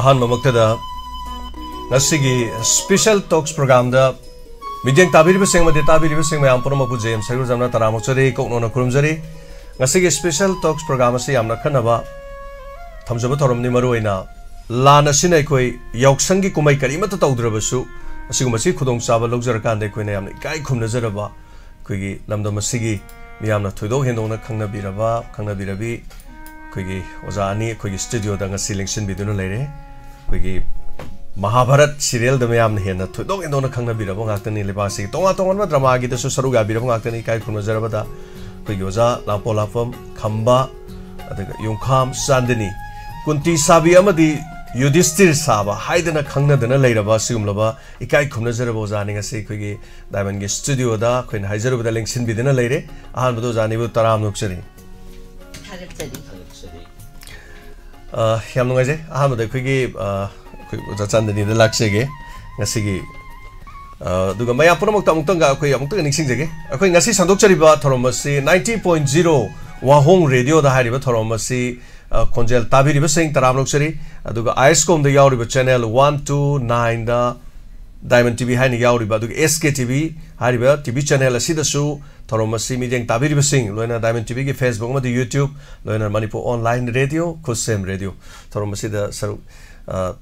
ꯑꯍꯥꯟꯕꯃꯛꯇꯗ ꯉꯁꯤꯒꯤ special talks ꯄ꯭ꯔꯣꯒ꯭ꯔꯥꯝꯗ ꯃꯤꯠꯌꯦꯡ ꯇꯥꯕꯤꯔꯤꯕꯁꯤꯡ ꯑꯃꯗꯤ ꯇꯥꯕꯤꯔꯤꯕꯁꯤꯡ ꯃꯌꯥꯝ ꯄꯨꯝꯅꯃꯛꯄꯨ ꯖꯦ ꯑꯦꯝ ꯁꯩꯔꯨꯖꯝꯅ ꯇꯔꯥꯃꯨꯛꯆꯔꯤ ꯀꯣꯛꯅꯣꯅ ꯈꯨꯔꯨꯝꯖꯔꯤ ꯉꯁꯤꯒꯤ ꯁ꯭ꯄꯦꯁꯦꯜ ꯇꯣꯛꯁ ꯄ꯭ꯔꯣꯒ꯭ꯔꯥꯝ ꯑꯁꯤ ꯌꯥꯝꯅ ꯈꯟꯅꯕ ꯊꯝꯖꯕ ꯊꯧꯔꯝꯅꯤ ꯃꯔꯨꯑꯣꯏꯅ ꯂꯥꯟ ꯑꯁꯤꯅ ꯑꯩꯈꯣꯏ ꯌꯥꯎꯁꯪꯒꯤ ꯀꯨꯝꯍꯩ ꯀꯔꯤꯃꯠꯇ ꯇꯧꯗ꯭ꯔꯕꯁꯨ ꯑꯁꯤꯒꯨꯝꯕꯁꯤ ꯈꯨꯗꯣꯡꯆꯥꯕ ꯂꯧꯖꯔꯀꯥꯟꯗ ꯑꯩꯈꯣꯏꯅ ꯌꯥꯝꯅ ꯏꯀꯥꯏ ꯈꯨꯝꯅꯖꯔꯕ ꯑꯩꯈꯣꯏꯒꯤ ꯂꯝꯗꯝ ꯑꯁꯤꯒꯤ ꯃꯤꯌꯥꯝꯅ ꯊꯣꯏꯗꯣꯛ ꯍꯦꯟꯗꯣꯛꯅ ꯈꯪꯅꯕꯤꯔꯕ ꯈꯪꯅꯕꯤꯔꯕꯤ ꯑꯩꯈꯣꯏꯒꯤ ꯑꯣꯖꯥ ꯑꯅꯤ ꯑꯩꯈꯣꯏꯒꯤ ꯁ꯭ꯇꯨꯗꯤꯑꯣꯗ ꯉꯁꯤ ꯂꯦꯡꯁꯤꯟꯕꯤꯗꯨꯅ ꯂꯩꯔꯦ ꯑꯩꯈꯣꯏꯒꯤ ꯃꯍꯥꯚꯥꯔꯠ ꯁꯤꯔꯤꯌꯦꯜꯗ ꯃꯌꯥꯝꯅ ꯍꯦꯟꯅ ꯊꯣꯏꯗꯣꯛ ꯍꯦꯟꯗꯣꯛꯅ ꯈꯪꯅꯕꯤꯔꯕ ꯉꯥꯛꯇꯅꯤ ꯂꯩꯕꯥꯛꯁꯤꯒꯤ ꯇꯣꯉꯥꯟ ꯇꯣꯉꯥꯟꯕ ꯗ꯭ꯔꯃꯥꯒꯤꯗꯁꯨ ꯁꯔꯨꯛ ꯌꯥꯕꯤꯔꯕ ꯉꯥꯛꯇꯅꯤ ꯏꯀꯥꯏ ꯈꯨꯝꯅꯖꯔꯕꯗ ꯑꯩꯈꯣꯏꯒꯤ ꯑꯣꯖꯥ ꯂꯥꯡꯄꯣ ꯂꯥꯛꯐꯝ ꯈꯝꯕ ꯑꯗꯨꯒ ꯌꯨꯝꯈꯥꯝ ꯆꯥꯟꯗꯅꯤ ꯀꯨꯟꯇꯤ ꯁꯥꯕꯤ ꯑꯃꯗꯤ ꯌꯨꯙꯤꯁꯇꯤꯔ ꯁꯥꯕ ꯍꯥꯏꯗꯅ ꯈꯪꯅꯗꯅ ꯂꯩꯔꯕ ꯑꯁꯤꯒꯨꯝꯂꯕ ꯏꯀꯥꯏ ꯈꯨꯝꯅꯖꯔꯕ ꯑꯣꯖꯥꯅꯤ ꯉꯁꯤ ꯑꯩꯈꯣꯏꯒꯤ ꯗꯥꯏꯃꯟꯒꯤ ꯁ꯭ꯇꯨꯗꯤꯑꯣꯗ ꯑꯩꯈꯣꯏꯅ ꯍꯥꯏꯖꯔꯨꯕꯗ ꯌꯥꯝ ꯅꯨꯡꯉꯥꯏꯖꯩ ꯑꯍꯥꯟꯕꯗ ꯑꯩꯈꯣꯏꯒꯤ ꯑꯩꯈꯣꯏ ꯑꯣꯖꯥ ꯆꯥꯟꯗꯅꯤꯗ ꯂꯥꯛꯆꯒꯦ ꯉꯁꯤꯒꯤ ꯑꯗꯨꯒ ꯃꯌꯥꯝ ꯄꯨꯝꯅꯃꯛꯇ ꯑꯃꯨꯛꯇꯪꯒ ꯑꯩꯈꯣꯏ ꯑꯃꯨꯛꯇꯪꯒ ꯅꯤꯡꯁꯤꯡꯖꯒꯦ ꯑꯩꯈꯣꯏ ꯉꯁꯤ ꯁꯟꯗꯣꯛꯆꯔꯤꯕ ꯊꯧꯔꯝ ꯑꯁꯤ ꯅꯥꯏꯟꯇꯤ ꯄꯣꯏꯟ ꯖꯤꯔꯣ ꯋꯥꯍꯣꯡ ꯔꯦꯗꯤꯑꯣꯗ ꯍꯥꯏꯔꯤꯕ ꯊꯧꯔꯝ ꯑꯁꯤ ꯈꯣꯟꯖꯦꯜ ꯇꯥꯕꯤꯔꯤꯕꯁꯤꯡ ꯇꯔꯥꯝ ꯂꯧꯆꯔꯤ ꯑꯗꯨꯒ ꯑꯥꯏ ꯑꯦꯁ ꯀꯣꯝꯗ ꯌꯥꯎꯔꯤꯕ ꯆꯦꯅꯦꯜ ꯋꯥꯟ ꯇꯨ ꯅꯥꯏꯟꯗ ꯗꯥꯏꯃꯟ ꯇꯤꯚꯤ ꯍꯥꯏꯅ ꯌꯥꯎꯔꯤꯕ ꯑꯗꯨꯒ ꯑꯦꯁ ꯀꯦ ꯇꯤꯚꯤ ꯍꯥꯏꯔꯤꯕ ꯇꯤꯚꯤ ꯆꯦꯅꯦꯜ ꯑꯁꯤꯗꯁꯨ thoro masi yang tabiri tabir bising loina diamond tv ki facebook ma youtube loina manipur online radio khusem radio. Thoro masi da sar uh,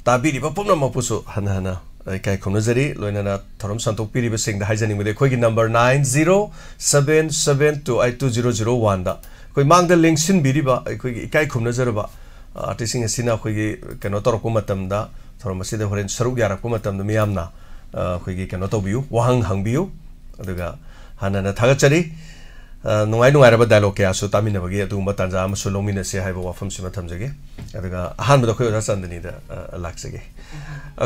tabir ba pumna ma pusu hana hana uh, kai khomna jari loina na thorom santok piri bising da hai mi koi ki number 9077282001 da. Koi mang da link sin biri ba uh, koi kai khomna jar ba artising sina koi ki kano tor ko matam da thoro masi da horen saruk yara ko da miyam na khoi ki kano to wahang hang biu aduga ꯍꯥꯟꯅꯅ ꯊꯥꯒꯠꯆꯔꯤ ꯅꯨꯡꯉꯥꯏ ꯅꯨꯡꯉꯥꯏꯔꯕ dialogue ꯀꯌꯥꯁꯨ ꯇꯥꯃꯤꯟꯅꯕꯒꯤ ꯑꯗꯨꯒꯨꯝꯕ ꯇꯥꯟꯖꯥ ꯑꯃꯁꯨ ꯂꯧꯃꯤꯟꯅꯁꯦ ꯍꯥꯏꯕ ꯋꯥꯐꯝꯁꯤꯃ ꯊꯝꯖꯒꯦ ꯑꯗꯨꯒ ꯑꯍꯥꯟꯕꯗ ꯑꯩꯈꯣꯏ ꯑꯣꯖꯥ ꯆꯥꯟꯗꯅꯤꯗ ꯂꯥꯛꯆꯒꯦ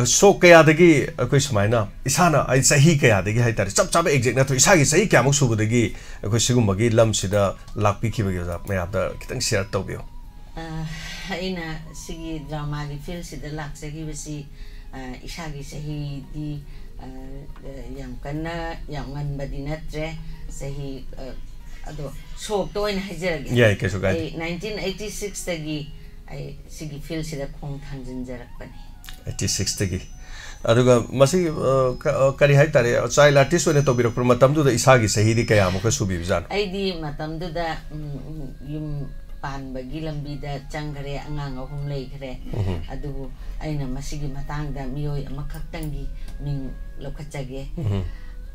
ꯁꯣꯛ ꯀꯌꯥꯗꯒꯤ ꯑꯩꯈꯣꯏ ꯁꯨꯃꯥꯏꯅ ꯏꯁꯥꯅ ꯑꯩ ꯆꯍꯤ ꯀꯌꯥꯗꯒꯤ ꯍꯥꯏꯇꯥꯔꯦ ꯆꯞ ꯆꯥꯕ ꯑꯦꯛꯖꯦꯛ ꯅꯠꯇ꯭ꯔꯣ ꯏꯁꯥꯒꯤ ꯆꯍꯤ ꯀꯌꯥꯃꯨꯛ ꯁꯨꯕꯗꯒꯤ ꯑꯩꯈꯣꯏ ꯁꯤꯒꯨꯝꯕꯒꯤ ꯂꯝꯁꯤꯗ ꯂꯥꯛꯄꯤꯈꯤꯕꯒꯦ ꯑꯣꯖꯥ ꯃꯌꯥꯝꯗ ꯈꯤꯇꯪ ꯁꯤꯌꯔ ꯇꯧꯕꯤꯌꯨ ꯑꯩꯅ ꯁꯤꯒꯤ ꯗ꯭ꯔꯃꯥꯒꯤ ꯐꯤꯜꯁꯤꯗ ꯂꯥꯛꯆꯈꯤꯕꯁꯤ ꯏꯁꯥꯒꯤ ꯆꯍꯤꯗꯤ ꯌꯥꯝ ꯀꯟꯅ ꯌꯥꯝ ꯉꯟꯕꯗꯤ ꯅꯠꯇ꯭ꯔꯦ ꯆꯍꯤ ꯑꯗꯣ ꯁꯣꯛꯇ ꯑꯣꯏꯅ ꯍꯥꯏꯖꯔꯒꯦ ꯌꯥꯏ ꯀꯩꯁꯨ ꯀꯥꯏꯗꯦ ꯑꯩ ꯅꯥꯏꯟꯇꯤꯟ ꯑꯩꯠꯇꯤ ꯁꯤꯛꯁꯇꯒꯤ ꯑꯩ ꯁꯤꯒꯤ ꯐꯤꯜꯁꯤꯗ ꯈꯣꯡ ꯊꯥꯡꯖꯤꯟꯖꯔꯛꯄꯅꯤ ꯑꯩꯠꯇꯤ ꯁꯤꯛꯁꯇꯒꯤ ꯑꯗꯨꯒ ꯃꯁꯤ ꯀꯔꯤ ꯍꯥꯏꯇꯥꯔꯦ ꯆꯥꯏꯜ ꯑꯥꯔꯇꯤꯁ ꯑꯣꯏꯅ ꯇꯧꯕꯤꯔꯛꯄ ꯃꯇꯝꯗꯨꯗ ꯏꯁꯥꯒꯤ ꯆꯍꯤꯗꯤ ꯀꯌꯥꯃꯨꯛꯀ ꯁꯨꯕꯤꯕꯖꯥꯠꯅꯣ ꯑꯩꯗꯤ ꯃꯇꯝꯗꯨꯗ ꯌꯨꯝ ꯄꯥꯟꯕꯒꯤ ꯂꯝꯕꯤꯗ ꯆꯪꯈ꯭ꯔꯦ ꯑꯉꯥꯡ ꯑꯍꯨꯝ ꯂꯩꯈ꯭ꯔꯦ ꯑꯗꯨꯕꯨ ꯑꯩꯅ ꯃꯁꯤꯒꯤ ꯃꯇꯥꯡꯗ ꯃꯤꯑꯣꯏ ꯑꯃꯈꯛꯇꯪꯒꯤ ꯃꯤꯡ ꯂꯧꯈꯠꯆꯒꯦ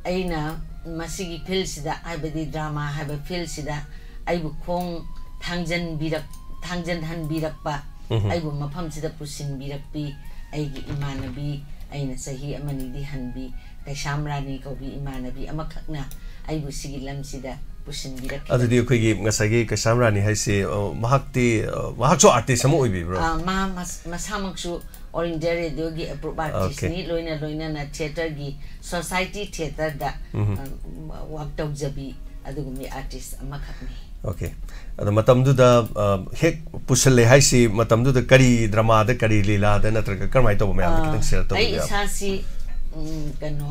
ꯑꯩꯅ ꯃꯁꯤꯒꯤ ꯐꯤꯜꯁꯤꯗ ꯍꯥꯏꯕꯗꯤ ꯗ꯭ꯔꯃꯥ ꯍꯥꯏꯕ ꯐꯤꯜꯁꯤꯗ ꯑꯩꯕꯨ ꯈꯣꯡ ꯊꯥꯡꯖꯟꯕꯤꯔꯛ ꯊꯥꯡꯖꯟꯍꯟꯕꯤꯔꯛꯄ ꯑꯩꯕꯨ ꯃꯐꯝꯁꯤꯗ ꯄꯨꯁꯤꯟꯕꯤꯔꯛꯄꯤ ꯑꯩꯒꯤ ꯏꯃꯥꯟꯅꯕꯤ ꯑꯩꯅ ꯆꯍꯤ ꯑꯃꯅꯤꯗꯤ ꯍꯟꯕꯤ ꯀꯩꯁꯥꯝ ꯔꯥꯅꯤ ꯀꯧꯕꯤ ꯏꯃꯥꯟꯅꯕꯤ ꯑꯃꯈꯛꯅ ꯑꯩꯕꯨ ꯁꯤꯒꯤ ꯂꯝꯁꯤꯗ पुसिनबिरक अदि अखै गे ngasagi kasam rani haisi mahakti mahakso artist amu oibi bro ma masamaksu orange radio gi approve artist ni loina loina na theater gi society theater da work tau jabi adugumi artist amakhat ni okay अदो मतमदुदा हेक पुसले HiAce मतमदुदा करी drama the करी लीला the नत्र कर्माय तो मैं आपके तंग share तो आई सासी कनो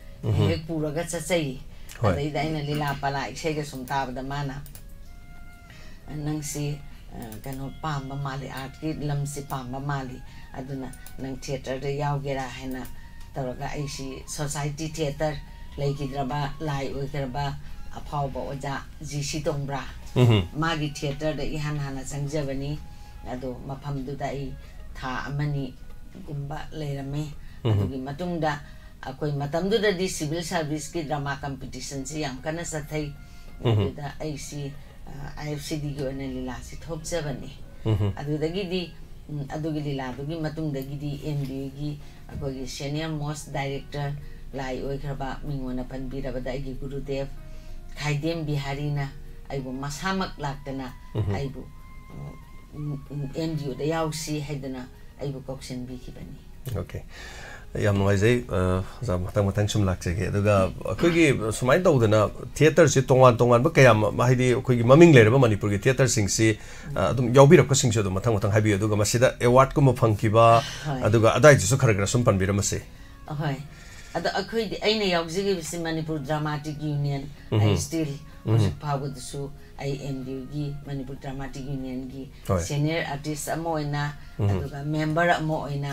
ꯍꯦꯛ ꯄꯨꯔꯒ ꯆꯠꯆꯩ ꯑꯗꯩꯗ ꯑꯩꯅ ꯂꯤꯂꯥ ꯄꯥꯂꯥ ꯏꯁꯩꯒ ꯁꯨꯝ ꯇꯥꯕꯗ ꯃꯥꯅ ꯅꯪꯁꯤ ꯀꯩꯅꯣ ꯄꯥꯝꯕ ꯃꯥꯜꯂꯤ ꯑꯥꯔꯠꯀꯤ ꯂꯝꯁꯤ ꯄꯥꯝꯕ ꯃꯥꯜꯂꯤ ꯑꯗꯨꯅ ꯅꯪ ꯊꯤꯌꯦꯇꯔꯗ ꯌꯥꯎꯒꯦꯔꯥ ꯍꯥꯏꯅ ꯇꯧꯔꯒ ꯑꯩꯁꯤ ꯁꯣꯁꯥꯏꯇꯤ ꯊꯤꯌꯦꯇꯔ ꯂꯩꯈꯤꯗ꯭ꯔꯕ ꯂꯥꯏ ꯑꯣꯏꯈ꯭ꯔꯕ ꯑꯐꯥꯎꯕ ꯑꯣꯖꯥ ꯖꯤ ꯁꯤ ꯇꯣꯡꯕ꯭ꯔꯥ ꯃꯥꯒꯤ ꯊꯤꯌꯦꯇꯔꯗ ꯏꯍꯥꯟ ꯍꯥꯟꯅ ꯆꯪꯖꯕꯅꯤ ꯑꯗꯣ ꯃꯐꯝꯗꯨꯗ ꯑꯩ ꯊꯥ ꯑꯃꯅꯤꯒꯨꯝꯕ ꯂꯩꯔꯝꯃꯤ ꯑꯗꯨꯒꯤ ꯃꯇꯨꯡꯗ कोई मतम दो सिविल सर्विस की ड्रामा कंपटीशन से यम कना सथई अदुदा ऐसी आईएफसी दी लीला से थोप लीला दुगी मतम दगी की अकोगी सीनियर मोस्ट डायरेक्टर लाई ओइखरबा मिंगोना पनबीरबदा गुरुदेव खाइदेम बिहारी ना आइबो मसामक लाक्तना आइबो एमडीओ द याउसी हैदना ओके okay. ꯌꯥꯝ ꯅꯨꯡꯉꯥꯏꯖꯩ ꯑꯣꯖꯥ ꯃꯊꯪ ꯃꯊꯪ ꯁꯨꯝ ꯂꯥꯛꯆꯒꯦ ꯑꯗꯨꯒ ꯑꯩꯈꯣꯏꯒꯤ ꯁꯨꯃꯥꯏꯅ ꯇꯧꯗꯅ ꯊꯤꯌꯦꯇꯔꯁꯤ ꯇꯣꯉꯥꯟ ꯇꯣꯉꯥꯟꯕ ꯀꯌꯥ ꯍꯥꯏꯗꯤ ꯑꯩꯈꯣꯏꯒꯤ ꯃꯃꯤꯡ ꯂꯩꯔꯕ ꯃꯅꯤꯄꯨꯔꯒꯤ ꯊꯤꯌꯦꯇꯔꯁꯤꯡꯁꯤ ꯑꯗꯨꯝ ꯌꯥꯎꯕꯤꯔꯛꯄꯁꯤꯡꯁꯨ ꯑꯗꯨꯝ ꯃꯊꯪ ꯃꯊꯪ ꯍꯥꯏꯕꯤꯌꯨ ꯑꯗꯨꯒ ꯃꯁꯤꯗ ꯑꯦꯋꯥꯔꯗꯀꯨꯝꯕ ꯐꯪꯈꯤꯕ ꯑꯗꯨꯒ ꯑꯗꯥꯏꯗꯁꯨ ꯈꯔ ꯈꯔ ꯁꯨꯝ ꯄꯟꯕꯤꯔꯝꯃꯁꯦ ꯑꯍꯣꯏ ꯑꯗꯣ ꯑꯩꯈꯣꯏꯗꯤ ꯑꯩꯅ ꯌꯥꯎꯖꯈꯤꯕꯁꯤ ꯃꯅꯤꯄꯨꯔ ꯗ꯭ꯔꯥꯃꯥꯇꯤꯛ ꯌꯨꯅꯤꯌꯟ ꯑꯩ ꯁ꯭ꯇꯤꯜ ꯍꯧꯖꯤꯛ ꯐꯥꯎꯕꯗꯁꯨ ꯑꯩ ꯑꯦꯝ ꯗꯤ ꯌꯨꯒꯤ ꯃꯅꯤꯄꯨꯔ ꯗ꯭ꯔꯥꯃꯥꯇꯤꯛ ꯌꯨꯅꯤꯌꯟꯒꯤ ꯁꯦꯅꯤꯌꯔ ꯑꯥꯔꯇꯤꯁ ꯑꯃ ꯑꯣꯏꯅ ꯑꯗꯨꯒ ꯃꯦꯝꯕꯔ ꯑꯃ ꯑꯣꯏꯅ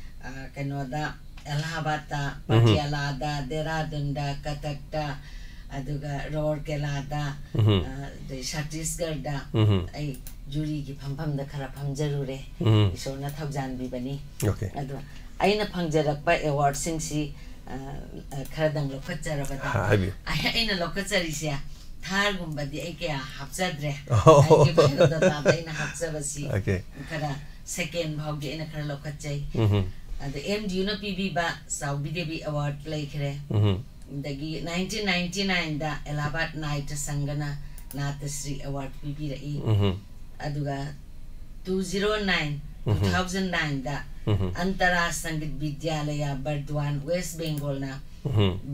ꯑꯩꯈꯣꯏꯒꯤ ꯀꯩꯅꯣꯗ ꯑꯦꯂꯥꯍꯥꯕꯥꯗꯇ ꯄꯇꯤꯌꯥꯂꯥꯗ ꯗꯦꯔꯥꯗꯨꯟꯗ ꯀꯇꯛꯇ ꯑꯗꯨꯒ ꯔꯣꯔꯀꯦꯂꯥꯗ ꯑꯗꯩ ꯁꯠꯇꯤꯁꯒꯔꯗ ꯑꯩ ꯖꯨꯔꯤꯒꯤ ꯐꯝꯐꯝꯗ ꯈꯔ ꯐꯝꯖꯔꯨꯔꯦ ꯏꯁꯣꯔꯅ ꯊꯧꯖꯥꯟꯕꯤꯕꯅꯤ ꯑꯗꯣ ꯑꯩꯅ ꯐꯪꯖꯔꯛꯄ ꯑꯦꯋꯥꯔꯗꯁꯤꯡꯁꯤ ꯈꯔꯗꯪ ꯂꯧꯈꯠꯆꯔꯕꯗ ꯑꯩꯅ ꯂꯧꯈꯠꯆꯔꯤꯁꯦ ꯊꯥꯔꯒꯨꯝꯕꯗꯤ ꯑꯩ ꯀꯌా ꯍꯥꯞꯆꯗ꯭ꯔꯦ ꯑꯩꯒꯤ ꯕꯥꯏꯑꯣꯗꯥꯇꯥꯗ ꯑꯩꯅ ꯍꯥꯞꯆꯕꯁꯤ ꯈꯔ ꯁꯦꯀꯦꯟ ꯐꯥꯎꯗꯤ ꯑꯩꯅ ꯈꯔ ꯂꯧꯈꯠꯆꯩ ꯑꯗ ꯑꯦꯝ ꯗꯤꯌꯨꯅ ꯄꯤꯕꯤꯕ ꯆꯥꯎꯕꯤ ꯗꯦꯕꯤ ꯑꯦꯋꯥꯔꯗ ꯂꯩꯈ꯭ꯔꯦ ꯑꯗꯒꯤ ꯅꯥꯏꯟꯇꯤꯟ ꯅꯥꯏꯟꯇꯤ ꯅꯥꯏꯟꯗ ꯑꯦꯂꯥꯕꯥꯗ ꯅꯥꯏꯠ ꯁꯪꯒꯅ ꯅꯥꯇꯁ꯭ꯔꯤ ꯑꯦꯋꯥꯔꯗ ꯄꯤꯕꯤꯔꯛꯏ ꯑꯗꯨꯒ two zero nine two thousand nine दा अंतरराष्ट्रीय संगीत विद्यालय बर्दवान वेस्ट बंगाल ना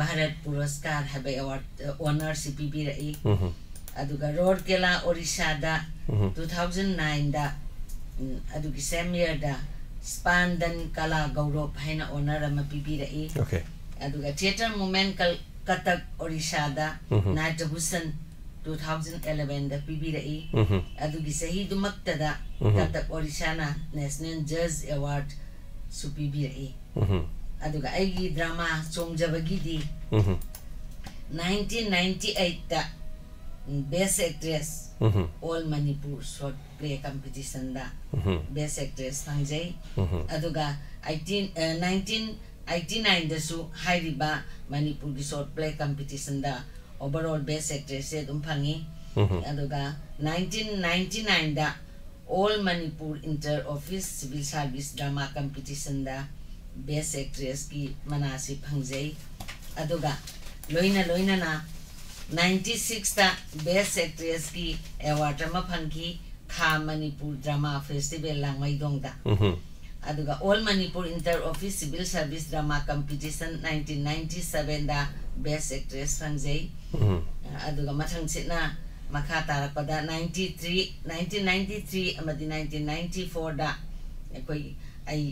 भारत पुरस्कार है बे अवार्ड ऑनर्स पीबी रही अदुगा रोड केला ओडिशा दा 2009 दा अदुगी सेम ईयर दा स्पांदन कला गौरव हैना ऑनर अमा पीबीरई ओके अदुगा थिएटर मूवमेंट कल कटक ओडिशादा नाइट भूषण 2011 दा पीबीरई अदुगी सही दुमक्तदा कटक ओडिशाना नेशनल जज अवार्ड सु पीबीरई अदुगा अꯩꯒꯤ ड्रामा चोंजबगीदी 1998 दा best actress all Manipur short play competition दा बेस्ट एक्ट्रेस फंगजै अदुगा 18 1989 दसु हाइरिबा मणिपुर की शॉर्ट प्ले कंपटीशन दा ओवरऑल बेस्ट एक्ट्रेस से अदुगा 1999 दा all Manipur inter office civil service drama competition दा बेस्ट एक्ट्रेस की मनासी फंगजई अदुगा लोइना लोइना ना 96 ता खा मणिपुर ड्रामा फेस्टिवल लांगमैदोंग दा अदुगा all Manipur inter office civil service drama competition 1997 दा बेस्ट एक्ट्रेस फंगजई अदुगा मथंग सिना मखा तारकपदा 93 1993 अमदी 1994 दा कोई आई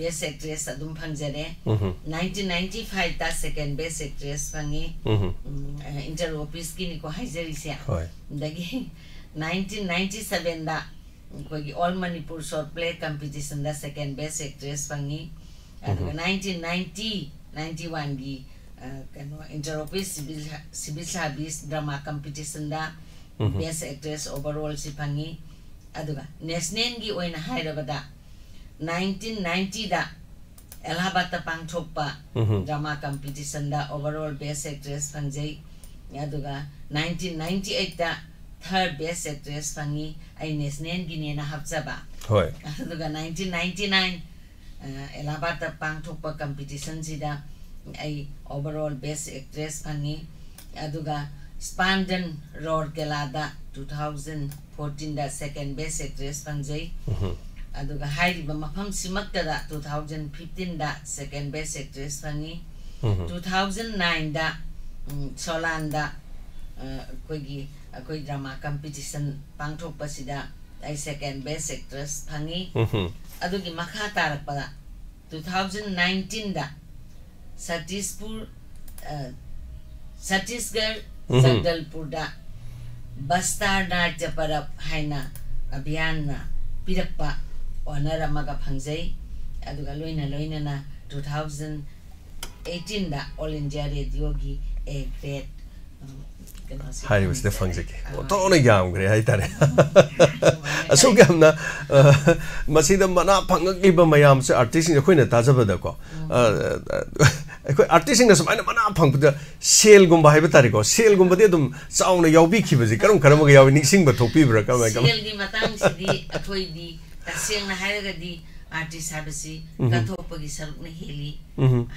बेस्ट एक्ट्रेस अदुम फंगजरे 1995 ता सेकंड बेस्ट एक्ट्रेस फंगी इंटर ऑफ़िस की निको हाइजरिसे दगी 1997 दा कोई all Manipur short play competition दा सेकंड बेस्ट एक्ट्रेस फंगी अदुगा 1990 91 गी कनो inter office civil service drama competition दा बेस्ट एक्ट्रेस ओवरऑल सि फंगी नेशनल गी ओइना हाइरबदा 1990 best actress pangthokpa drama competition da third best actress fangi aine snen gine na hapjaba hoi aduga 1999 Allahabad ta pangthokpa competition sida ai overall best actress fangi aduga Spandan Road Kelada 2014 da second best actress fangjai aduga hairiba mafam simakta da 2015 da second best actress fangi 2009 da Solanda koigi ꯑꯩꯈꯣꯏ drama competition ꯄꯥꯡꯊꯣꯛꯄꯁꯤꯗ ꯑꯩ second best actress ꯐꯪꯉꯤ ꯑꯗꯨꯒꯤ ꯃꯈꯥ ꯇꯥꯔꯛꯄꯗ two thousand ꯅꯥꯏꯟꯇꯤꯟꯗ ꯁꯇꯤꯁꯄꯨꯔ ꯁꯇꯤꯁꯒꯔ ꯆꯟꯗꯜꯄꯨꯔꯗ ꯕꯁꯇꯥꯔ ꯅꯥꯇ꯭ꯌ ꯄꯔꯞ ꯍꯥꯏꯅ ꯑꯚꯤꯌꯥꯟꯅ ꯄꯤꯔꯛꯄ ꯑꯣꯅꯔ ꯑꯃꯒ ꯐꯪꯖꯩ ꯑꯗꯨꯒ ꯂꯣꯏꯅ ꯂꯣꯏꯅꯅ ꯇꯨ ꯊꯥꯎꯖꯟ ꯑꯩꯠꯇꯤꯟꯗ ꯑꯣꯜ ꯏꯟꯗꯤꯌꯥ ꯔꯦꯗꯤꯑꯣꯒꯤ ꯑꯦ ꯒ꯭ꯔꯦꯠ ꯍꯥꯏꯔꯤꯕ ꯁꯤꯗ ꯐꯪꯖꯒꯦ ꯃꯣꯇꯣꯅ ꯌꯥꯝꯈ꯭ꯔꯦ ꯍꯥꯏꯇꯥꯔꯦ ꯑꯁꯨꯛ ꯌꯥꯝꯅ ꯃꯁꯤꯗ ꯃꯅꯥ ꯐꯪꯉꯛꯂꯤꯕ ꯃꯌꯥꯝꯁꯦ ꯑꯥꯔꯇꯤꯁꯁꯤꯡ ꯑꯩꯈꯣꯏꯅ ꯇꯥꯖꯕꯗꯀꯣ ꯑꯩꯈꯣꯏ ꯑꯥꯔꯇꯤꯁꯁꯤꯡꯅ ꯁꯨꯃꯥꯏꯅ ꯃꯅꯥ ꯐꯪꯕꯗ ꯁꯦꯜꯒꯨꯝꯕ ꯍꯥꯏꯕ ꯇꯥꯔꯦꯀꯣ ꯁꯦꯜꯒꯨꯝꯕꯗꯤ ꯑꯗꯨꯝ ꯆꯥꯎꯅ ꯌꯥꯎꯕꯤꯈꯤꯕꯁꯦ ꯀꯔꯝ ꯀꯔꯝꯕꯒ ꯌꯥꯎꯋꯤ ꯅꯤꯡꯁꯤꯡꯕ ꯊꯣꯛꯄꯤꯕ꯭ꯔꯥ ꯀꯃꯥꯏ ꯀꯃꯥꯏ ꯁꯦꯜꯒꯤ ꯃꯇꯥꯡꯁꯤꯗꯤ ꯑꯩꯈꯣꯏꯗꯤ ꯇꯁꯦꯡꯅ ꯍꯥꯏꯔꯒꯗꯤ ꯑꯥꯔꯇꯤꯁ ꯍꯥꯏꯕꯁꯤ ꯀꯠꯊꯣꯛꯄꯒꯤ ꯁꯔꯨꯛꯅ ꯍꯦꯜꯂꯤ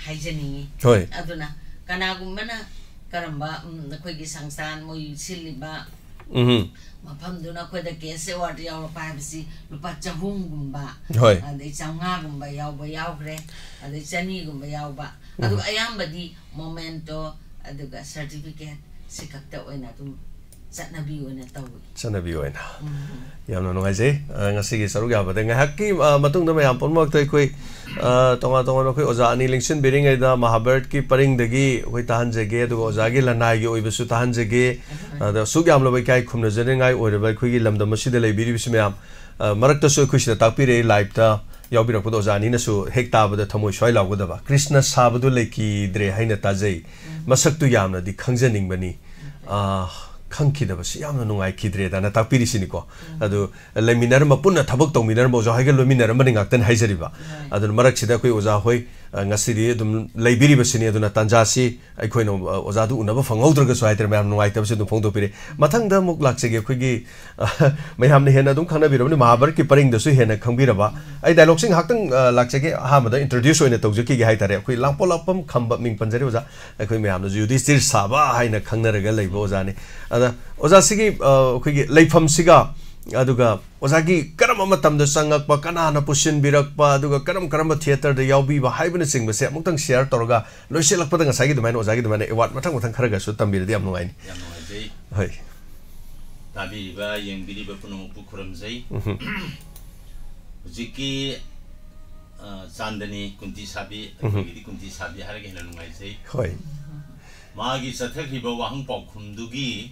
ꯍꯥꯏꯖꯅꯤꯡꯉꯤ ꯑꯗꯨꯅ ꯀꯅꯥꯒꯨꯝꯕꯅ karamba nakoi ki sangsan mo siliba mhm mafam do na koida kese wa ya wa pa bisi lupa chahung gumba hoi ade changa gumba ya ba ya gre ade chani gumba ya ba adu ayam badi momento adu ga certificate sikakta oina tum ꯆꯠꯅꯕꯤ ꯑꯣꯏꯅ ꯇꯧꯏ ꯆꯠꯅꯕꯤ ꯑꯣꯏꯅ ꯌꯥꯝꯅ ꯅꯨꯡꯉꯥꯏꯖꯩ ꯉꯁꯤꯒꯤ ꯁꯔꯨꯛ ꯌꯥꯕꯗ ꯉꯥꯏꯍꯥꯛꯀꯤ ꯃꯇꯨꯡꯗ ꯃꯌꯥꯝ ꯄꯨꯝꯅꯃꯛꯇ ꯑꯩꯈꯣꯏ ꯇꯣꯉꯥꯟ ꯇꯣꯉꯥꯟꯕ ꯑꯩꯈꯣꯏ ꯑꯣꯖꯥ ꯑꯅꯤ ꯂꯦꯡꯁꯤꯟꯕꯤꯔꯤꯉꯩꯗ ꯃꯍꯥꯚꯥꯔꯠꯀꯤ ꯄꯔꯤꯡꯗꯒꯤ ꯑꯩꯈꯣꯏ ꯇꯥꯍꯟꯖꯒꯦ ꯑꯗꯨꯒ ꯑꯣꯖꯥꯒꯤ ꯂꯅꯥꯏꯒꯤ ꯑꯣꯏꯕꯁꯨ ꯇꯥꯍꯟꯖꯒꯦ ꯑꯗ ꯑꯁꯨꯛ ꯌꯥꯝꯂꯕ ꯏꯀꯥꯏ ꯈꯨꯝꯅꯖꯅꯤꯡꯉꯥꯏ ꯑꯣꯏꯔꯕ ꯑꯩꯈꯣꯏꯒꯤ ꯂꯝꯗꯝ ꯑꯁꯤꯗ ꯂꯩꯕꯤꯔꯤꯕꯁꯤ ꯃꯌꯥꯝ ꯃꯔꯛꯇꯁꯨ ꯑꯩꯈꯣꯏ ꯁꯤꯗ ꯇꯥꯛꯄꯤꯔꯛꯏ ꯂꯥꯏꯚꯇ ꯌꯥꯎꯕꯤꯔꯛꯄꯗ ꯑꯣꯖꯥ ꯑꯅꯤꯅꯁꯨ ꯍꯦꯛ ꯇꯥꯕꯗ ꯊꯃꯣꯏ ꯁ꯭ꯋꯥꯏ ꯂꯥꯎꯒꯗꯕ ꯀ꯭ꯔꯤꯁꯅ ꯁꯥꯕꯗꯨ ꯂꯩꯈꯤꯗ꯭ꯔꯦ ꯍꯥꯏꯅ ꯇꯥꯖꯩ ꯃꯁꯛꯇꯨ ꯌꯥꯝꯅꯗꯤ ꯈꯪꯖꯅꯤꯡꯕꯅꯤ 칸키다바 시암나 누가이 키드레다나 딱 비리시니고 아두 레미나르마 뿐나 타벅 동미나르마 오자 하게 레미나르마 닝악던 하이저리바 네. 아두 마락 치다 코이 오자 호이 ꯉꯁꯤꯗꯤ ꯑꯗꯨꯝ ꯂꯩꯕꯤꯔꯤꯕꯁꯤꯅꯤ ꯑꯗꯨꯅ ꯇꯥꯟꯖꯥꯁꯤ ꯑꯩꯈꯣꯏꯅ ꯑꯣꯖꯥꯗꯨ ꯎꯅꯕ ꯐꯪꯍꯧꯗ꯭ꯔꯒꯁꯨ ꯍꯥꯏꯇꯥꯔꯦ ꯃꯌꯥꯝ ꯅꯨꯡꯉꯥꯏꯇꯕꯁꯤ ꯑꯗꯨꯝ ꯐꯣꯡꯗꯣꯛꯄꯤꯔꯦ ꯃꯊꯪꯗ ꯑꯃꯨꯛ ꯂꯥꯛꯆꯒꯦ ꯑꯩꯈꯣꯏꯒꯤ ꯃꯌꯥꯝꯅ ꯍꯦꯟꯅ ꯑꯗꯨꯝ ꯈꯪꯅꯕꯤꯔꯕꯅꯤ ꯃꯍꯥꯚꯥꯔꯠꯀꯤ ꯄꯔꯤꯡꯗꯁꯨ ꯍꯦꯟꯅ ꯈꯪꯕꯤꯔꯕ ꯑꯩ ꯗꯥꯏꯂꯣꯒꯁꯤ ꯉꯥꯏꯍꯥꯛꯇꯪ ꯂꯥꯛꯆꯒꯦ ꯑꯍꯥꯟꯕꯗ ꯏꯟꯇ꯭ꯔꯣꯗ꯭ꯌꯨꯁ ꯑꯣꯏꯅ ꯇꯧꯖꯈꯤꯒꯦ ꯍꯥꯏꯇꯥꯔꯦ ꯑꯩꯈꯣꯏ ꯂꯥꯡꯄꯣꯛ ꯂꯥꯛꯄꯝ ꯈꯝꯕ ꯃꯤꯡ ꯄꯟꯖꯔꯤ ꯑꯣꯖꯥ ꯑꯩꯈꯣꯏ ꯃꯌꯥꯝꯅꯁꯨ ꯌꯨꯙꯤꯁꯇꯤꯔ ꯁꯥꯕ ꯍꯥꯏꯅ ꯈꯪꯅꯔꯒ ꯂꯩꯕ ꯑꯣꯖꯥꯅꯤ ꯑꯗ ꯑꯣꯖꯥꯁꯤꯒꯤ ꯑꯩꯈꯣꯏꯒꯤ ꯂꯩꯐꯝꯁꯤꯒ aduga osagi karama matam da sangak pa kana na pusin birak pa aduga karam karama theater da yaubi ba haibna sing ba se amutang share torga loise lakpa da sagi dumain osagi dumain ewat matang matang kharaga su tambir di amnu aini amnu ai hai tabi ba yeng bili ba puno pukuram zai jiki chandani kunti sabi agidi kunti sabi harage hena nungai zai hai magi sathakri ba wahang pakhum dugi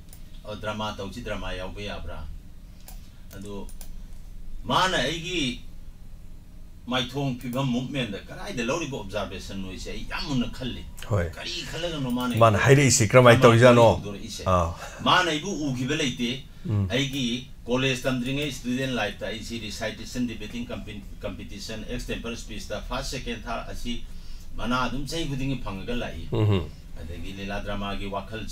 द्रमा तौसी द्रमा याबे याब्रा अदो माना एगी माइथों फिबम movement कराई दे लौरी को observation से या मुन खल्ली माने माने कॉलेज तमद्री स्टूडें लाइफ ता इसी recitation debating competition extempore speech ता फ़र्स्ट सेकंड था मना अदुम सही बुदिंगे लाई लीला द्रमा की वखल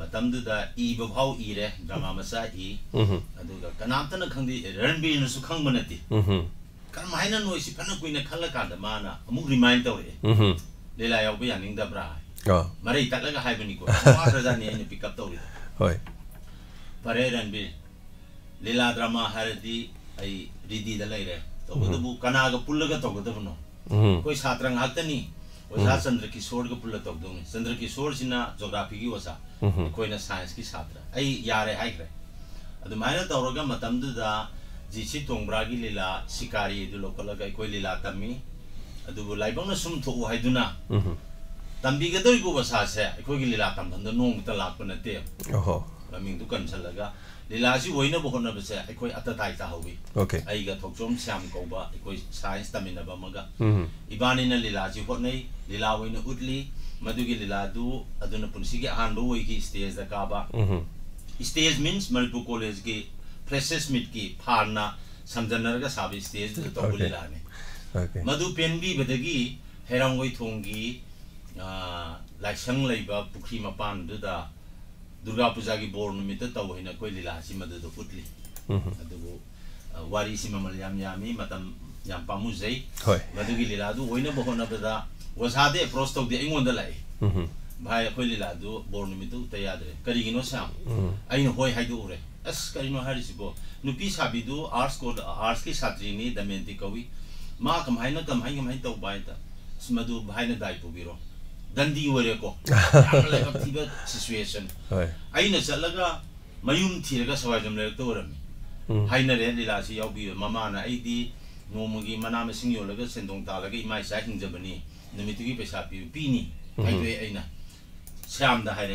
ꯃꯇꯝꯗꯨꯗ ꯏꯕ ꯐꯥꯎ ꯏꯔꯦ ꯗ꯭ꯔꯃꯥ ꯃꯆꯥ ꯏ ꯑꯗꯨꯒ ꯀꯅꯥꯝꯇꯅ ꯈꯪꯗꯦ ꯔꯟꯕꯤꯔꯅꯁꯨ ꯈꯪꯕ ꯅꯠꯇꯦ ꯀꯔꯝꯍꯥꯏꯅ ꯅꯣꯏꯁꯤ ꯐꯅ ꯀꯨꯏꯅ ꯈꯜꯂꯀꯥꯟꯗ ꯃꯥꯅ ꯑꯃꯨꯛ ꯔꯤꯃꯥꯏꯟ ꯇꯧꯔꯛꯑꯦ ꯂꯤꯂꯥ ꯌꯥꯎꯕ ꯌꯥꯅꯤꯡꯗꯕ꯭ꯔꯥ ꯃꯔꯩ ꯇꯠꯂꯒ ꯍꯥꯏꯕꯅꯤꯀꯣ ꯋꯥꯈ꯭ꯔꯖꯥꯠꯅꯤ ꯑꯩꯅ ꯄꯤꯛꯑꯞ ꯇꯧꯔꯤꯗꯣ ꯍꯣꯏ ꯐꯔꯦ ꯔꯟꯕꯤꯔ ꯂꯤꯂꯥ ꯗ꯭ꯔꯃꯥ ꯍꯥꯏꯔꯗꯤ ꯑꯩ ꯔꯤꯗꯤꯗ ꯂꯩꯔꯦ ꯇꯧꯕꯇꯕꯨ ꯀꯅꯥꯒ ꯄꯨꯜꯂꯒ ꯇꯧꯒꯗꯕꯅꯣ ꯑꯩꯈꯣꯏ ꯁꯥꯇ꯭ꯔ ꯉꯥꯛꯇꯅꯤ ओजा हम्म। चंद्र किशोर को पुल तौद चंद्र किशोर से जोग्राफी की ओजा। हम्म। अखोन साइंस की सात्रे अई यारे हाइग्रे। जी सी की लीला शिकारी अदु लोकलग अखोई लीला तम्मी। अदुबु लाइबंगन सुम थोउ हाइदुना हम्म। तंबीगदोइबु वसा से अखोई लीलासी होने को होनबसे अखोई अतताई ताहौवी ओके आईगा थोचोम श्याम कौबा अखोई साइंस तमिनबा मगा इबानी लीलासी होने लीला होने उतली मधुगी लीला दु की स्टेज द काबा स्टेज मींस मणिपुर कॉलेज की फ्रेशेस मीट की फारना समझनर का स्टेज तो बोले लाने मधु पेनबी बदगी थोंगी लाइसंग मपान दुर्गा पूजा की बोर निमित्त तब है कोई लीला से वारी से ममल याम यामी लीला दु होइना अप्रोच तौदे एंगोंदा लाई भाई अखो लीला बोर निमित्त उत करिगिनो कहीं आइन होय हाइदो उरे अस करिनो नुपी आर्ट्स को आर्ट्स की सात्री ने दमेंती कवि मा कम कम कम तब बाइता भाई दाय दाइ गंदी होरेको सिचुएशन अने चल मयूम थीर सवाइजम लेरते होरमी लीला से ममाना नोमी मना मसिंग योल सेंदों ताल इमा इचा हिंजबनी नुमितुगी पैसा पी पीनी हाइदोए श्यामदा है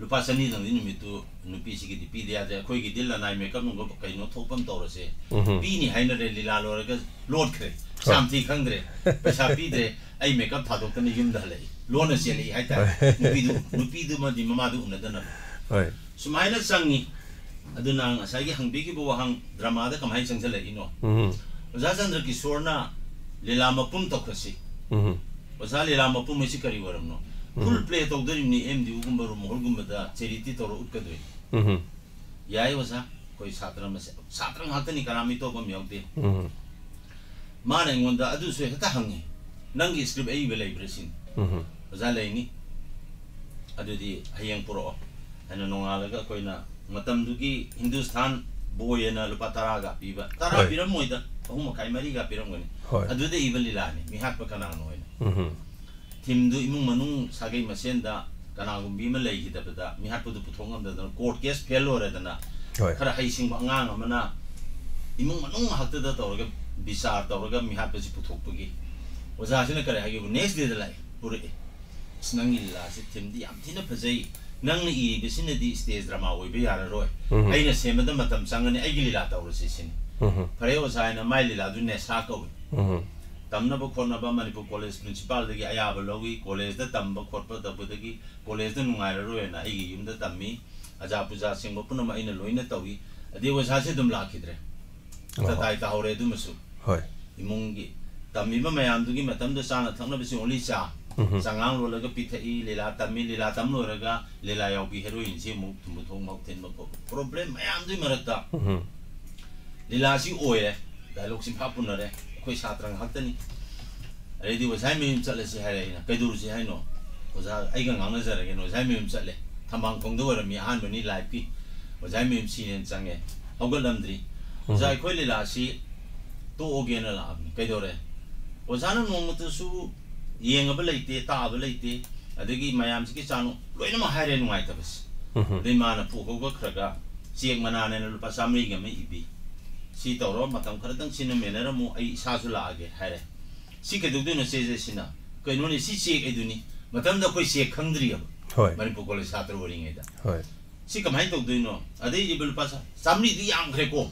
लुपा चनी दंदी नुमितु नुपीसिगिदि पीदे यादे अखोइगिदि लनाइ मेकअप नुगो कइनो थोपम तौरसे पीनी हाइनरे लीला लोरगे लोडखरे ꯂꯣꯠꯈ꯭ꯔꯦ ꯁ꯭ꯌꯥꯝꯊꯤ ꯈꯪꯗ꯭ꯔꯦ ꯄꯩꯁꯥ ꯄꯤꯗ꯭ꯔꯦ ꯑꯩ ꯃꯦꯀꯞ ꯊꯥꯗꯣꯛꯇꯅ ꯌꯨꯝꯗ ꯍꯜꯂꯛꯏ ꯂꯣꯟꯅ ꯆꯦꯜꯂꯛꯏ ꯍꯥꯏꯇꯥꯔꯦ ꯅꯨꯄꯤꯗꯨ ꯅꯨꯄꯤꯗꯨꯃꯗꯤ ꯃꯃꯥꯗꯨ ꯎꯅꯗꯅꯕ ꯁꯨꯃꯥꯏꯅ ꯆꯪꯉꯤ ꯑꯗꯨꯅ ꯉꯁꯥꯏꯒꯤ ꯍꯪꯕꯤꯈꯤꯕ ꯋꯥꯍꯪ ꯗ꯭ꯔꯃꯥꯗ ꯀꯃꯥꯏꯅ ꯆꯪꯁꯤꯜꯂꯛꯏꯅꯣ ꯑꯣꯖꯥ ꯆꯟꯗ꯭ꯔ ꯀꯤꯁꯣꯔꯅ ꯂꯤꯂꯥ ꯃꯄꯨꯝ ꯇꯧꯈꯠꯁꯤ ꯑꯣꯖꯥ ꯂꯤꯂꯥ ꯃꯄꯨꯝ ꯍꯥꯏꯁꯤ ꯀꯔꯤ ꯑꯣꯏꯔꯝꯅꯣ ꯐꯨꯜ ꯄ꯭ꯂꯦ ꯇꯧꯗꯣꯔꯤꯕꯅꯤ ꯑꯦꯝ ꯗꯤ ꯌꯨꯒꯨꯝꯕ ꯔꯨꯝ ꯍꯣꯜꯒꯨꯝꯕꯗ ꯆꯦꯔꯤꯇꯤ ꯇꯧꯔ ꯎꯠꯀꯗꯣꯏ ꯌꯥꯏ ꯑꯣꯖꯥ ꯑꯩꯈꯣꯏ ꯁꯥꯇ꯭ꯔ ꯃꯁꯦ ꯁꯥꯇ꯭ꯔ ꯉꯥꯛꯇꯅꯤ ꯀꯅꯥ ꯃꯤ ꯇꯧꯕ ꯑꯃ ꯌꯥꯎꯗꯦ ꯃꯥꯅ ꯑꯩꯉꯣꯟꯗ ꯑꯗꯨꯁꯨ ꯍꯦꯛꯇ ꯍꯪꯉꯤ ꯅꯪꯒꯤ ꯁ꯭ꯀ꯭ꯔꯤꯞ ꯑꯏꯕ ꯂꯩꯕ꯭ꯔꯥ ꯁꯤꯅꯤ ꯑꯣꯖꯥ ꯂꯩꯅꯤ ꯑꯗꯨꯗꯤ ꯍꯌꯦꯡ ꯄꯨꯔꯛꯑꯣ ꯍꯥꯏꯅ ꯅꯣꯡꯉꯥꯜꯂꯒ ꯑꯩꯈꯣꯏꯅ ꯃꯇꯝꯗꯨꯒꯤ ꯍꯤꯟꯗꯨꯁꯊꯥꯟ ꯕꯣꯏ ꯑꯅ ꯂꯨꯄꯥ ꯇꯔꯥꯒ ꯄꯤꯕ ꯇꯔꯥ ꯄꯤꯔꯝꯃꯣꯏꯗ ꯑꯍꯨꯝ ꯃꯈꯥꯏ ꯃꯔꯤꯒ ꯄꯤꯔꯝꯒꯅꯤ ꯑꯗꯨꯗ ꯏꯕ ꯂꯤꯂꯥꯅꯤ ꯃꯤꯍꯥꯠꯄ ꯀꯅꯥꯅꯣ ꯑꯣꯏꯅ ꯊꯤꯝꯗꯨ ꯏꯃꯨꯡ ꯃꯅꯨꯡ ꯁꯥꯒꯩ ꯃꯁꯦꯟꯗ ꯀꯅꯥꯒꯨꯝꯕꯤ ꯑꯃ ꯂꯩꯈꯤꯗꯕꯗ ꯃꯤꯍꯥꯠꯄꯗꯨ ꯄꯨꯊꯣꯛ ꯉꯝꯗꯗꯅ ꯀꯣꯔꯠ ꯀꯦꯁ ꯐꯦꯜ ꯑꯣꯏꯔꯗꯅ ꯈꯔ ꯍꯩꯁꯤꯡꯕ ꯑꯉꯥꯡ ꯑꯃꯅ ꯏꯃꯨꯡ ꯃꯅꯨꯡ ꯉꯥꯛꯇꯗ ꯇꯧꯔꯒ विचार तौरगा मिहापसी पुथोपगी ओजासीन करे है नेक्स्ट डे लाइ पुरे नंग लीला से थीम दी याम थीना फजई नंग स्टेज ड्रामा होने बे यार लीला तौर से फरे ओजाइन माइ लीला दु ने सा कव मनपुर कॉलेज प्रिंसीपाल दगी अयाब लोगी कॉलेज तब तंब कॉलेज द नुंगाय तमी अजा पुजा सिंह पुनम लोन लोइने तौगी ओजा से दम लाखिद्रे तताई ताहोरे दुमसु ꯑꯗꯨꯃꯁꯨ ꯏꯃꯨꯡꯒꯤ ꯇꯝꯃꯤꯕ ꯃꯌꯥꯝꯗꯨꯒꯤ ꯃꯇꯝꯗ ꯆꯥꯅ ꯊꯛꯅꯕꯁꯤ ꯑꯣꯟꯂꯤ ꯆꯥ ꯆꯉꯥꯡ ꯂꯣꯜꯂꯒ ꯄꯤꯊꯛꯏ ꯂꯤꯂꯥ ꯇꯝꯃꯤ ꯂꯤꯂꯥ ꯇꯝ ꯂꯣꯏꯔꯒ ꯂꯤꯂꯥ ꯌꯥꯎꯕꯤ ꯍꯦꯔꯣꯏꯟꯁꯤ ꯑꯃꯨꯛ ꯊꯨꯝꯕ ꯊꯣꯡ ꯃꯧ ꯊꯤꯟꯕ ꯈꯣꯠꯄ ꯄ꯭ꯔꯣꯕ꯭ꯂꯦꯝ ꯃꯌꯥꯝꯗꯨꯒꯤ ꯃꯔꯛꯇ ꯂꯤꯂꯥꯁꯤ ꯑꯣꯏꯔꯦ ꯗꯥꯏꯂꯣꯛꯁꯤ ꯐꯥ ꯄꯨꯅꯔꯦ ꯑꯩꯈꯣꯏ ꯁꯥꯇ꯭ꯔ ꯉꯥꯛꯇꯅꯤ ꯑꯗꯩꯗꯤ ꯑꯣꯖꯥꯏ ꯃꯌꯨꯝ ꯆꯠꯂꯁꯤ ꯍꯥꯏꯔꯦ ꯑꯩꯅ ꯀꯩꯗꯧꯔꯨꯁꯤ ꯍꯥꯏꯅꯣ ꯑꯣꯖꯥ ꯑꯩꯒ ꯉꯥꯡꯅꯖꯔꯒꯦꯅ ꯑꯣꯖꯥꯏ ꯃꯌꯨꯝ ꯆꯠꯂꯦ ꯊꯝꯕꯥꯡꯈꯣꯡꯗ ꯑꯣꯏꯔꯝꯃꯤ ꯑꯍꯥꯟꯕꯅꯤ ꯂꯥꯏꯐꯀꯤ ꯑꯣꯖꯥꯏ ꯃꯌꯨꯝ ꯁꯤꯅꯦꯅ ꯆꯪꯉꯦ ꯍꯧꯒꯠꯂꯝꯗ꯭ꯔꯤ ꯑꯣꯖꯥ ꯑꯩꯈꯣꯏ ꯂꯤꯂꯥꯁꯤ ꯇꯣꯛꯑꯒꯦꯅ ꯂꯥꯛꯑꯕꯅꯤ ꯀꯩꯗꯧꯔꯦ ꯑꯣꯖꯥꯅ ꯅꯣꯡꯃꯇꯁꯨ ꯌꯦꯡꯉꯕ ꯂꯩꯇꯦ ꯇꯥꯕ ꯂꯩꯇꯦ ꯑꯗꯒꯤ ꯃꯌꯥꯝꯁꯤꯒꯤ ꯆꯥꯅꯣ ꯂꯣꯏꯅꯃꯛ ꯍꯥꯏꯔꯦ ꯅꯨꯡꯉꯥꯏꯇꯕꯁꯤ ꯑꯗꯩ ꯃꯥꯅ ꯄꯨ ꯍꯧꯒꯠꯈ꯭ꯔꯒ ꯆꯦꯛ ꯃꯅꯥꯅꯦꯅ ꯂꯨꯄꯥ ꯆꯥꯝꯃꯔꯤꯒꯤ ꯑꯃ ꯏꯕꯤ ꯁꯤ ꯇꯧꯔꯣ ꯃꯇꯝ ꯈꯔꯗꯪ ꯁꯤꯅ ꯃꯦꯅꯔꯝꯃꯨ ꯑꯩ ꯏꯁꯥꯁꯨ ꯂꯥꯛꯑꯒꯦ ꯍꯥꯏꯔꯦ ꯁꯤ ꯀꯩꯗꯧꯗꯣꯏꯅꯣ ꯆꯦꯁꯦ ꯁꯤꯅ ꯀꯩꯅꯣꯅꯦ ꯁꯤ ꯆꯦꯛ ꯑꯩꯗꯨꯅꯤ ꯃꯇꯝꯗ ꯑꯩꯈꯣꯏ ꯆꯦꯛ ꯈꯪꯗ꯭ꯔꯤꯑꯕ ꯃꯅꯤꯄꯨꯔ ꯀꯣꯂꯦꯖ ꯁꯥꯇ꯭ꯔ ꯑꯣꯏꯔꯤꯉꯩꯗ ꯁꯤ ꯀꯃꯥꯏꯅ ꯇꯧꯗꯣꯏꯅꯣ ꯑꯗꯩ ꯏꯕ ꯂꯨꯄꯥ ꯆꯥꯝꯃꯔꯤꯗꯤ ꯌꯥꯝꯈ꯭ꯔꯦꯀꯣ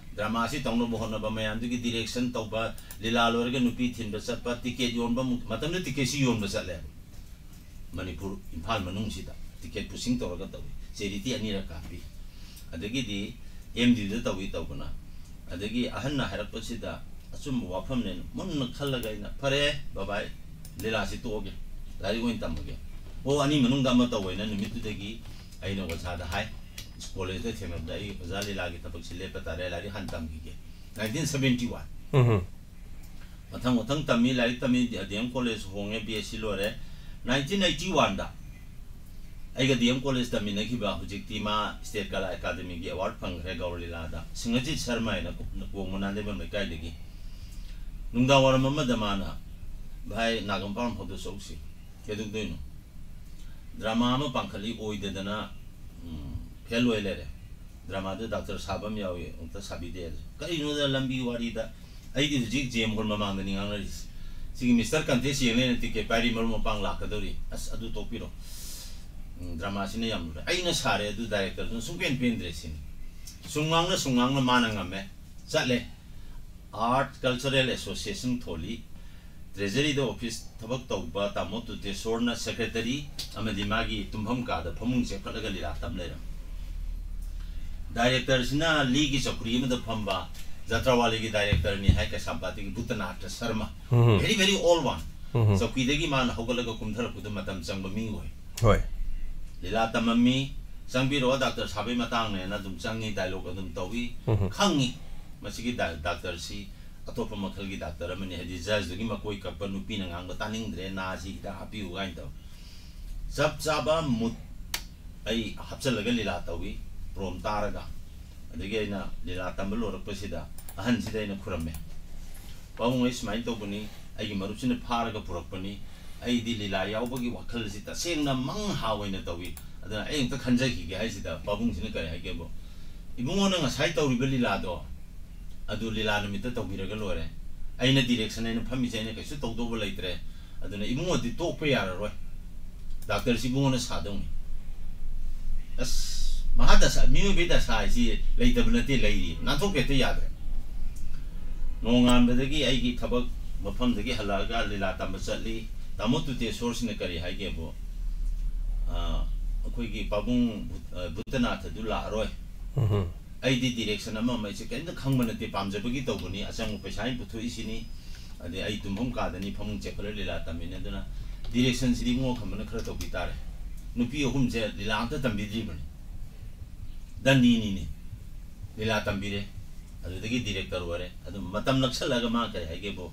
ड्रामा से तौर मोहनब मैम तब लीला लोरगी थीन चप तिकेट योब टिकेट योब चल मनपुर इम्फा मनुद टिकेट पुसी तौर तब चेरीटी अनीर कागी एम डी तब तबना अहन हरपसीद अचुम वाफमने मन खल फर बबा लीला से तोगे लाइक तमगे ओ अनी तब अगर ओसाद है ꯀꯣꯂꯦꯖꯇ ꯊꯦꯡꯅꯕꯗ ꯑꯩ ꯑꯣꯖꯥ ꯂꯤꯂꯥꯒꯤ ꯊꯕꯛꯁꯤ ꯂꯦꯞꯄ ꯇꯥꯔꯦ ꯂꯥꯏꯔꯤꯛ ꯍꯥꯟꯅ ꯇꯝꯈꯤꯒꯦ ꯅꯥꯏꯟꯇꯤꯟ ꯁꯕꯦꯟꯇꯤ ꯋꯥꯟ ꯃꯊꯪ ꯃꯊꯪ ꯇꯝꯃꯤ ꯂꯥꯏꯔꯤꯛ ꯇꯝꯃꯤ ꯗꯤ ꯑꯦꯝ ꯀꯣꯂꯦꯖ ꯍꯣꯡꯉꯦ ꯕꯤ ꯑꯦꯁ ꯁꯤ ꯂꯣꯏꯔꯦ ꯅꯥꯏꯟꯇꯤꯟ ꯑꯩꯠꯇꯤ ꯋꯥꯟꯗ ꯑꯩꯒ ꯗꯤ ꯑꯦꯝ ꯀꯣꯂꯦꯖ ꯇꯝꯃꯤꯟꯅꯈꯤꯕ ꯍꯧꯖꯤꯛꯇꯤ ꯃꯥ ꯁ꯭ꯇꯦꯠ ꯀꯂꯥ ꯑꯦꯀꯥꯗꯃꯤꯒꯤ ꯑꯦꯋꯥꯔꯗ ꯐꯪꯈ꯭ꯔꯦ ꯒꯧꯔ ꯂꯤꯂꯥꯗ ꯁꯤꯡꯍꯖꯤꯠ ꯁꯔꯃ ꯍꯥꯏꯅ ꯀꯣꯡꯕ ꯅꯥꯟꯗꯩꯕꯝ ꯂꯩꯀꯥꯏꯗꯒꯤ ꯅꯨꯡꯗꯥꯡ ꯋꯥꯏꯔꯝ ꯑꯃꯗ ꯃꯥꯅ ꯚꯥꯏ ꯅꯥꯒꯝꯄꯥꯝ ꯐꯥꯎꯗ ꯆꯧꯁꯤ ꯀꯩꯗꯧꯗꯣꯏꯅꯣ ꯗ꯭ꯔꯃꯥ ꯑꯃ ꯄꯥꯡꯈꯠꯂꯤ ꯑꯣꯏꯗꯗꯅ ꯐꯦꯜ ꯑꯣꯏ ꯂꯩꯔꯦ ꯗ꯭ꯔꯃꯥꯗ ꯗꯥꯛꯇꯔ ꯁꯥꯕ ꯑꯃ ꯌꯥꯎꯏ ꯑꯃꯨꯛꯇ ꯁꯥꯕꯤꯗꯦ ꯀꯔꯤꯅꯣꯗ ꯂꯝꯕꯤ ꯋꯥꯔꯤꯗ ꯑꯩꯗꯤ ꯍꯧꯖꯤꯛ ꯖꯦ ꯑꯦꯝ ꯍꯣꯜ ꯃꯃꯥꯡꯗꯅꯤ ꯉꯥꯡꯅꯔꯤꯁꯤ ꯁꯤꯒꯤ ꯃꯤꯁꯇꯔ ꯀꯟꯇꯦꯁ ꯌꯦꯡꯂꯦꯅ ꯇꯤꯀꯦꯠ ꯄꯥꯏꯔꯤ ꯃꯔꯨꯞ ꯃꯄꯥꯡ ꯂꯥꯛꯀꯗꯧꯔꯤ ꯑꯁ ꯑꯗꯨ ꯇꯣꯛꯄꯤꯔꯣ ꯗ꯭ꯔꯃꯥꯁꯤꯅ ꯌꯥꯝ ꯂꯨꯔꯦ ꯑꯩꯅ ꯁꯥꯔꯦ ꯑꯗꯨ ꯗꯥꯏꯔꯦꯛꯇꯔꯗꯨꯅ ꯁꯨꯡꯄꯦꯟ ꯄꯦꯟꯗ꯭ꯔꯦ ꯁꯤꯅꯤ ꯁꯨꯝ ꯉꯥꯡꯅ ꯁꯨꯝ ꯉꯥꯡꯅ ꯃꯥꯅ ꯉꯝꯃꯦ ꯆꯠꯂꯦ ꯑꯥꯔꯠ ꯀꯜꯆꯔꯦꯜ ꯑꯦꯁꯣꯁꯤꯌꯦꯁꯟ ꯊꯣꯜꯂꯤ ꯇ꯭ꯔꯦꯖꯔꯤꯗ ꯑꯣꯐꯤꯁ ꯊꯕꯛ ꯇꯧꯕ ꯇꯥꯃꯣ ꯇꯨꯇꯦꯁꯣꯔꯅ ꯁꯦꯀ꯭ꯔꯦꯇꯔꯤ ꯑꯃꯗꯤ ꯃꯥꯒꯤ ꯇꯨꯝꯐꯝ ꯀꯥꯗ ꯐꯃꯨꯡ ꯆꯦꯞꯈꯠꯂꯒ ꯂꯤꯂꯥ ꯇꯝ ꯂꯩꯔꯝꯃꯤ डाइरेक्टरसिना लीगी चौकरी में फंबा जत्रावाली की डायरेक्टर ने है कैसापाती की Bhutnath Sharma very very old one चौकीदगी मान हौगलगा कुमथरपुद मतम चंग मी होय. होय. लीला तममी चंगबिरो डॉक्टर साबे मतंग ने ना दुम चंगी डायलॉग अदुम तवी खंगी मसिगी डॉक्टर सी अतोप मखल की डॉक्टर अमने हदि जज दुगी मकोई कप नुपी न ngang तानिंग द्रे ना सी दा हापी उगाइन तो सब चाबा मुत ai hapchalaga lila tawi rom taraga adege na lila tambalo rakpasida ahan sida ina k u r a m e babung o isma itopuni ai marupsina paraga purakpani ai di lila yaubagi wakal si ta sengna mang hawaina tawi adana ai ta khanjakige haisida pamung sina kai hai kebo ibungona nga sai tauri belila do adu lila namita tawi raga lore aina direksana ina pami zai na kaisu tawdobo laitre adana ibungodi tokpa yara roe dakter sibungona sadongni ꯃꯍꯥꯗꯁꯥ ꯃꯤꯑꯣꯏꯕꯒꯤ ꯗꯁꯥ ꯍꯥꯏꯁꯤ ꯂꯩꯇꯕ ꯅꯠꯇꯦ ꯂꯩꯔꯤ ꯅꯥꯟꯊꯣꯛꯄ ꯍꯦꯛꯇ ꯌꯥꯗ꯭ꯔꯦ ꯅꯣꯡꯉꯥꯟꯕꯗꯒꯤ ꯑꯩꯒꯤ ꯊꯕꯛ ꯃꯐꯝꯗꯒꯤ ꯍꯜꯂꯛꯑꯒ ꯂꯤꯂꯥ ꯇꯝꯕ ꯆꯠꯂꯤ ꯇꯥꯃꯣ ꯇꯨꯇꯦꯁꯣꯔꯁꯤꯅ ꯀꯔꯤ ꯍꯥꯏꯒꯦꯕꯨ ꯑꯩꯈꯣꯏꯒꯤ ꯄꯥꯕꯨꯡ ꯚꯨꯇꯅꯥꯊ ꯑꯗꯨ ꯂꯥꯛꯑꯔꯣꯏ ꯑꯩꯗꯤ ꯗꯤꯔꯦꯛꯁꯟ ꯑꯃ ꯑꯃ ꯑꯩꯁꯦ ꯀꯔꯤꯝꯇ ꯈꯪꯕ ꯅꯠꯇꯦ ꯄꯥꯝꯖꯕꯒꯤ ꯇꯧꯕꯅꯤ ꯑꯆꯪꯕ ꯄꯩꯁꯥ ꯄꯨꯊꯣꯛꯏꯁꯤꯅꯤ ꯑꯗꯩ ꯑꯩ ꯇꯨꯝꯐꯝ ꯀꯥꯗꯅꯤ ꯐꯃꯨꯡ ꯆꯦꯛꯈꯠꯂ ꯂꯤꯂꯥ ꯇꯝꯃꯤꯅꯤ ꯑꯗꯨꯅ ꯗꯤꯔꯦꯛꯁꯟꯁꯤꯗꯤ ꯏꯉꯣ ꯈꯝꯕꯅ ꯈꯔ ꯇꯧꯕꯤ ꯇꯥꯔꯦ ꯅꯨꯄꯤ ꯑꯍꯨꯝꯁꯦ ꯂꯤꯂꯥ ꯑꯝꯇ ꯇꯝꯕꯤꯗ꯭ꯔꯤꯕꯅꯤ ꯗꯟꯗꯤꯅꯤꯅꯦ ꯂꯤꯂꯥ ꯇꯝꯕꯤꯔꯦ ꯑꯗꯨꯗꯒꯤ ꯗꯤꯔꯦꯛꯇꯔ ꯑꯣꯏꯔꯦ ꯑꯗꯨ ꯃꯇꯝ ꯅꯛꯁꯜꯂꯒ ꯃꯥ ꯀꯔꯤ ꯍꯥꯏꯒꯦꯕꯨ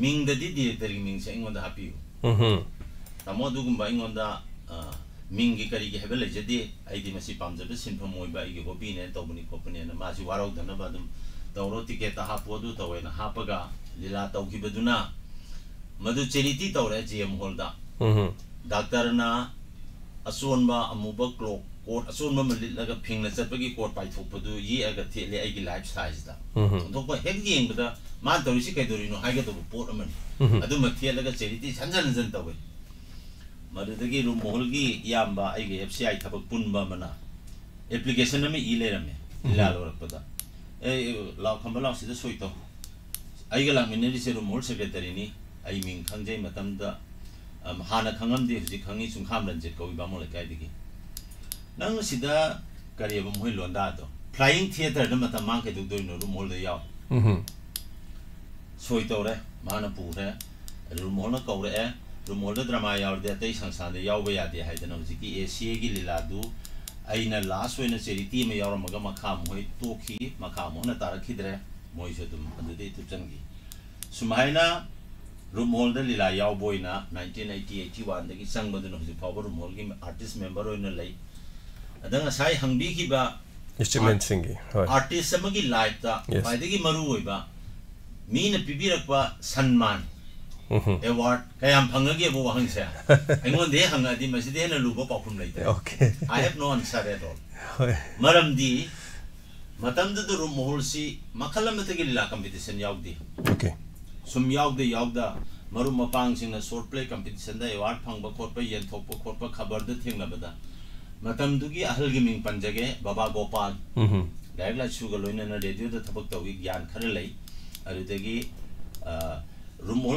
ꯃꯤꯡꯗꯗꯤ ꯗꯤꯔꯦꯛꯇꯔꯒꯤ ꯃꯤꯡꯁꯦ ꯑꯩꯉꯣꯟꯗ ꯍꯥꯞꯄꯤꯌꯨ ꯇꯥꯃꯣ ꯑꯗꯨꯒꯨꯝꯕ ꯑꯩꯉꯣꯟꯗ ꯃꯤꯡꯒꯤ ꯀꯔꯤꯒꯤ ꯍꯥꯏꯕ ꯂꯩꯖꯗꯦ ꯑꯩꯗꯤ ꯃꯁꯤ ꯄꯥꯝꯖꯕ ꯁꯤꯟꯐꯝ ꯑꯣꯏꯕ ꯑꯩꯒꯤ ꯍꯣꯕꯤꯅꯦ ꯇꯧꯕꯅꯤ ꯈꯣꯠꯄꯅꯦꯅ ꯃꯥꯁꯤ ꯋꯥꯔꯧꯗꯅꯕ ꯑꯗꯨꯝ ꯇꯧꯔꯣ ꯇꯤꯀꯦꯠꯇ ꯍꯥꯞꯄꯣ ꯑꯗꯨ ꯇꯧꯋꯦꯅ ꯍꯥꯞꯄꯒ ꯂꯤꯂꯥ ꯇꯧꯈꯤꯕꯗꯨꯅ ꯃꯗꯨ ꯆꯦꯔꯤꯇꯤ ꯇꯧꯔꯦ ꯖꯤ ꯑꯦꯝ ꯍꯣꯜꯗ ꯗꯥꯛꯇꯔꯅ ꯑꯆꯣꯟꯕ ꯑꯃꯨꯕ ꯀ꯭ꯂꯣꯛ ꯀꯣꯠ ꯑꯆꯣꯟꯕ ꯑꯃ ꯂꯤꯠꯂꯒ ꯐꯤꯡꯅ ꯆꯠꯄꯒꯤ ꯀꯣꯠ ꯄꯥꯏꯊꯣꯛꯄꯗꯨ ꯌꯦꯛꯑꯒ ꯊꯦꯠꯂꯦ ꯑꯩꯒꯤ ꯂꯥꯏꯐ ꯁ꯭ꯇꯥꯏꯜꯁꯤꯗ ꯑꯣꯟꯊꯣꯛꯄ ꯍꯦꯛ ꯌꯦꯡꯕꯗ ꯃꯥꯅ ꯇꯧꯔꯤꯁꯤ ꯀꯩꯗꯧꯔꯤꯅꯣ ꯍꯥꯏꯒꯗꯧꯕ ꯄꯣꯠ ꯑꯃꯅꯤ ꯑꯗꯨꯃ ꯊꯦꯠꯂꯒ ꯆꯦꯔꯤꯇꯤ ꯍꯟꯖꯟ ꯍꯟꯖꯟ ꯇꯧꯋꯤ ꯃꯗꯨꯗꯒꯤ ꯔꯨꯝ ꯃꯣꯍꯜꯒꯤ ꯏꯌꯥꯝꯕ ꯑꯩꯒꯤ ꯑꯦꯐ ꯁꯤ ꯑꯥꯏ ꯊꯕꯛ ꯄꯨꯟꯕ ꯑꯃꯅ ꯑꯦꯄ꯭ꯂꯤꯀꯦꯁꯟ ꯑꯃ ꯏ ꯂꯩꯔꯝꯃꯦ ꯂꯤꯂꯥ ꯂꯣꯏꯔꯛꯄꯗ ꯑꯦ ꯂꯥꯎ ꯈꯝꯕ ꯂꯥꯎ ꯁꯤꯗ ꯁꯣꯏ ꯇꯧ ꯑꯩꯒ ꯂꯥꯛꯃꯤꯟꯅꯔꯤꯁꯦ ꯔꯨꯝ ꯃꯣꯍꯜ ꯁꯦꯀ꯭ꯔꯦꯇꯔꯤꯅꯤ ꯑꯩ ꯃꯤꯡ ꯈꯪꯖꯩ ꯃꯇꯝꯗ ꯍꯥꯟꯅ ꯈꯪꯉꯝꯗꯦ ꯍꯧꯖꯤꯛ ꯈꯪꯉꯤ ꯆꯨꯡꯈꯥꯝ ꯔꯟꯖꯤꯠ ꯀꯧꯏ ꯕꯥꯃꯣꯟ ꯂꯩꯀꯥꯏꯗꯒꯤ ꯅꯪ ꯁꯤꯗ ꯀꯔꯤꯕ ꯃꯣꯏ ꯂꯣꯟꯗꯥꯗꯣ ꯐ꯭ꯂꯥꯏꯌꯤꯡ ꯊꯤꯌꯦꯇꯔꯗ ꯃꯇꯝ ꯃꯥꯡ ꯀꯩꯗꯧꯗꯣꯏꯅꯣ ꯔꯨꯝ ꯍꯣꯜꯗ ꯌꯥꯎ ꯁꯣꯏ ꯇꯧꯔꯦ ꯃꯥꯅ ꯄꯨꯈ꯭ꯔꯦ ꯔꯨꯝ ꯍꯣꯜꯅ ꯀꯧꯔꯛꯑꯦ ꯔꯨꯝ ꯍꯣꯜꯗ ꯗ꯭ꯔꯃꯥ ꯌꯥꯎꯔꯗꯤ ꯑꯇꯩ ꯁꯪꯁꯥꯟꯗ ꯌꯥꯎꯕ ꯌꯥꯗꯦ ꯍꯥꯏꯗꯅ ꯍꯧꯖꯤꯛꯀꯤ ꯑꯦ ꯁꯤ ꯑꯦꯒꯤ ꯂꯤꯂꯥꯗꯨ ꯑꯩꯅ ꯂꯥꯁ ꯑꯣꯏꯅ ꯆꯦꯔꯤꯇꯤ ꯑꯃ ꯌꯥꯎꯔꯝꯃꯒ ꯃꯈꯥ ꯃꯣꯏ ꯇꯣꯛꯈꯤ ꯃꯈꯥ ꯃꯣꯏꯅ ꯇꯥꯔꯛꯈꯤꯗ꯭ꯔꯦ ꯃꯣꯏꯁꯨ ꯑꯗꯨꯝ ꯑꯗꯨꯗꯩ ꯇꯨꯞꯆꯟꯈꯤ ꯁꯨꯃꯥꯏꯅ ꯔꯨꯝ ꯍꯣꯜꯗ ꯂꯤꯂꯥ ꯌꯥꯎꯕ ꯑꯣꯏꯅ ꯅꯥꯏꯟꯇꯤꯟ ꯑꯩꯠꯇꯤ ꯑꯩꯠꯇꯤ ꯋꯥꯟꯗꯒꯤ ꯆꯪꯕꯗꯨꯅ ꯍꯧꯖꯤꯛ ꯐꯥꯎꯕ ꯔꯨꯝ ꯍꯣꯜꯒꯤ ꯑꯥꯔꯇꯤꯁ ꯃꯦꯝꯕꯔ ꯑꯣꯏꯅ ꯂꯩ अदा नसाई हंगबी की बा इंस्ट्रूमेंट सिंगी आर्टिस्ट सम की लाइफ ता फ़ायदे की मरु होई बा मीन पीबी रखवा सम्मान अवार्ड कयाम फंगगे वो हंग से अइमोन दे हंगा दि मसि दे न लुबो पापुम लैते okay I have no answer at all मरम दी मतम द दुरु मोहल सी मखलम त गिला कंपटीशन याउदी ओके सुम प्ले कंपटीशन दा अवार्ड फंगबा मतमदुगी अहल की मिंग पंजगे बाबा गोपाल डायरेक्ट लाशु का लोइना रेडियो तो थपक तो ज्ञान खरे लई अरुदेगी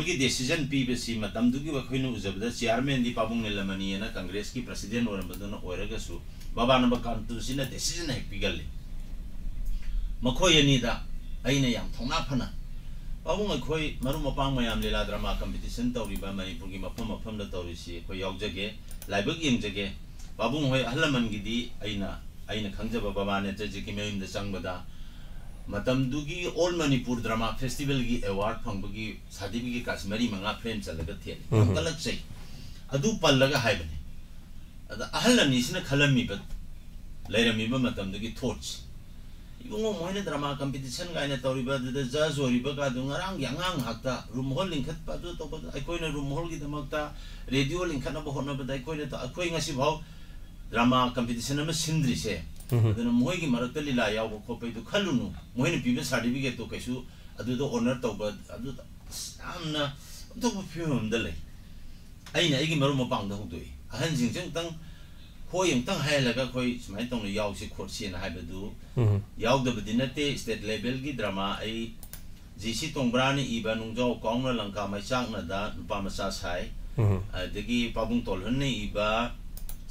की डिसीज़न पी बेसी मतमदुगी वखोइन पाबू चेयरमैन दी पाबुंग नेलमनी की प्रेसिडेंट और बदन ओरगसु बाबा नब कांतुसी ना डिसीज़न हेक पिगले मखोय अनीदा थोना फना पाबू अखोय मरु मपांग मयाम लीला ड्रामा कंपटीशन तौरीबा की मफम मफम द तौरीसी बाबू हई हल्लमनगी खजब बबाने चेजी मयूम चंगदी ओल मनपुर ड्रमा फेस्टिवल की एवार्ड फंगी सादीबी की काश मरी मंगा फ्रेम चलग थे गलत है अहल खलमीब लेरमीब थोट्स इवो मोहन द्रमा कंपीटिशन गायने तौरीब जज होगा आगाम रूम हॉल लिंखत तब अखोने रूम हॉल की दमकता रेडियो लिंखन हो अखोई भाव drama competition ma sindri se adana moi gi marak ta lila yaw ko pe du khalunu moi ne pibe certificate to kaisu adu do honor to ba adu amna to bu film da le aina igi maru ma pang da hu doi ahan jing jing tang ho yim tang hai la ga koi smai tong yaw se khor se na hai ba du yaw da ba dinate state level gi drama ai जीसी तोंब्रानी इबा नुंगजाव कांगना लंका मैचांगना दा नुपा मचा साय अदगी पाबुंग तोलहन ने इबा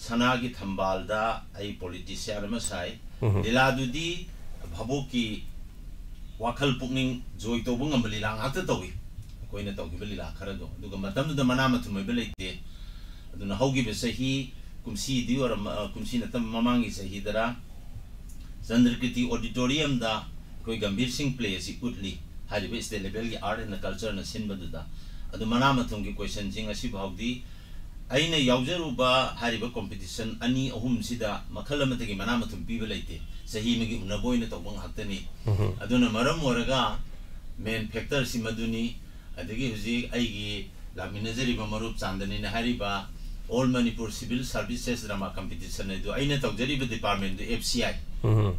सनागी थंबालदा आई पॉलिटिशियन में साई। हम्म। लीलादुदी भबोकी वाखल पुकनिंग जोई तो बंगम लीला आते तो हुई कोई ने लीला खर दुग मतम दु मना मथु में लेते अदुन होगी बे सही कुमसी दी और कुमसी दरा। चंद्रकृति ऑडिटोरियम दा कोई गंभीर सिंह प्ले सी उठली। हाजिब स्टेट लेवल की आर्ट एंड कल्चर न सिन बदुदा। अदु मना मथुम की क्वेश्चन सिंह असी अइने यावजरुबा हारिबा कंपटीशन अनि अहुम सिदा मखल मना मथुम पीबे लेते सही हक्तनी अदुना मरम ओरगा मेन फैक्टर से मधुनी हुजी अइगी चांदनी हारिबा all Manipur civil services drama competition ने दो अइने तौजरिबा डिपार्टमेंट दो एफसीआई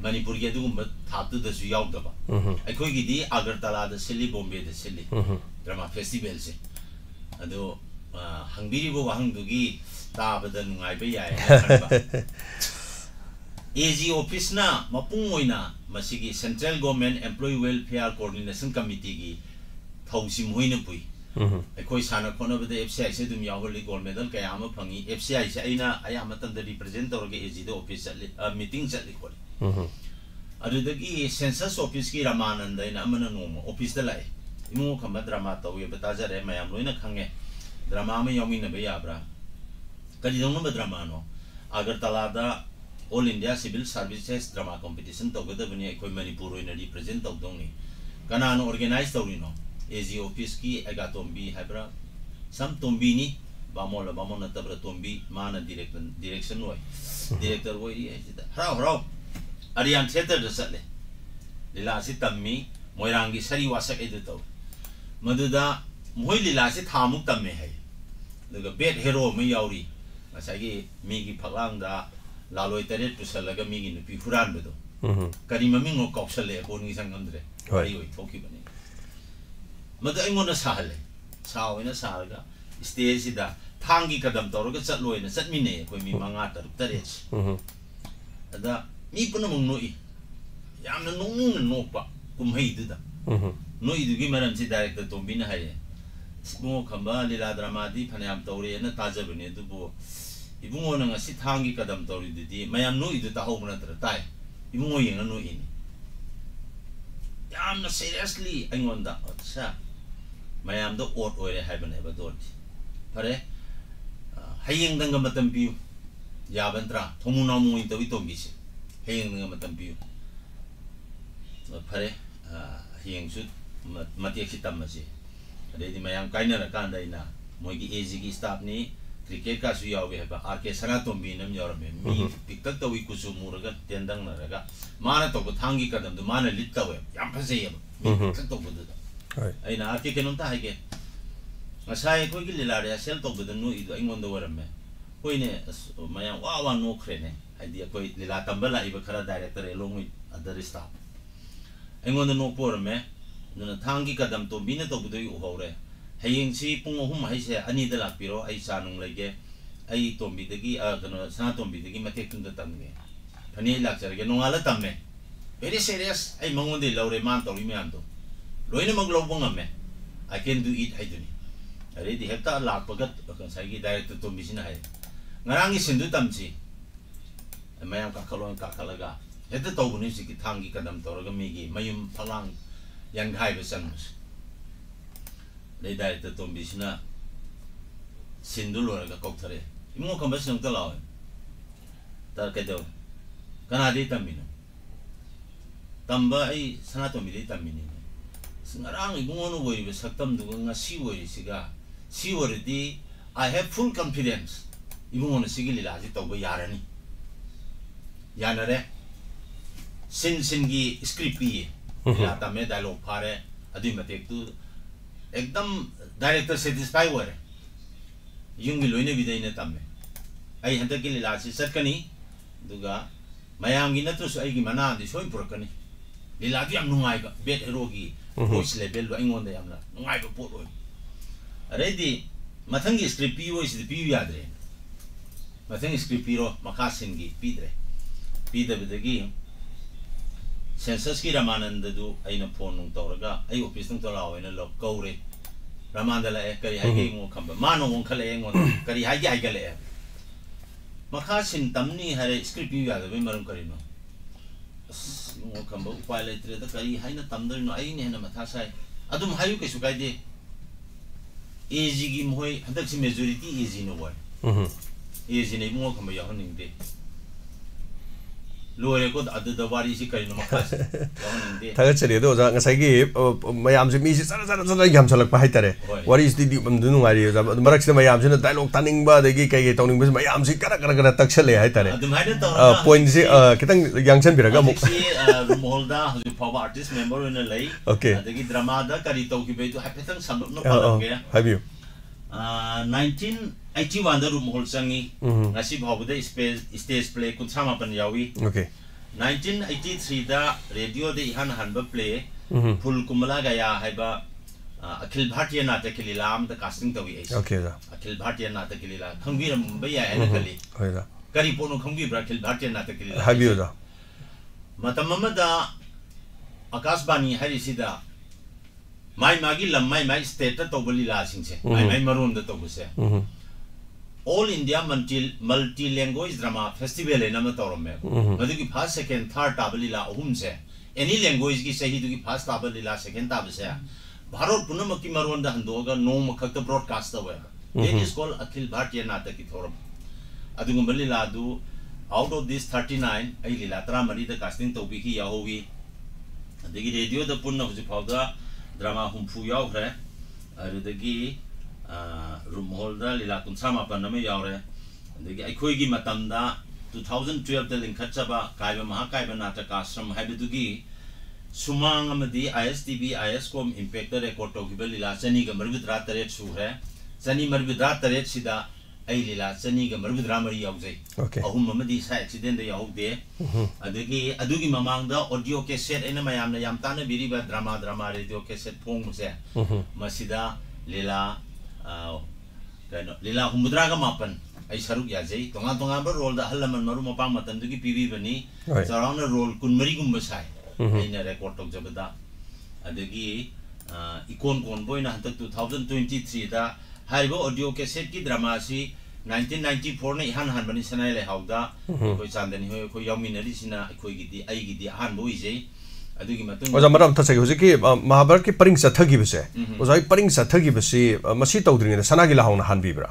मणिपुर की अदुगुम्बा थापदुदसु यावदबा अखोइगिदी अगरतला सिली बॉम्बे सिली ड्रामा फेस्टिवल से अदो central government employ welfare coordination committee की थौसिम होइना पुई अखोई साना खोनबदा एफसीआई से दुम यावली गोल्ड मेडल कया फंगी एफसीआई से अइना अया मतन द रिप्रेजेंट तौरगे एजी दो ऑफ़िस चली मीटिंग चली सेंसस ऑफ़िस की रामानंद नोम ऑफ़िस लाए इमो खम ड्रामा तौये बताजरे मयाम लोइना खंगे ड्रामा में यामिन बे याब्रा कदी दोनो drama no Agartala all India civil services drama competition तौगदबनी अखोई मणिपुर ओइना रिप्रेजेंट तौदोंनी कनान ऑर्गेनाइज तौरिनो एजी ऑफ़िस की एगाटोम्बी हैब्रा सम तोम्बीनी बामोल बामोल नतब्रा तोम्बी मान डायरेक्टर डायरेक्शन होय डायरेक्टर होय हराव हराव अरियान थिएटर दसले लीला से तम्मी मोयरांगी सरी वासक एदु तौ मदुदा लीला से थामुक तम्मे है ꯑꯗꯨꯒ ꯕꯦꯠ ꯍꯦꯔꯣ ꯑꯃ ꯌꯥꯎꯔꯤ ꯉꯁꯥꯏꯒꯤ ꯃꯤꯒꯤ ꯐꯛꯂꯥꯡꯗ ꯂꯥꯂꯣꯏ ꯇꯔꯦꯠ ꯄꯨꯁꯜꯂꯒ ꯃꯤꯒꯤ ꯅꯨꯄꯤ ꯍꯨꯔꯥꯟꯕꯗꯣ ꯀꯔꯤ ꯃꯃꯤꯡꯅꯣ ꯀꯥꯎꯁꯜꯂꯦ ꯀꯣꯟꯒꯤ ꯁꯪꯉꯝꯗ꯭ꯔꯦ ꯋꯥꯔꯤ ꯑꯣꯏꯊꯣꯛꯈꯤꯕꯅꯤ ꯃꯗꯨ ꯑꯩꯉꯣꯟꯗ ꯁꯥꯍꯜꯂꯦ ꯁꯥꯎꯋꯦꯅ ꯁꯥꯔꯒ ꯏꯁꯇꯦꯖꯁꯤꯗ ꯊꯥꯡꯒꯤ ꯀꯗꯝ ꯇꯧꯔꯒ ꯆꯠꯂꯣꯏꯅ ꯆꯠꯃꯤꯟꯅꯩ ꯑꯩꯈꯣই ꯃꯤ ꯃꯉꯥ ꯇꯔꯨꯛ ꯇꯔꯦꯠꯁꯦ ꯑꯗ ꯃꯤ ꯄꯨꯝꯅꯃꯛ ꯅꯣꯛꯏ ꯌꯥꯝꯅ ꯅꯣꯛꯅꯤꯡꯅ ꯅꯣꯛꯄ ꯀꯨꯝꯍꯩꯗꯨꯗ ꯅꯣꯛꯏꯗꯨꯒꯤ ꯃꯔꯝꯁꯤ ꯗꯥꯏꯔꯦꯛꯇꯔ ꯇꯣꯝꯕꯤꯅ ꯍꯥꯏꯔꯛꯑꯦ sibungo kamba lila drama di pani am tauri ena taja bini. Du bo ibungo nanga si tangi ka dam tauri di di nu idu tahu buna tara tai ibungo yenga nu ini. Yam na seriously ai ngon da oh, o tsa ma yam du or oire hai bana eba du pare ah, hai yeng danga ma tam ya ban tra tomu na mungu ita witong gi si hai yeng danga ma pare ah, hai yeng su mati eksi tam ma si मैं कई कहना मोदी जी की staff ने cricket का सुबह are के सना तो मीनमे मी pick तौ कुछ मूर तेंदा मान तब थी कदम मान लिट तब फेन आर के कहेंसाई लीला सेल तौबदे अने मैं वा वा नोखरने लीला तब लाइब खरा डायरेक्टर एलोम अदर स्टाफ अगोद नोपोरमें ꯑꯗꯨꯅ ꯊꯥꯡꯒꯤ ꯀꯗꯝ ꯇꯣꯝꯕꯤꯅ ꯇꯧꯕꯗꯒꯤ ꯎꯍꯧꯔꯦ ꯍꯌꯦꯡꯁꯤ ꯄꯨꯡ ꯑꯍꯨꯝ ꯍꯥꯏꯁꯦ ꯑꯅꯤꯗ ꯂꯥꯛꯄꯤꯔꯣ ꯑꯩ ꯆꯥ ꯅꯨꯡ ꯂꯩꯒꯦ ꯑꯩ ꯇꯣꯝꯕꯤꯗꯒꯤ ꯀꯩꯅꯣ ꯁꯅꯥ ꯇꯣꯝꯕꯤꯗꯒꯤ ꯃꯇꯦꯛ ꯇꯨꯝꯗ ꯇꯝꯒꯦ ꯐꯅꯤ ꯑꯩ ꯂꯥꯛꯆꯔꯒꯦ ꯅꯣꯡꯉꯥꯜꯂ ꯇꯝꯃꯦ ꯚꯦꯔꯤ ꯁꯦꯔꯤꯌꯁ ꯑꯩ ꯃꯉꯣꯟꯗꯒꯤ ꯂꯧꯔꯦ ꯃꯥꯅ ꯇꯧꯔꯤ ꯃꯌꯥꯝꯗꯣ ꯂꯣꯏꯅꯃꯛ ꯂꯧꯕ ꯉꯝꯃꯦ ꯑꯥꯏ ꯀꯦꯟ ꯗꯨ ꯏꯠ ꯍꯥꯏꯗꯨꯅꯤ ꯑꯗꯩꯗꯤ ꯍꯦꯛꯇ ꯂꯥꯛꯄꯒ ꯉꯁꯥꯏꯒꯤ ꯗꯥꯏꯔꯦꯛꯇꯔ ꯇꯣꯝꯕꯤꯁꯤꯅ ꯍꯥꯏ ꯉꯔꯥꯡꯒꯤ ꯁꯤꯟꯗꯨ ꯇꯝꯁꯤ ꯃꯌꯥꯝ ꯀꯥꯈꯠꯂꯣ ꯀꯥꯈꯠꯂꯒ ꯍꯦꯛꯇ ꯇꯧꯕꯅꯤ ꯍꯧꯖꯤꯛꯀꯤ ꯊꯥꯡꯒꯤ ꯀꯗꯝ ꯇꯧꯔꯒ ꯃꯤꯒꯤ ꯃꯌꯨꯝ ꯐꯛꯂꯥꯡ yang hai be san mus le director tombi sina sindu lo ra kok thare imo kam bas nang talaw tar ka do kana di tamino tamba ai sana tombi di tamini ngarang ibu ngono boy be saktam du nga si boy siga si di i have full confidence ibu ngono sigili la ji to bo yarani yanare sin sin gi script bi tame dialogue phare adi matek tu एकदम director satisfy ओरे युंगी लोइने बिदैने तम्मे आई हंतकी लीलासी सटकनी दुगा मयामगी नतुस आईगी मनादी सोई पुरकनी लीलादी याम नुंगाइबा बेट हेरोगी वॉइस लेवल नुंगाइबा पोट अरेदी मथंगी स्क्रिप्ट पी वॉइस दी पी यादरे मथंगी स्क्रिप्ट पीरो मखासिनगी पीदरे पीदबदगी सेंससकी रमानंद फ़ोन नुंग तौरगा ऑफ़िस नुंग लाओ कौरे रमान लाए करी है खब मानो खल करी है हाइगल मखा सिन तमनी है स्क्रिप्ट यू याद मरम करीनो खब उपाय लेते करी है तमदनो अने हेन मथा साय अदम हायु कैसु कायदे एजी की मोह हदक मेजोरीटी एजी नो ए जी ने इबूंग खब यौहनीदे ꯂꯣꯏꯔꯦꯀꯣ ꯑꯗꯨꯗ ꯋꯥꯔꯤꯁꯤ ꯀꯔꯤꯅꯣ ꯃꯈꯥꯁꯤ ꯊꯥꯒꯠꯆꯔꯤ ꯑꯗꯣ ꯑꯣꯖꯥ ꯉꯁꯥꯏꯒꯤ ꯃꯌꯥꯝꯁꯦ ꯃꯤꯁꯦ ꯆꯠꯂ ꯆꯠꯂ ꯆꯠꯂ ꯌꯥꯝꯁꯜꯂꯛꯄ ꯍꯥꯏꯇꯥꯔꯦ ꯋꯥꯔꯤꯁꯤꯗꯤ ꯌꯥꯝꯗꯤ ꯅꯨꯡꯉꯥꯏꯔꯤ ꯑꯣꯖꯥ ꯑꯗꯨ ꯃꯔꯛꯁꯤꯗ ꯃꯌꯥꯝꯁꯤꯅ ꯗꯥꯏꯂꯣꯛ ꯇꯥꯅꯤꯡꯕ ꯑꯗꯒꯤ ꯀꯩ ꯀꯩ ꯇꯧꯅꯤꯡꯕꯁꯤ ꯃꯌꯥꯝꯁꯤ ꯀꯔ ꯀꯔ ꯀꯔ ꯇꯛꯁꯜꯂꯦ ꯍꯥꯏꯇꯥꯔꯦ ꯄꯣꯏꯟꯁꯤ ꯈꯤꯇꯪ ꯌꯥꯡꯁꯟꯕꯤꯔꯒ ꯑꯃꯨꯛ ꯔꯨꯝꯍꯣꯜꯗ ꯍꯧꯖꯤꯛ ꯐꯥꯎꯕ ꯑꯥꯔꯇꯤꯁ ꯃꯦꯝꯕꯔ ꯑꯣꯏꯅ ꯂꯩ ꯑꯣꯀꯦ ꯑꯗꯒꯤ ꯗ꯭ꯔꯃꯥꯗ ꯀꯔꯤ ꯇꯧꯈꯤꯕꯩꯗꯣ ꯍꯥꯏꯐꯦꯠꯇꯪ ꯁꯝꯂꯞꯅ ꯄꯥꯜꯂꯝꯒꯦ ꯍꯥꯏꯕꯤꯌꯨ 19 ꯑꯩꯠꯇꯤ ꯋꯥꯟꯗ ꯔꯨꯝ ꯍꯣꯜ ꯆꯪꯏ ꯉꯁꯤ ꯐꯥꯎꯕꯗ ꯁ꯭ꯇꯦꯖ ꯄ꯭ꯂꯦ ꯀꯨꯟꯊ꯭ꯔꯥ ꯃꯥꯄꯟ ꯌꯥꯎꯏ नाइनटीन एटी थ्री रेडियो इहान हान प्ले फुल कुमला गया है अखिल भारतीय नाटक की लीला कास्टिंग तौर अखिल भारतीय नाटक की लीला खब है खली करी पोनो खब अखिल भारतीय नाटक की लीला आकाशवाणी है माई मागी लम माई माई स्टेट तब लीला माई माई मरोम तौबसे all India multi multi language drama festival है नमत तौर में तौरमें मधुकी फ़र्स्ट सेकंड थर्ड ताब लीला अहम से एनी लैंग्वेज की सही दुकी फ़र्स्ट ताब लीला सेकंड ताब से भारत पुनम की मरोंद हंदोगा नोम खक्त ब्रॉडकास्ट तवे then is called Akhil Bharatiya नाटक की थोरम अदुगुम लीला दु आउट ऑफ़ दिस 39 आई लीला तरा मरी द कास्टिंग तो भी की या याहोगी अदगी रेडियो द पुनम हुजि फाउदा ड्रामा हुम्फु याव रे अरुदगी रूम हॉलदा लीला कुंसा मापन में यावरे अदगी अखोई की मतमदा 2012 दा लिंखचब कायब महाकायब नाटक आश्रम हैबदुगी सुमांग अमदी आईएसटीबी आईएसकॉम इंपैक्ट रिकॉर्ड तौगिब लीला चनी ग मरबिद्रा तरेट सुहरे चनी मरबिद्रा तरेट सिदा ꯑꯩ ꯂꯤꯂꯥ ꯆꯅꯤꯒ ꯃꯔꯨꯗ꯭ꯔꯥ ꯃꯔꯤ ꯌꯥꯎꯖꯩ ꯑꯍꯨꯝ ꯑꯃꯗꯤ ꯁꯥꯏ ꯑꯦꯛꯁꯤꯗꯦꯟꯗ ꯌꯥꯎꯍꯧꯗꯦ ꯑꯗꯒꯤ ꯑꯗꯨꯒꯤ ꯃꯃꯥꯡꯗ ꯑꯣꯗꯤꯑꯣ ꯀꯦꯁꯦꯠ ꯑꯩꯅ ꯃꯌꯥꯝꯅ ड्रामा ꯇꯥꯟꯅꯕꯤꯔꯤꯕ ꯗ꯭ꯔꯃꯥ ꯗ꯭ꯔꯃꯥ ꯔꯦꯗꯤꯑꯣ लीला हुमद्रा मापन ऐ सरुक याजई तोंगा तोंगा बर रोल दा हल्ला मरु मपा मतन दुगी पीवी रोल कुनमरी गुम बसाय ऐना रिकॉर्ड टोक जबदा अदगी इकोन कोन बोय ना हतक 2023 दा हाइबो ऑडियो कैसेट की ड्रामा सी 1994 ने इहान हान सनाई लेहद ले चांदनी होय कोई यौमिनरी मरम थी महाभारत की परिंग चथगीबसे परिंग चथगीबसे तौद्रीद सनागी लहाउन हानबीब्रा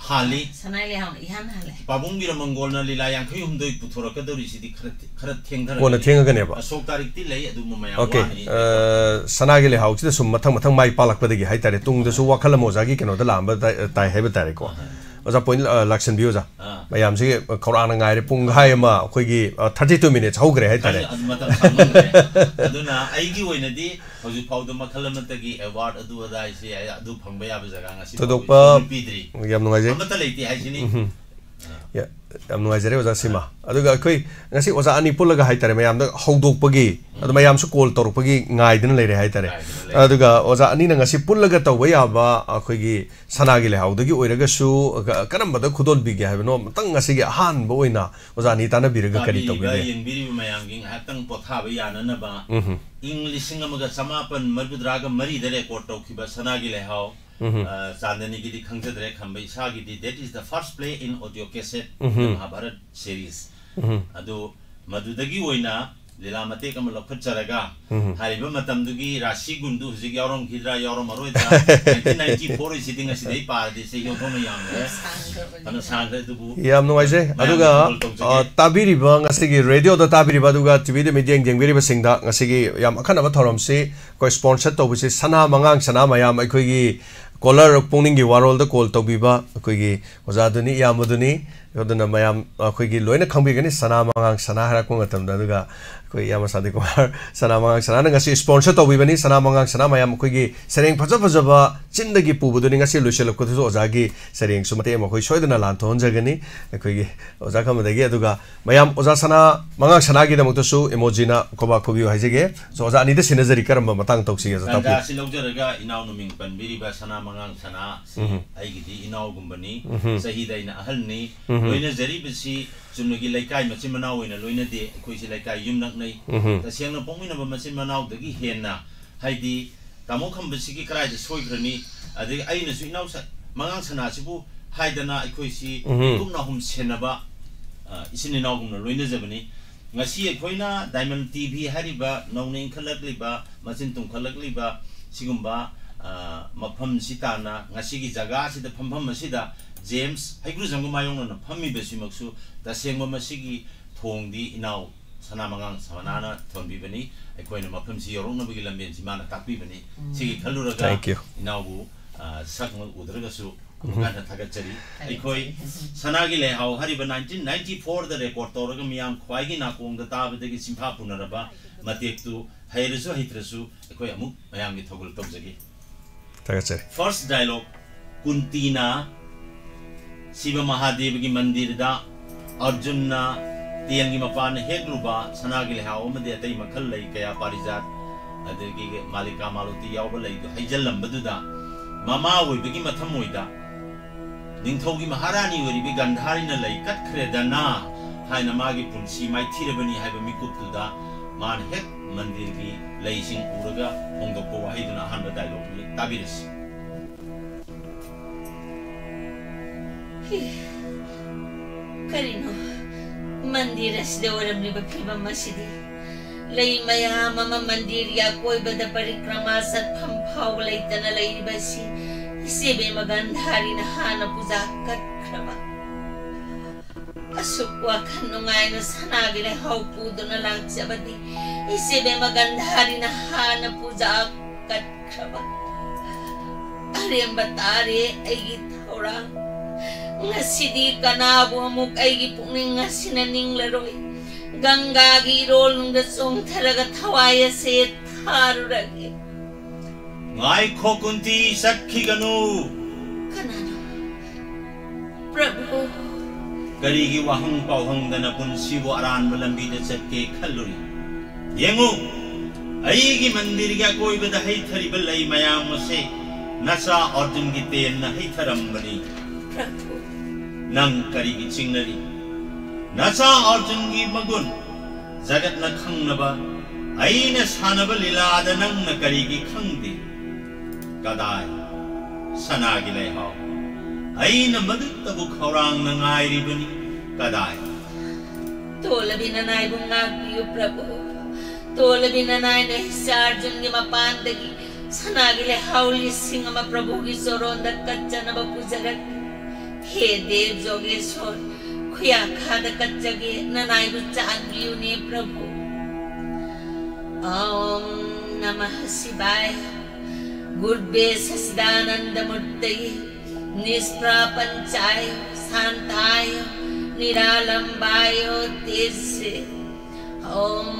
हाली सनाई लेहाउन इहान हाले पाबुंग बिरा मंगोलना लीला यांखै हुमदै पुथोरकदौरी सिदि खरत खरत थेंगदर कोन थेंगगने बा वखल मोजागी केनो द को ꯑꯣꯖꯥ ꯄꯣꯏꯟ ꯑ, ꯂꯥꯛꯁꯟꯕꯤꯌꯨ ꯑꯣꯖꯥ ꯑꯥ. ꯃꯌꯥꯝꯁꯤ ꯈꯧꯔꯥꯡꯅ ꯉꯥꯏꯔꯦ ꯄꯨꯡꯈꯥꯏ ꯑꯃ ꯑꯩꯈꯣꯏꯒꯤ ꯊꯥꯔꯇꯤ ꯇꯨ ꯃꯤꯅꯤꯠꯁ ꯍꯧꯈ꯭ꯔꯦ ꯍꯥꯏꯇꯥꯔꯦ ꯑꯗꯨ ꯃꯇꯝ ꯁꯪꯃꯟꯈ꯭ꯔꯦ ꯑꯗꯨꯅ ꯑꯩꯒꯤ ꯑꯣꯏꯅꯗꯤ ꯍꯧꯖꯤꯛ ꯐꯥꯎꯗ ꯃꯈꯜ ꯑꯃꯠꯇꯒꯤ ꯑꯦꯋꯥꯔꯗ ꯑꯗꯨ ꯑꯗꯥꯏꯁꯦ ꯑꯩ ꯑꯗꯨ ꯐꯪꯕ ꯌꯥꯕ ꯖꯒꯥ ꯉꯁꯤ ꯐꯥꯎꯕ ꯊꯣꯏꯗꯣꯛꯄ ꯏꯁꯣꯔꯅ ꯄꯤꯗ꯭ꯔꯤ ꯌꯥꯝ ꯅꯨꯡꯉꯥꯏꯖꯩ ꯑꯃꯠꯇ ꯂꯩꯇꯦ ꯍꯥꯏꯁꯤꯅꯤ ꯌꯥ- ꯌꯥꯝ ꯅꯨꯡꯉꯥꯏꯖꯔꯦ ꯑꯣꯖꯥ ꯁꯤꯃ ꯑꯗꯨꯒ ꯑꯩꯈꯣꯏ ꯉꯁꯤ ꯑꯣꯖꯥ ꯑꯅꯤ ꯄꯨꯜꯂꯒ ꯍꯥꯏꯇꯥꯔꯦ ꯃꯌꯥꯝꯗ ꯍꯧꯗꯣꯛꯄꯒꯤ ꯑꯗꯨ ꯃꯌꯥꯝꯁꯨ ꯀꯣꯜ ꯇꯧꯔꯛꯄꯒꯤ ꯉꯥꯏꯗꯅ ꯂꯩꯔꯦ ꯍꯥꯏꯇꯥꯔꯦ ꯉꯥꯏꯗꯅ ꯂꯩꯔꯦ. ꯑꯗꯨꯒ ꯑꯣꯖꯥ ꯑꯅꯤꯅ ꯉꯁꯤ ꯄꯨꯜꯂꯒ ꯇꯧꯕ ꯌꯥꯕ ꯑꯩꯈꯣꯏꯒꯤ ꯁꯅꯥꯒꯤ ꯂꯩꯍꯥꯎꯗꯒꯤ ꯑꯣꯏꯔꯒꯁꯨ ക- ꯀꯔꯝꯕꯗ ꯈꯨꯗꯣꯜꯕꯤꯒꯦ ꯍꯥꯏꯕꯅꯣ ꯑꯃꯇꯪ ꯉꯁꯤꯒꯤ ꯑꯍꯥꯟꯕ ꯑꯣꯏꯅ ꯑꯣꯖꯥ ꯑꯅꯤ ꯇꯥꯟꯅꯕꯤꯔꯒ ꯀꯔꯤ ꯇꯥꯕꯤꯔꯤꯕ ꯇꯧꯕꯤꯒꯦ ꯌꯦꯡꯕꯤꯔꯤꯕ ꯃꯌꯥꯝꯒꯤ ꯉꯥꯏꯍꯥꯛꯇꯪ ꯄꯣꯊꯥꯕ ꯌꯥꯅꯅꯕ ꯏꯪ ꯂꯤꯁꯤꯡ ꯑꯃꯒ ꯆꯃꯥꯄꯟ ꯃꯔꯤꯐꯨꯇꯔꯥꯒ ꯃꯔꯤꯗ ꯔꯦꯀꯣꯔꯠ ꯇꯧꯈꯤꯕ ꯁꯅꯥꯒꯤ ꯂꯩꯍꯥꯎ चांदनी की दी खंग दरे खंबई शाह की दी that is the first play in audio cassette Mahabharat series अदो मधुदगी होइना लीला मते कम लखत चरगा हारिब मतमदुगी राशि गुंदु हजिक यारम खिद्रा यारम अरोइदा 1994 सिदिंग असिदे पारदे से योथोम याम अनु सांग दुबु याम नोइजे अदुगा ताबिरिबा ngasigi radio da tabiriba duga tv de media jeng biriba singda ngasigi yam akhanaba thorom si ko sponsor to bu si sana mangang sana mayam akhoi gi colour ꯄꯨꯛꯅꯤꯡꯒꯤ ꯋꯥꯔꯣꯜꯗ call ꯇꯧꯕꯤꯕ ꯑꯩꯈꯣꯏꯒꯤ ꯑꯣꯖꯥꯗꯨꯅꯤ ꯏꯌꯥꯝꯕꯗꯨꯅꯤ yodana mayam khoi gi loina khangbi gani sana mangang sana hara ko ngatam da duga khoi yama sadi kumar sana mangang sana nga si sponsor to bibani sana mangang sana mayam khoi gi sereng phaja phaja ba chindagi pu buduni nga si lushel ko tho oja gi sereng sumate ma khoi shoidana lan thon jagani khoi gi oja kham da gi duga mayam oja sana mangang sana gi da mukto su emoji na ko ba ko bi hai jege so oja ani de sinajari karam ba matang tok si ga ta pu si log jara ga inaw nu ming pan biri ba sana mangang sana ai gi di inaw gumbani sahi da ina ahal ni ꯂꯣꯏꯅꯖꯔꯤꯕꯁꯤ ꯆꯨꯝꯅꯒꯤ ꯂꯩꯀꯥꯏ ꯃꯆꯤꯟ ꯃꯅꯥꯎ ꯑꯣꯏꯅ ꯂꯣꯏꯅꯗꯦ ꯑꯩꯈꯣꯏꯁꯤ ꯂꯩꯀꯥꯏ ꯌꯨꯝ ꯅꯛꯅꯩ ꯇꯁꯦꯡꯅ ꯄꯣꯛꯃꯤꯟꯅꯕ ꯃꯆꯤꯟ ꯃꯅꯥꯎꯗꯒꯤ ꯍꯦꯟꯅ ꯍꯥꯏꯗꯤ ꯇꯥꯃꯣ ꯈꯝꯕꯁꯤꯒꯤ ꯀꯗꯥꯏꯗ ꯁꯣꯏꯈ꯭ꯔꯅꯤ ꯑꯗꯒꯤ ꯑꯩꯅꯁꯨ ꯏꯅꯥꯎ ꯁ- ꯃꯉꯥꯡ ꯁꯅꯥꯁꯤꯕꯨ ꯍꯥꯏꯗꯅ ꯑꯩꯈꯣꯏꯁꯤ ꯀꯨꯞꯅ ꯑꯍꯨꯝ ꯁꯦꯟꯅꯕ ꯑ, ꯏꯆꯤꯟ ꯏꯅꯥꯎꯒꯨꯝꯅ ꯂꯣꯏꯅꯖꯕꯅꯤ ngasi ekhoina diamond tv hariba nongna inkhalakliba machin tungkhalakliba sigumba mafam sitana ngasi gi jaga sida phampham asida James haikru janggo mayong no phammi besi maksu da sengwa masigi thongdi inau sanamangang samanana thonbi bani aikoina mapham si yorong no bigila men si mana takbi bani sigi khalura ga inau bu sakma udraga su kumukana thagachari aikoi sanagi le hau hariba 1994 da record toraga miyam kwaigi na kong da tabe de simpa punaraba matek tu hai risu haitrasu aikoi amuk mayam gi thogul tobjagi thagachari first dialogue kuntina Shiv Mahadev की मंदिर दा अर्जुन ना तेल मपान हेक लुबा सना की लिहाओ मदे अतई मखल लई कया पारिजात अदगी मालिका मालुती याव लई दो हजल लंबदुदा मामा ओइबगी मथम ओइदा निंथौगी महारानी वरी ओरिबि गंधारी न लई कत खरे दना हाय नमा की पुंसी माई थीर बनी हाय माइथिरबनी हाइब मिकुतुदा मान हेक मंदिर की लई सिंग उरगा होंगपो वाहिदना हान डायलॉग में ताबिरसी ಕರಿನು ಮಂದಿರ ಸಿದ ಒಳಮ್ನಿ ಬಗ್ಗೆ ಮಸಿದಿ ಲೈ ಮಯ ಮಮ ಮಂದಿರ್ಯ ಕೋಯ್ಬದ ಪರಿಕ್ರಮ ಸತ್ಫಂ ಭಾವ ಲೈತನ ಲೈ ಬಸಿ ಇಸೇಬೆ ಮಗಂಧಾರಿನ ಹಾನ ಪೂಜಾ ಕಕ್ರಮ ಅಸುಕ್ ವಾಕನ್ ನುಂಗಾಯನ ಸನಾಗಿರ ಹೌ ಪೂದುನ ಲಾಂಚಬದಿ ಇಸೇಬೆ ಮಗಂಧಾರಿನ ಹಾನ ಪೂಜಾ ಕಕ್ರಮ ಅರೆಂಬ ತಾರೆ ಐಗಿ ಥೌರಾಂಗ್ Ngasidi ka kanabo buhamog ay gipuning nga sinaning laroy. Ganggagi rol nung dasong talaga tawaya sa si taruragi. Ngay ko kundi sakhi gano. Kanano? Prabhu. Karigi wahang pawang danapun napunsibo aran malambi na sakhi kaluri. Yengu! अगी मंदिर के अकोबद हईथरीब लई मयाम से na hai tharam तेल Prabhu. nang kari iching nari nasa arjun gi magun jagat na khang na ba aina sanaba lila da nang na kari gi khang de kadai sana gi lai hao aina madut tabu khorang na ngai ri bani kadai ತೋಲಬಿನ Naidu ಗಾಪಿಯು ಪ್ರಭು ತೋಲಬಿನ ನಾಯ್ನ ಹಿಸಾರ್ಜುನ್ಗೆ ಮಪಾಂದಗಿ ಸನಾಗಿಲೆ ಹೌಲಿ ಸಿಂಗಮ ಪ್ರಭುಗಿ ಸೊರೋಂದ ಕಚ್ಚನವ ಪೂಜಗಕ್ಕೆ हे देव जोगेश्वर, खुया खाद कच्चे ननाय चांदियों ने प्रभु। ओम नमः शिवाय। गुरुर्वे ससदानंद मूर्तये निष्प्रापंचाय शांताय निरालंबाय तेजसे। ओम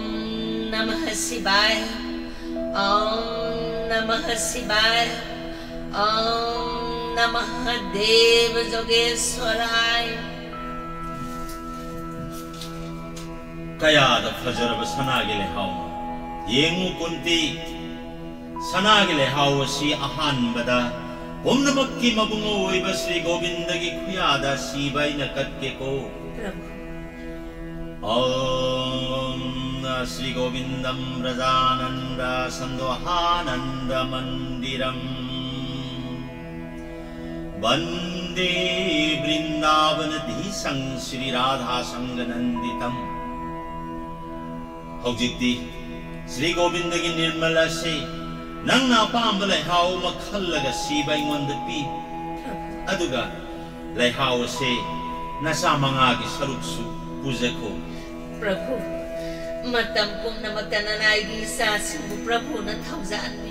नमः शिवाय। ओम नमः शिवाय। ओम नमः देव जोगेश्वराय ಕಯಾದ ಫಜರಬ ಸನಾಗಿಲೆ ಹಾವು. ಏನು ಕುಂತಿ ಸನಾಗಿಲೆ ಹಾವು ಶ್ರೀ ಅಹಾನ್ಬದ ಪುಮ್ನಮಕ್ಕಿ ಮಗುಮು ಓಯ್ಬ ಶ್ರೀ ಗೋವಿಂದಗಿ ಕುಯಾದ ಶ್ರೀ ಬೈನ ಕತ್ತೆ ಕೋ ಶ್ರೀ ಗೋವಿಂದಂ ರಜಾನಂದ ಸಂದೋಹಾನಂದ ಮಂದಿರಂ. वन्दे वृन्दावनधीशं श्रीराधासङ्गनन्दितम् ꯍꯧꯖꯤꯛꯇꯤ శ్రీ ꯒꯣꯕꯤꯟꯗꯒꯤ ꯅꯤꯔꯃꯜ ꯑꯁꯤ ꯅꯪꯅ ꯑꯄꯥꯝꯕ ꯂꯩꯍꯥꯎ ꯑꯃ ꯈꯜꯂꯒ ꯁꯤꯕ ꯑꯩꯉꯣꯟꯗ ꯄꯤ ꯑꯗꯨꯒ ꯂꯩꯍꯥꯎ ꯑꯁꯤ ꯅꯆꯥ ꯃꯉꯥꯒꯤ ꯁꯔꯨꯛꯁꯨ ꯄꯨꯖꯈꯣ प्रभु मतम पुनमक ननाइगी सासिंबु प्रभु न थौजानबियो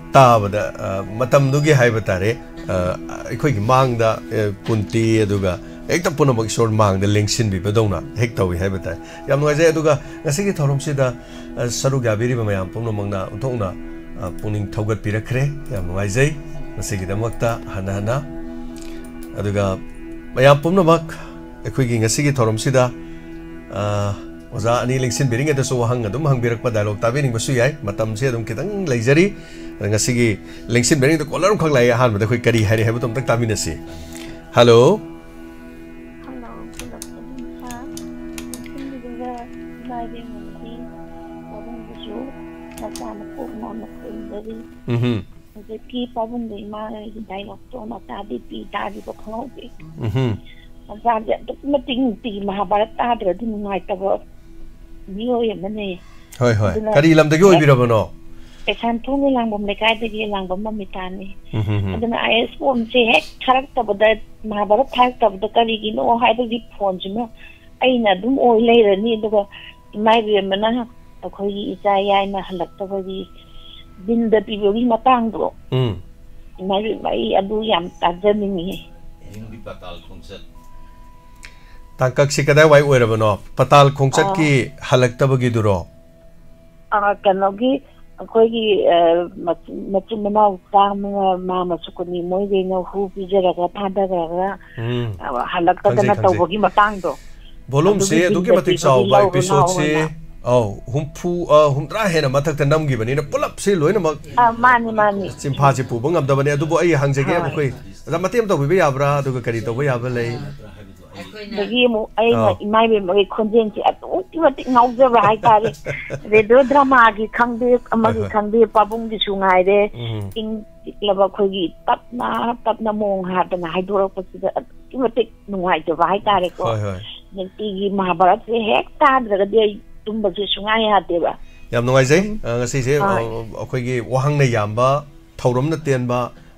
ꯇꯥꯕꯗ ꯃꯇꯝꯗꯨꯒꯤ ꯍꯥꯏꯕ ꯇꯥꯔꯦ ꯑꯩꯈꯣꯏꯒꯤ ꯃꯥꯡꯗ ꯀꯨꯟꯇꯤ ꯑꯗꯨꯒ ꯍꯦꯛꯇ ꯄꯨꯝꯅꯃꯛ ꯏꯁꯣꯔ ꯃꯥꯡꯗ ꯂꯦꯡꯁꯤꯟꯕꯤꯕꯗꯧꯅ ꯍꯦꯛ ꯇꯧꯏ ꯍꯥꯏꯕ ꯇꯥꯏ ꯌꯥꯝ ꯅꯨꯡꯉꯥꯏꯖꯩ ꯑꯗꯨꯒ ꯉꯁꯤꯒꯤ ꯊꯧꯔꯝꯁꯤꯗ ꯁꯔꯨꯛ ꯌꯥꯕꯤꯔꯤꯕ ꯃꯌꯥꯝ ꯄꯨꯝꯅꯃꯛꯅ ꯑꯣꯟꯊꯣꯛꯅ ꯄꯨꯛꯅꯤꯡ ꯊꯧꯒꯠꯄꯤꯔꯛꯈ꯭ꯔꯦ ꯌꯥꯝ ꯅꯨꯡꯉꯥꯏꯖꯩ ꯃꯁꯤꯒꯤꯗꯃꯛꯇ ꯍꯟꯅ ꯍꯟꯅ ꯑꯗꯨꯒ ꯃꯌꯥꯝ ꯄꯨꯝꯅꯃꯛ ꯑꯩꯈꯣꯏꯒꯤ ꯉꯁꯤꯒꯤ ꯊꯧꯔꯝꯁꯤꯗ ꯑꯣꯖꯥ ꯑꯅꯤ ꯂꯦꯡꯁꯤꯟꯕꯤꯔꯤꯉꯩꯗꯁꯨ ꯋꯥꯍꯪ ꯑꯗꯨꯝ ꯍꯪꯕꯤꯔꯛꯄ ꯗꯥꯏꯂꯣꯛ ꯇꯥꯕꯤꯅꯤꯡꯕꯁꯨ ꯌꯥꯏ ꯃꯇꯝꯁꯦ ꯑꯗꯨꯝ ꯈꯤꯇꯪ ꯂꯩꯖꯔꯤ ngasi gi lengsin bering to kolar khang lai han bada khoi kari hari hebu tom tak tamina si hello Mhm. Jadi kita pun di mana di waktu mata di pita di bokong di. Mhm. Macam dia tu penting di Mahabharata ada di mana itu. Dia yang mana? Hoi hoi. Kali ilam tu juga ibu ramu no. ꯂꯝꯗꯒꯤ ꯑꯣꯏꯕꯤꯔꯕꯅꯣ ꯀꯩꯁꯥꯝꯊꯣꯡꯒꯤ ꯂꯥꯡꯕꯝ ꯂꯩꯀꯥꯏꯗꯒꯤ ꯂꯥꯡꯕꯝ ꯃꯃꯤꯇꯥꯅꯤ Mhm. ꯑꯗꯨꯅ I S ꯐꯣꯟꯁꯦ ꯍꯦꯛ ꯊꯥꯔꯛꯇꯕꯗ ꯃꯍꯥꯚꯥꯔꯠ ꯊꯥꯔꯛꯇꯕꯗ ꯀꯔꯤꯒꯤꯅꯣ ꯍꯥꯏꯕꯒꯤ ꯐꯣꯟꯁꯤꯅ ꯑꯩꯅ ꯑꯗꯨꯝ ꯑꯣꯏ ꯂꯩꯔꯅꯤ ꯑꯗꯨꯒ ꯏꯃꯥ ꯏꯕꯦꯝꯃꯅ ꯑꯩꯈꯣꯏꯒꯤ ꯏꯆꯥ ꯌꯥꯏꯅ ꯍꯜꯂꯛꯇꯕꯒꯤ ꯕꯤꯟꯗ ꯄꯤꯕꯒꯤ ꯃꯇꯥꯡꯗꯣ ꯎꯝ ꯏꯃꯥ ꯏꯕꯦꯝꯃ ꯑꯩ ꯑꯗꯨ ꯌꯥꯝ ꯇꯥꯖꯅꯤꯡꯉꯤ ꯍꯤꯡꯕꯤ ꯄꯇꯥꯜ ꯈꯣꯡꯆꯠ ꯇꯥꯡꯀꯛꯁꯤ ꯀꯗꯥꯏꯋꯥꯏ ꯑꯣꯏꯔꯕꯅꯣ ꯄꯇꯥꯜ ꯈꯣꯡꯆꯠꯀꯤ ꯍꯜꯂꯛꯇꯕꯒꯤꯗꯨꯔꯣ ꯑꯥ, ꯀꯩꯅꯣꯒꯤ ꯑꯩꯈꯣꯏꯒꯤ ꯑꯥ, ꯃꯆꯤꯟ ꯃꯆꯤꯟ ꯃꯅꯥꯎ ꯆꯥꯝꯃꯒ ꯃꯥꯃ ꯁꯨꯀꯅꯤ ꯃꯣꯏꯒꯩꯅ ꯍꯨ ꯄꯤꯖꯔꯒ ꯊꯥꯗꯈ꯭ꯔꯒ ꯎꯝ ꯑꯥ, ꯍꯜꯂꯛꯇꯗꯅ ꯈꯪꯖꯩ, ꯈꯪꯖꯩ. ꯇꯧꯕꯒꯤ ꯃꯇꯥꯡꯗꯣ ꯚꯣꯂꯨꯝꯁꯦ ꯑꯗꯨꯒꯤ ꯑꯗꯨꯛꯀꯤ ꯃꯇꯤꯛ ꯕꯤꯜꯗ ꯆꯥꯎꯕ ꯄꯤꯕꯒꯤ ꯑꯦꯄꯤꯁꯣꯗꯁꯦ ꯂꯧꯔꯨꯅ ꯑꯧ ꯍꯨꯝꯐꯨ ꯑ, ꯍꯨꯝꯗ꯭ꯔꯥ ꯍꯦꯟꯅ ꯃꯊꯛꯇ ꯅꯝꯈꯤꯕꯅꯤꯅ ꯄꯨꯂꯞꯁꯤ ꯂꯣꯏꯅꯃꯛ ꯑꯥ, ꯃꯥꯅꯤ ꯃꯥꯅꯤ ꯆꯤꯝꯐꯥꯁꯤ ꯄꯨꯕ ꯉꯝꯗꯕꯅꯤ ꯑꯗꯨꯕꯨ ꯑꯩ ꯍꯪꯖꯒꯦ ꯍꯣꯏ. ꯑꯩꯈꯣꯏ ꯑꯣꯖꯥ ꯃꯇꯦꯡ ꯇꯧꯕꯤꯕ ꯌꯥꯕ꯭ꯔꯥ ꯑꯗꯨꯒ ꯀꯔꯤ ꯇꯧꯕ ꯌꯥꯕ ꯂꯩ ꯑꯩꯈꯣꯏꯅ ꯑꯗꯒꯤ ꯑꯃꯨꯛ ꯑꯩꯅ ꯑꯥ. ꯏꯃꯥ ꯏꯕꯦꯝꯃꯒꯤ ꯈꯣꯟꯖꯦꯜꯁꯦ ꯑꯗꯨꯛꯀꯤ ꯃꯇꯤꯛ ꯉꯥꯎꯖꯕ ꯍꯥꯏꯇꯥꯔꯦ ꯔꯦꯗꯤꯑꯣ ꯗ꯭ꯔꯃꯥꯒꯤ ꯈꯪꯗꯦ ꯑꯃꯒꯤ ꯍꯣꯏ. ꯈꯪꯗꯦ ꯄꯥꯕꯨꯡꯒꯤꯁꯨ ꯉꯥꯏꯔꯦ ꯎꯝ. ꯏꯪ ꯆꯤꯛꯂꯕ ꯑꯩꯈꯣꯏꯒꯤ ꯇꯞꯅ ꯇꯞꯅ ꯃꯑꯣꯡ ꯍꯥꯗꯅ ꯍꯥꯏꯗꯣꯔꯛꯄꯁꯤꯗ ꯑꯗꯨꯛꯀꯤ ꯃꯇꯤꯛ ꯅꯨꯡꯉꯥꯏꯖꯕ ꯍꯥꯏꯇꯥꯔꯦꯀꯣ ꯍꯣꯏ ꯍꯣꯏ ꯅꯨꯡꯇꯤꯒꯤ ꯃꯍꯥꯚꯥꯔꯠꯁꯦ ꯍꯦꯛ ꯇꯥꯗ꯭ꯔꯒꯗꯤ ꯑꯩ ꯇꯨꯝꯕꯁꯦ ꯁꯨꯡꯌꯥ ꯌꯥꯗꯦꯕ ꯌꯥꯝ ꯅꯨꯡꯉꯥꯏꯖꯩ ꯑ, ꯉꯁꯤꯁꯦ ꯑ, ꯍꯣꯏ. ꯑꯩꯈꯣꯏꯒꯤ ꯋꯥꯍꯪꯅ ꯌꯥꯝꯕ ꯊꯧꯔꯝꯅ ꯇꯦꯟꯕ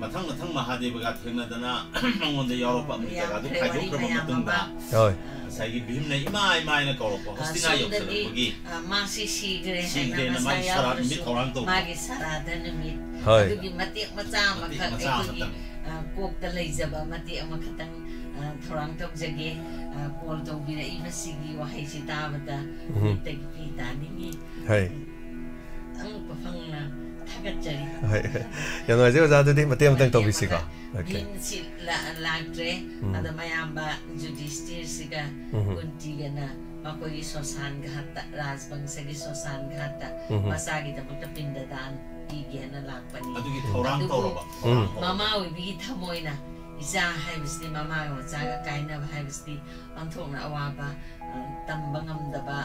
ꯃꯊꯪ ꯃꯊꯪ ꯃꯍꯥꯗꯦꯕꯒ ꯊꯦꯡꯅꯗꯅ ꯃꯉꯣꯟꯗ ꯌꯥꯎꯔꯛꯄ ꯑꯃ꯭ꯔꯤꯇꯒꯗꯨ ꯈꯥꯏꯗꯣꯛꯈ꯭ꯔꯕ ꯃꯇꯨꯡꯗ ꯍꯣꯏ ꯉꯁꯥꯏꯒꯤ ꯚꯤꯝꯅ ꯏꯃꯥ ꯏꯃꯥ ꯍꯥꯏꯅ ꯀꯧꯔꯛꯄ ꯍꯣꯁꯇꯤꯅꯥ ꯌꯧꯁꯜꯂꯛꯄꯒꯤ ꯃꯥꯁꯤ ꯁꯤꯈ꯭ꯔꯦ ꯁꯤꯈ꯭ꯔꯦꯅ ꯍꯥꯏꯅ ꯃꯥꯒꯤ ꯃꯁꯥ ꯁꯔꯥꯠ ꯅꯨꯃꯤꯠ ꯌꯥꯎꯔꯁꯨ ꯊꯧꯔꯥꯡ ꯇꯧꯕ. ꯃꯥꯒꯤ ꯁꯔꯥꯗ ꯅꯨꯃꯤꯠ ꯍꯣꯏ. ꯑꯗꯨꯒꯤ ꯃꯇꯦꯛ ꯃꯆꯥ ꯃꯇꯦꯛ ꯑꯃꯈꯛ ꯃꯆꯥ ꯑꯩꯈꯣꯏꯒꯤ ꯑꯃꯇꯪ. ꯑ, ꯀꯣꯛꯇ ꯂꯩꯖꯕ ꯃꯇꯦꯛ ꯑꯃꯈꯛꯇꯪ ꯑ, ꯊꯧꯔꯥꯡ ꯇꯧꯖꯒꯦ ꯑ, ꯀꯣꯜ ꯇꯧꯕꯤꯔꯛꯏꯕꯁꯤꯒꯤ ꯋꯥꯍꯩꯁꯤ ꯇꯥꯕꯗ ꯃꯤꯠꯇꯒꯤ ꯄꯤ ꯇꯥꯅꯤꯡꯉꯤ ꯍꯣꯏ ꯑꯉꯛꯄ ꯐꯪꯅ ꯊꯥꯒꯠꯆꯔꯤ ꯍꯣꯏ ꯍꯣꯏ. ꯌꯥꯝ ꯅꯨꯡꯉꯥꯏꯖꯩ ꯑꯣꯖꯥ ꯑꯗꯨꯗꯤ ꯃꯇꯦꯡ ꯑꯃꯇꯪ ꯇꯧꯕꯤꯁꯤꯀꯣ ꯑꯣꯀꯦ ꯚꯤꯝꯁꯤ ꯂꯥꯛꯇ꯭ꯔꯦ ꯑꯗ ꯃꯌꯥꯝꯕ ꯖꯨꯗꯤꯁꯇꯤꯔꯁꯤꯒ ꯀꯨꯟꯇꯤꯒꯅ ꯃꯈꯣꯏꯒꯤ ꯁꯣꯁꯥꯟ ꯘꯥꯠꯇ ꯔꯥꯖꯕꯪꯁꯒꯤ ꯁꯣꯁꯥꯟ ꯘꯥꯠꯇ ꯃꯆꯥꯒꯤꯗꯃꯛꯇ ꯄꯤꯟꯗꯗꯥꯟ ꯄꯤꯒꯦꯅ ꯂꯥꯛꯄꯅꯤ ꯑꯗꯨꯒꯤ ꯊꯧꯔꯥꯡ ꯑꯗꯨꯕꯨ ꯇꯧꯔꯕ ꯊꯧꯔꯥꯡ ꯇꯧꯔꯕ. ꯃꯃꯥ ꯑꯣꯏꯕꯤꯒꯤ ꯊꯃꯣꯏꯅ ija haibasdi mama wachaga kainab haibasdi pangthokna awaba tamba ngamdaba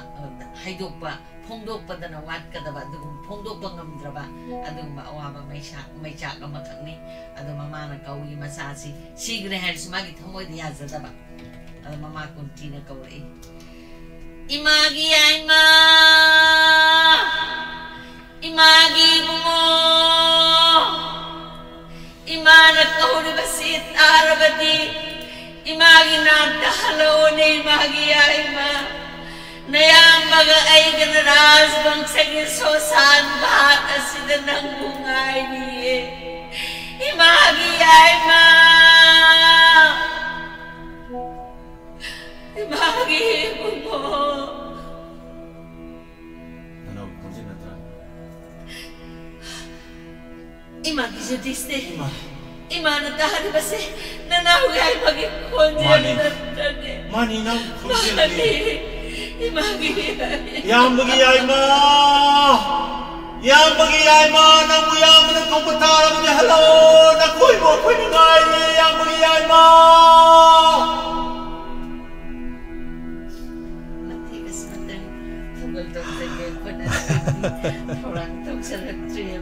haidokpa phongdokpa dana watkadaba adugum phongdokpa ngamdraba adugumba awaba maicha maichak amakakni adu mama na kawi masasi sigre hair sumagi thomoi diya zadaba adu mama kunti na kawri imagi ainga imagi bungo ಇಮಾನ ಕೌಡಿಬ ಸೀತಾರವತಿ ಇಮಾಗಿ ನಾಟ ಹಲೋನೆ ಇಮಾಗಿಯ ಇಮ ನಯಾಂಬಗ ಐಗನ ರಾಜ ವಂಶಗೆ ಸೋಸಾನ್ ಭಾತ ಸಿದ ನಂಗು ಗಾಯಿನಿಯೇ ಇಮಾಗಿಯ ಇಮ ಇಮಾಗಿ ಬುಮೋ Imagine-te Imana tahan kasi nanahugay magikondyan na tani. Mani na Mani. Imagine. Yang bagiay ma! Yang bagiay ma! Namuyam mo ng kumpatara mo niya. Hello! Nakuy mo! Kuy mo nga ni! Yang bagiay ma! Matigas mo din. Tunggal-tunggal ko na. Torang-tunggal na trim.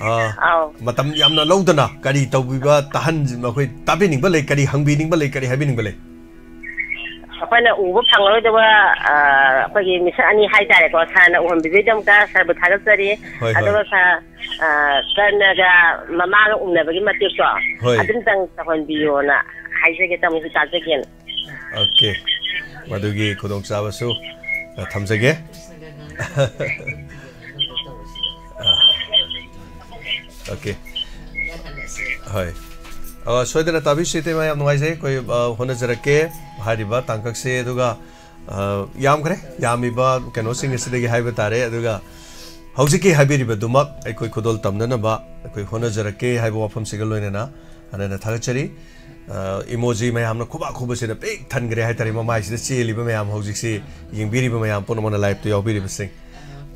ꯑꯥ, ꯑꯥꯎ ꯃꯇꯝ ꯌꯥꯝꯅ ꯂꯧꯗꯅ ꯀꯔꯤ ꯇꯧꯕꯤꯕ ꯇꯥꯍꯟ ꯑꯩꯈꯣꯏ ꯇꯥꯕꯤꯅꯤꯡꯕ ꯂꯩ ꯀꯔꯤ ꯍꯪꯕꯤꯅꯤꯡꯕ ꯂꯩ ꯀꯔꯤ ꯍꯥꯏꯕꯤꯅꯤꯡꯕ ꯂꯩ ꯑꯩꯈꯣꯏꯅ ꯎꯕ ꯐꯪꯂꯔꯣꯏꯗꯕ ꯑꯩꯈꯣꯏꯒꯤ ꯃꯤꯁꯛ ꯑꯅꯤ ꯍꯥꯏꯇꯥꯔꯦꯀꯣ ꯁꯥꯔꯅ ꯎꯍꯟꯕꯤꯕꯒꯤꯗꯃꯛꯇ ꯁꯥꯔꯕꯨ ꯊꯥꯒꯠꯆꯔꯤ ꯍꯣꯏ, ꯍꯣꯏ. ꯑꯗꯨꯒ ꯁꯥꯔ ꯀꯔꯅꯒ ꯃꯃꯥꯒ ꯎꯅꯕꯒꯤ ꯃꯇꯦꯛꯇꯣ ꯍꯣꯏ. ꯑꯗꯨꯝꯇꯪ ꯇꯧꯍꯟꯕꯤꯌꯣꯅ ꯍꯥꯏꯖꯒꯦ ꯇꯧꯕꯁꯨ ꯇꯥꯖꯒꯦꯅ ओके हय सोयदेना ताबी सेते मा याम नुवाइजे कोइ होने जरके हारिबा तांकक से दुगा याम करे यामिबा केनो सिंग से देगे हाय बतारे दुगा हौजि के हाबिरि ब दुमक ए कोइ खदोल तमनना बा कोइ होने जरके हाय बा फम सिगल लोइनेना अनना थागचरि इमोजी मै हमन खुबा खुब से पे थनग्रे हाय तारे मा माइसि से चेलिबा मै से यिंग बिरि ब मै हम पोनो मना तो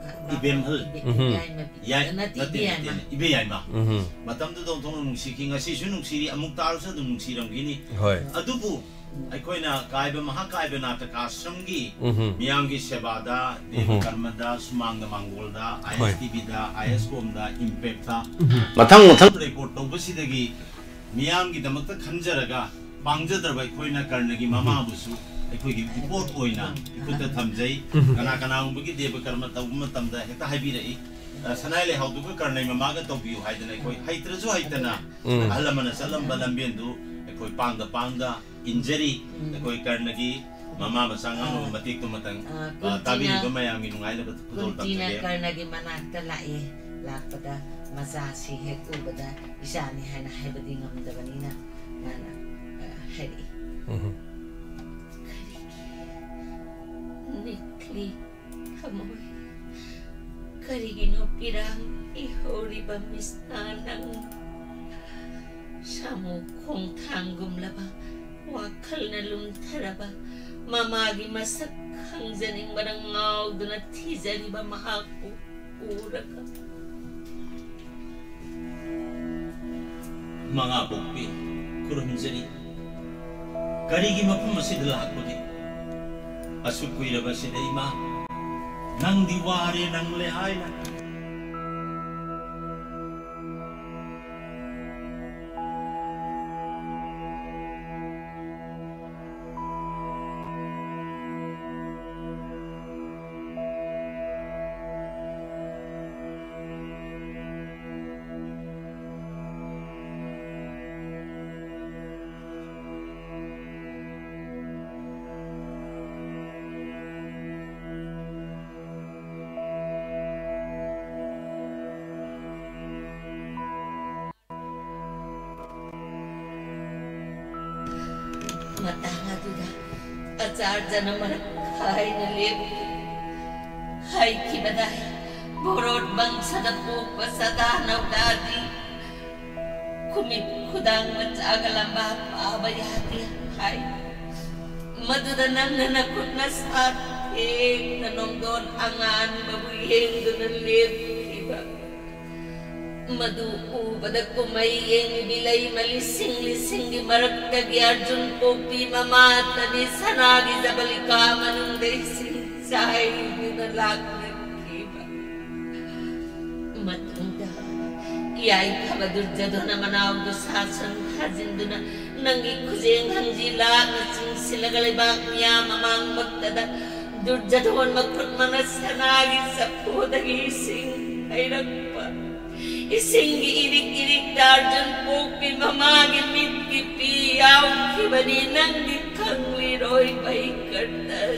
ꯔꯦꯗꯤꯑꯣꯗ ꯇꯧꯕꯤꯈꯤꯕꯗꯤ ꯄꯥꯕꯨꯡ ꯕꯤꯔꯃꯪꯒꯣꯜ ꯑꯃꯗꯤ ꯏꯆꯦꯃ ꯏꯕꯦꯝꯍꯜ ꯌꯥꯏ ꯅꯠꯇꯦ ꯅꯠꯇꯦ ꯏꯕꯦꯝꯃ ꯅꯠꯇꯦ ꯏꯕꯦ ꯌꯥꯏꯃ ꯎꯝ ꯃꯇꯝꯗꯨꯗ ꯑꯣꯟꯊꯣꯛꯅ ꯅꯨꯡꯁꯤꯈꯤ ꯉꯁꯤꯁꯨ ꯅꯨꯡꯁꯤꯔꯤ ꯑꯃꯨꯛ ꯇꯥꯔꯁꯨ ꯑꯗꯨꯝ ꯅꯨꯡꯁꯤꯔꯝꯈꯤꯅꯤ ꯍꯣꯏ ꯑꯗꯨꯕꯨ ꯑꯩꯈꯣꯏꯅ ꯀꯥꯏꯕ ꯃꯍꯥꯀꯥꯏꯕ ꯅꯥꯇꯀꯥꯁ꯭ꯔꯝꯒꯤ ꯎꯝꯍꯨꯝ. ꯃꯤꯌꯥꯝꯒꯤ ꯁꯦꯕꯥꯗ ꯗꯦꯕ ꯀꯔꯃꯗ ꯁꯨꯃꯥꯡꯗ ꯃꯥꯡꯒꯣꯜꯗ ꯑꯥꯏ ꯍꯣꯏ. ꯑꯦꯁ ꯇꯤꯚꯤꯗ ꯑꯥꯏ ꯑꯦꯁ ꯀꯣꯝꯗ ꯏꯝꯄꯦꯛꯇ ꯃꯊꯪ ꯃꯊꯪ ꯔꯦꯀꯣꯔꯠ ꯇꯧꯕꯁꯤꯗꯒꯤ ꯃꯤꯌꯥꯝꯒꯤꯗꯃꯛꯇ ꯈꯟꯖꯔꯒ ꯄꯥꯡꯖꯗ꯭ꯔꯕ ꯑꯩꯈꯣꯏꯅ ꯀꯔꯅꯒꯤ ꯃꯃꯥꯕꯨꯁꯨ ꯑꯩꯈꯣꯏꯒꯤ ꯏꯄꯣꯠ ꯑꯣꯏꯅ ꯏꯈꯨꯠꯇ ꯊꯝꯖꯩ ꯀꯅꯥ ꯀꯅꯥꯒꯨꯝꯕꯒꯤ ꯗꯦꯕ ꯀꯔꯃ ꯇꯧꯕ ꯃꯇꯝꯗ ꯍꯦꯛꯇ ꯍꯥꯏꯕꯤꯔꯛꯏ ꯑ, ꯁꯅꯥꯏ ꯂꯩꯍꯥꯎꯗꯨꯒ ꯀꯔꯅꯩ ꯃꯃꯥꯒ ꯇꯧꯕꯤꯌꯨ ꯍꯥꯏꯗꯅ ꯑꯩꯈꯣꯏ ꯍꯩꯇ꯭ꯔꯁꯨ ꯍꯩꯇꯅ ꯑꯍꯜ ꯂꯃꯟꯅ ꯆꯠꯂꯝꯕ ꯂꯝꯕꯦꯟꯗꯨ ꯑꯩꯈꯣꯏ ꯄꯥꯡꯗ ꯄꯥꯡꯗ ꯏꯟꯖꯔꯤ ꯑꯩꯈꯣꯏ ꯀꯔꯅꯒꯤ ꯃꯃꯥ ꯃꯆꯥ ꯉꯥꯡꯅꯕ ꯃꯇꯦꯛꯇꯨꯃꯇꯪ ꯑ, ꯑ, ꯀꯨꯟꯇꯤꯅ- ꯇꯥꯕꯤꯔꯤꯕ ꯃꯌꯥꯝꯒꯤ ꯅꯨꯡꯉꯥꯏꯅꯕ ꯈꯨꯗꯣꯜ ꯀꯨꯟꯇꯤꯅ ꯇꯝꯖꯒꯦ ꯀꯔꯅꯒꯤ ꯃꯅꯥꯛꯇ ꯂꯥꯛꯑꯦ ꯂꯥꯛꯄꯗ ꯃꯆꯥꯁꯤ ꯍꯦꯛ ꯎꯕꯗ ꯏꯆꯥꯅꯤ ꯍꯥꯏꯅ ꯍꯥꯏꯕꯗꯤ ꯉꯝꯗꯕꯅꯤꯅ ꯃꯥꯅ ꯑ, ꯍꯥꯏꯔꯛꯏ ꯅꯤꯛꯂꯤ ꯊꯃꯣꯏ ꯀꯔꯤꯒꯤꯅꯣ ꯄꯤꯔꯥꯡ ꯏꯍꯧꯔꯤꯕ ꯃꯤꯁꯅꯥ ꯅꯪ ꯁꯥꯃꯨ ꯈꯣꯡꯊꯥꯡꯒꯨꯝꯂꯕ ꯋꯥꯈꯜꯅ ꯂꯨꯝꯊꯔꯕ ꯃꯃꯥꯒꯤ ꯃꯁꯛ ꯈꯪꯖꯅꯤꯡꯕꯅ ꯉꯥꯎꯗꯨꯅ ꯊꯤꯖꯔꯤꯕ ꯃꯍꯥꯛꯄꯨ ꯎꯔꯒ ꯃꯉꯥ ꯄꯣꯛꯄꯤ ꯈꯨꯔꯨꯝꯖꯔꯤ ꯀꯔꯤꯒꯤ ꯃꯐꯝ ꯑꯁꯤꯗ ꯂꯥꯛꯄꯒꯦ asukui na ba si Ima. Nang diwari ng lehay. na ಮಲಿಸಿಂಗ್ಲಿ ಸಿಂಗಿ ಮರಕ್ತಗಿ Arjun ಕೋಪಿ ಮಮಾತನಿ ಸನಾಗಿದ ಬಲಿಕ ಮನುಂದೈಸಿ ಸಾಯಿ ಲಾಗ್ನಕ್ಕಿ ಮತ್ತುಂದ ಯಾಯ್ ಭವ ದುರ್ಜಧನ ಮನಾವ್ದು ಸಾಸನ್ ಹಜಿಂದುನ ನಂಗಿ ಖುಜೇಂಗ್ ಹಂಜಿ ಲಾಗ್ ಸಿಂಗ್ ಸಿಲಗಳಿ ಬಾಗ್ಮ್ಯಾ ಮಮಾಂಗ್ ಭಕ್ತದ ದುರ್ಜಧೋನ್ ಮಕ್ಕಳು ಮನಸ್ಸನಾಗಿ ಸಪ್ಪೋದಗಿ Singh ಐರಕ್ಕು Isingi irik-irik darjan pokpi mamagi mitti piyau kibani nandi kangli roi pai kartan.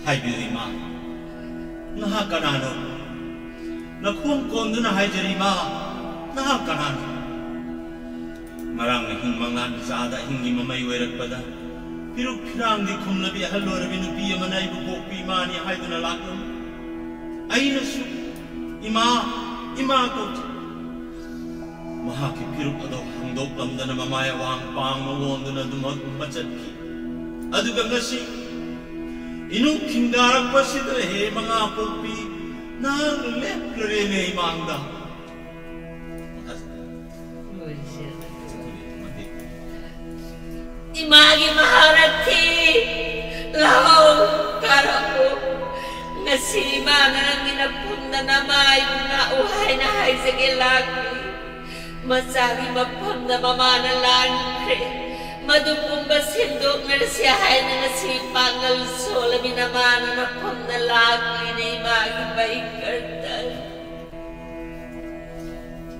Hai Bidima, naha kanano? Nakhun konduna hai jarima, naha kanano? Marang hing mangan zada hingi mamai werak pada. Piruk firangdi khumlabi ahal lorabi nupi yamanai bu pokpi mani hai duna lakram. Aina suku ima ima ko maha ki piruk ado mamaya wang pang mawondana dumat machat ki. Aduga ngasi inu kingarak pasidra he mga imangda imagi maharati lahau karapu. nasima na ng ginapunda na may nauhay na hay sa gilagri. Masagi mapang na mamana langkri. Madupumba sindok na nasiyahay na nasipang na luso labi naman na pang na langkri na imagi ba ikartal.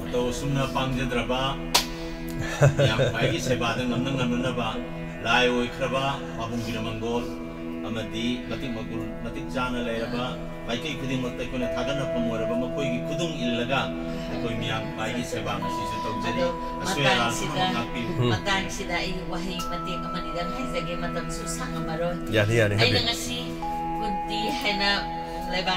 Matausum na pangjadraba. Yang baik sebatan namnang namnaba. Lai oi kraba, pabung gina manggol. amadi matik magul matik jana leraba maikai khuding matai kone thagan na pamoraba makoi gi khudung illaga koi miyam bai gi seba masi se tau jari aswe ra sida matan sida ai wahi matik amani dan hai jage matam su sang amaro yani yani hai ngasi kunti hena leba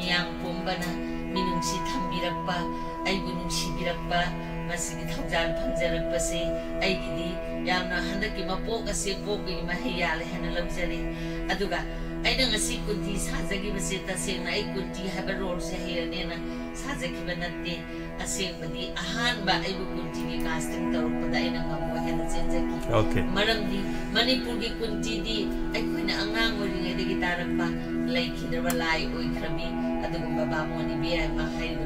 miyam pumbana minung si thambirakpa ai gunung si birakpa ꯃꯁꯤꯒꯤ ꯊꯧꯖꯥꯜ ꯐꯪꯖꯔꯛꯄꯁꯦ ꯑꯩꯒꯤꯗꯤ ꯌꯥꯝꯅ ꯍꯟꯗꯛꯀꯤ ꯃꯄꯣꯛ ꯑꯁꯤ ꯄꯣꯛꯄꯒꯤ ꯃꯍꯩ ꯌꯥꯜꯂꯦ ꯍꯥꯏꯅ ꯂꯧꯖꯔꯤ ꯑꯗꯨꯒ ꯑꯩꯅ ꯉꯁꯤ ꯀꯨꯟꯇꯤ ꯁꯥꯖꯈꯤꯕꯁꯦ ꯇꯁꯦꯡꯅ ꯑꯩ ꯀꯨꯟꯇꯤ ꯍꯥꯏꯕ ꯔꯣꯜꯁꯦ ꯍꯩꯔꯅꯦꯅ ꯁꯥꯖꯈꯤꯕ ꯅꯠꯇꯦ ꯑꯁꯦꯡꯕꯗꯤ ꯑꯍꯥꯟꯕ ꯑꯩꯕꯨ ꯀꯨꯟꯇꯤꯒꯤ ꯀꯥꯁꯇꯤꯡ ꯇꯧꯔꯛꯄꯗ ꯑꯩꯅ ꯉꯝꯃꯣꯏ ꯍꯥꯏꯅ ꯆꯦꯟꯖꯈꯤ okay ꯃꯔꯝꯗꯤ ꯃꯅꯤꯄꯨꯔꯒꯤ ꯀꯨꯟꯇꯤꯗꯤ ꯑꯩꯈꯣꯏꯅ ꯑꯉꯥꯡ ꯑꯣꯏꯔꯤꯉꯩꯗꯒꯤ ꯇꯥꯔꯛꯄ ꯂꯩꯈꯤꯗ꯭ꯔꯕ ꯂꯥꯏ ꯑꯣꯏꯈ꯭ꯔꯕꯤ ꯑꯗꯨꯒꯨꯝꯕ ꯕꯥꯃꯣꯅꯤ ꯕꯤꯌꯥꯏꯃ ꯍꯥꯏꯔꯤꯕ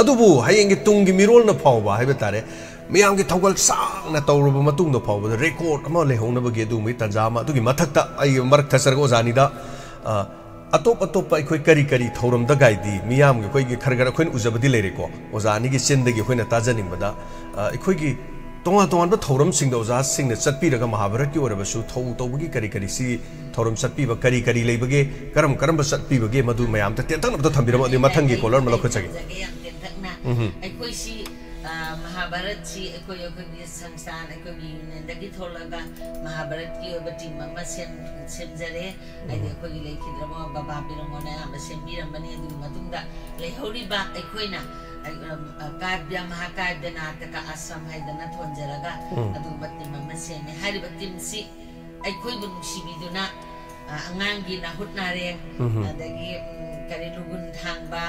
ꯑꯗꯨꯕꯨ ꯍꯌꯦꯡꯒꯤ ꯇꯨꯡꯒꯤ ꯃꯤꯔꯣꯜꯅ ꯐꯥꯎꯕ ꯍꯥꯏꯕ ꯇꯥꯔꯦ ꯃꯤꯌꯥꯝꯒꯤ ꯊꯧꯒꯜ ꯁꯥꯡꯅ ꯇꯧꯔꯕ ꯃꯇꯨꯡꯗ ꯐꯥꯎꯕꯗ ꯔꯦꯀꯣꯔꯠ ꯑꯃ ꯂꯩꯍꯧꯅꯕꯒꯤ ꯑꯗꯨꯒꯨꯝꯕꯒꯤ ꯇꯥꯟꯖꯥ ꯑꯃ ꯑꯗꯨꯒꯤ ꯃꯊꯛꯇ ꯑꯩ ꯃꯔꯛ ꯊꯠꯆꯔꯒ ꯑꯣꯖꯥꯅꯤꯗ ꯑꯇꯣꯞ ꯑꯇꯣꯞꯄ ꯑꯩꯈꯣꯏ ꯀꯔꯤ ꯀꯔꯤ ꯊꯧꯔꯝꯗ ꯒꯥꯏꯗꯤ ꯃꯤꯌꯥꯝꯒꯤ ꯑꯩꯈꯣꯏꯒꯤ ꯈꯔ ꯈꯔ ꯑꯩꯈꯣꯏꯅ ꯎꯖꯕꯗꯤ ꯂꯩꯔꯦꯀꯣ ꯑꯣꯖꯥ ꯑꯅꯤꯒꯤ ꯆꯤꯟꯗꯒꯤ ꯑꯩꯈꯣꯏꯅ ꯇꯥꯖꯅꯤꯡꯕꯗ ꯑꯩꯈꯣꯏꯒꯤ ꯇꯣꯉꯥꯟ ꯇꯣꯉꯥꯟꯕ ꯊꯧꯔꯝꯁꯤꯡꯗ ꯑꯣꯖꯥꯁꯤꯡꯅ ꯆꯠꯄꯤꯔꯒ ꯃꯍꯥꯚꯥꯔꯠꯀꯤ ꯑꯣꯏꯔꯕꯁꯨ ꯊꯧ ꯇꯧꯕꯒꯤ ꯀꯔꯤ ꯀꯔꯤ ꯁꯤ ꯊꯧꯔꯝ ꯆꯠꯄꯤꯕ ꯀꯔꯤ ꯀꯔꯤ ꯂꯩꯕꯒꯦ ꯀꯔꯝ ꯀꯔꯝꯕ ꯆꯠꯄꯤꯕꯒꯦ ꯃꯗꯨ ꯃꯌꯥꯝꯗ ꯇꯦꯟꯇꯛꯅꯕꯗ ꯊꯝꯕꯤꯔꯝꯃꯣ ꯑꯗꯨꯒꯤ ꯃꯊꯪꯒꯤ ꯀꯣꯂꯔ ꯑꯃ ꯂꯧꯈꯠꯆꯒꯦ ꯌꯥꯝ ꯇꯦꯟꯇꯛꯅ ꯑꯩꯈꯣꯏꯁꯤ ꯃꯍꯥꯚꯥꯔꯠꯁꯤ ꯑꯩꯈꯣꯏ ꯑꯩꯈꯣꯏꯒꯤ ꯁꯪꯁꯊꯥꯟ ꯑꯩꯈꯣꯏꯒꯤ ꯌꯨꯅꯤꯌꯟꯗꯒꯤ ꯊꯣꯛꯂꯒ ꯃꯍꯥꯚꯥꯔꯠꯀꯤ ꯑꯣꯏꯕ ꯇꯤꯝ ꯑꯃ ꯁꯦꯝꯖꯔꯦ ꯍꯥꯏꯗꯤ ꯑꯩꯈꯣꯏꯒꯤ ꯂꯩꯈꯤꯗ꯭ꯔꯕ ꯕꯕꯥ ꯕꯤꯔꯝꯒꯣꯅ ꯑꯌꯥꯝꯕ ꯁꯦꯝꯕꯤꯔꯝꯕꯅꯤ ꯑꯗꯨꯒꯤ ꯃꯇꯨꯡꯗ ꯂꯩꯍꯧꯔꯤꯕ ꯑꯩꯈꯣꯏꯅ ꯀꯥꯕ꯭ꯌ ꯃꯍꯥꯀꯥꯕ꯭ꯌ ꯅꯥꯇꯀ ꯑꯁ꯭ꯔꯝ ꯍꯥꯏꯗꯅ ꯊꯣꯟꯖꯔꯒ ꯑꯗꯨꯒꯨꯝꯕ ꯇꯤꯝ ꯑꯃ ꯁꯦꯝꯃꯦ ꯍꯥꯏꯔꯤꯕ ꯇꯤꯝꯁꯤ ꯑꯩꯈꯣꯏꯕꯨ ꯅꯨꯡꯁꯤꯕꯤꯗꯨꯅ ꯑꯉꯥꯡꯒꯤ ꯅꯥꯍꯨꯠ ꯅꯥꯔꯦꯡ ꯑꯗꯒꯤ ꯀꯔꯤ ꯂꯨꯒꯨꯟ ꯊꯥꯡꯕ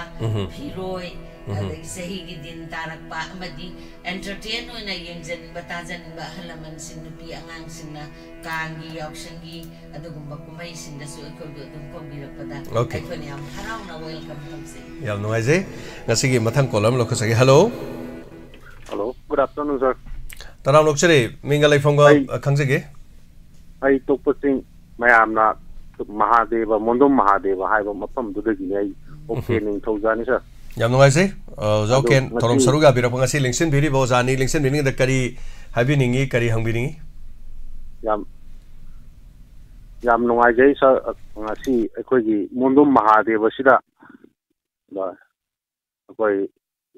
ꯐꯤꯔꯣꯏ ꯑꯗꯒꯤ ꯆꯍꯤꯒꯤ ꯗꯤꯟ ꯇꯥꯔꯛꯄ ꯑꯃꯗꯤ ꯑꯦꯟꯇꯔꯇꯦꯟ ꯑꯣꯏꯅ ꯌꯦꯡꯖꯅꯤꯡꯕ ꯇꯥꯖꯅꯤꯡꯕ ꯑꯍꯜ ꯂꯃꯟꯁꯤꯡ ꯅꯨꯄꯤ ꯑꯉꯥꯡꯁꯤꯡꯅ ꯀꯥꯡꯒꯤ ꯌꯥꯎꯁꯪꯒꯤ ꯑꯗꯨꯒꯨꯝꯕ ꯀꯨꯝꯍꯩꯁꯤꯡꯗꯁꯨ ꯑꯩꯈꯣꯏꯕꯨ ꯑꯗꯨꯝ ꯀꯧꯕꯤꯔꯛꯄꯗ ꯑꯩꯈꯣꯏꯅ ꯌꯥꯝ ꯍꯔꯥꯎꯅ ꯋꯦꯜꯀꯝ ꯇꯧꯖꯩ ꯌꯥꯝ ꯅꯨꯡꯉꯥꯏꯖꯩ ꯉꯁꯤꯒꯤ ꯃꯊꯪ ꯀꯣꯜ ꯑꯃ ꯂꯧꯈꯠꯆꯒꯦ hello hello good afternoon sir ꯇꯔꯥꯝ ꯂꯣꯛꯆꯔꯤ ꯃꯤꯡꯒ ꯂꯩꯐꯝꯒ ꯈꯪꯖꯒꯦ ꯑꯩ ꯇꯣꯛꯄꯁꯤꯡ ꯃꯌꯥꯝꯅ ꯃꯍꯥꯗꯦꯕ ꯃꯣꯟꯗꯣꯝ ꯃꯍꯥꯗꯦꯕ ꯍꯥꯏꯕ ꯃꯐꯝꯗꯨꯗꯒꯤꯅꯤ ꯑꯩ ꯑꯣꯀꯦ ꯅꯤꯡꯊꯧꯖꯥꯅꯤ ꯁꯔ ꯌꯥꯝ ꯅꯨꯡꯉꯥꯏꯖꯩ ꯑꯣꯖꯥ ꯑꯣꯀꯦꯟ ꯊꯧꯔꯝ ꯁꯔꯨꯛ ꯌꯥꯕꯤꯔꯛꯄ ꯉꯁꯤ ꯂꯦꯡꯁꯤꯟꯕꯤꯔꯤꯕ ꯑꯣꯖꯥꯅꯤ ꯂꯦꯡꯁꯤꯟꯕꯤꯅꯤꯡꯉꯤꯗ ꯀꯔꯤ ꯍꯥꯏꯕꯤꯅꯤꯡꯉꯤ ꯀꯔꯤ ꯍꯪꯕꯤꯅꯤꯡꯉꯤ ꯌꯥꯝ ꯌꯥꯝ ꯅꯨꯡꯉꯥꯏꯖꯩ ꯁꯔ ꯉꯁꯤ ꯑꯩꯈꯣꯏꯒꯤ ꯃꯣꯟꯗꯣꯝ ꯃꯍꯥꯗꯦꯕꯁꯤꯗ ꯑꯩꯈꯣꯏ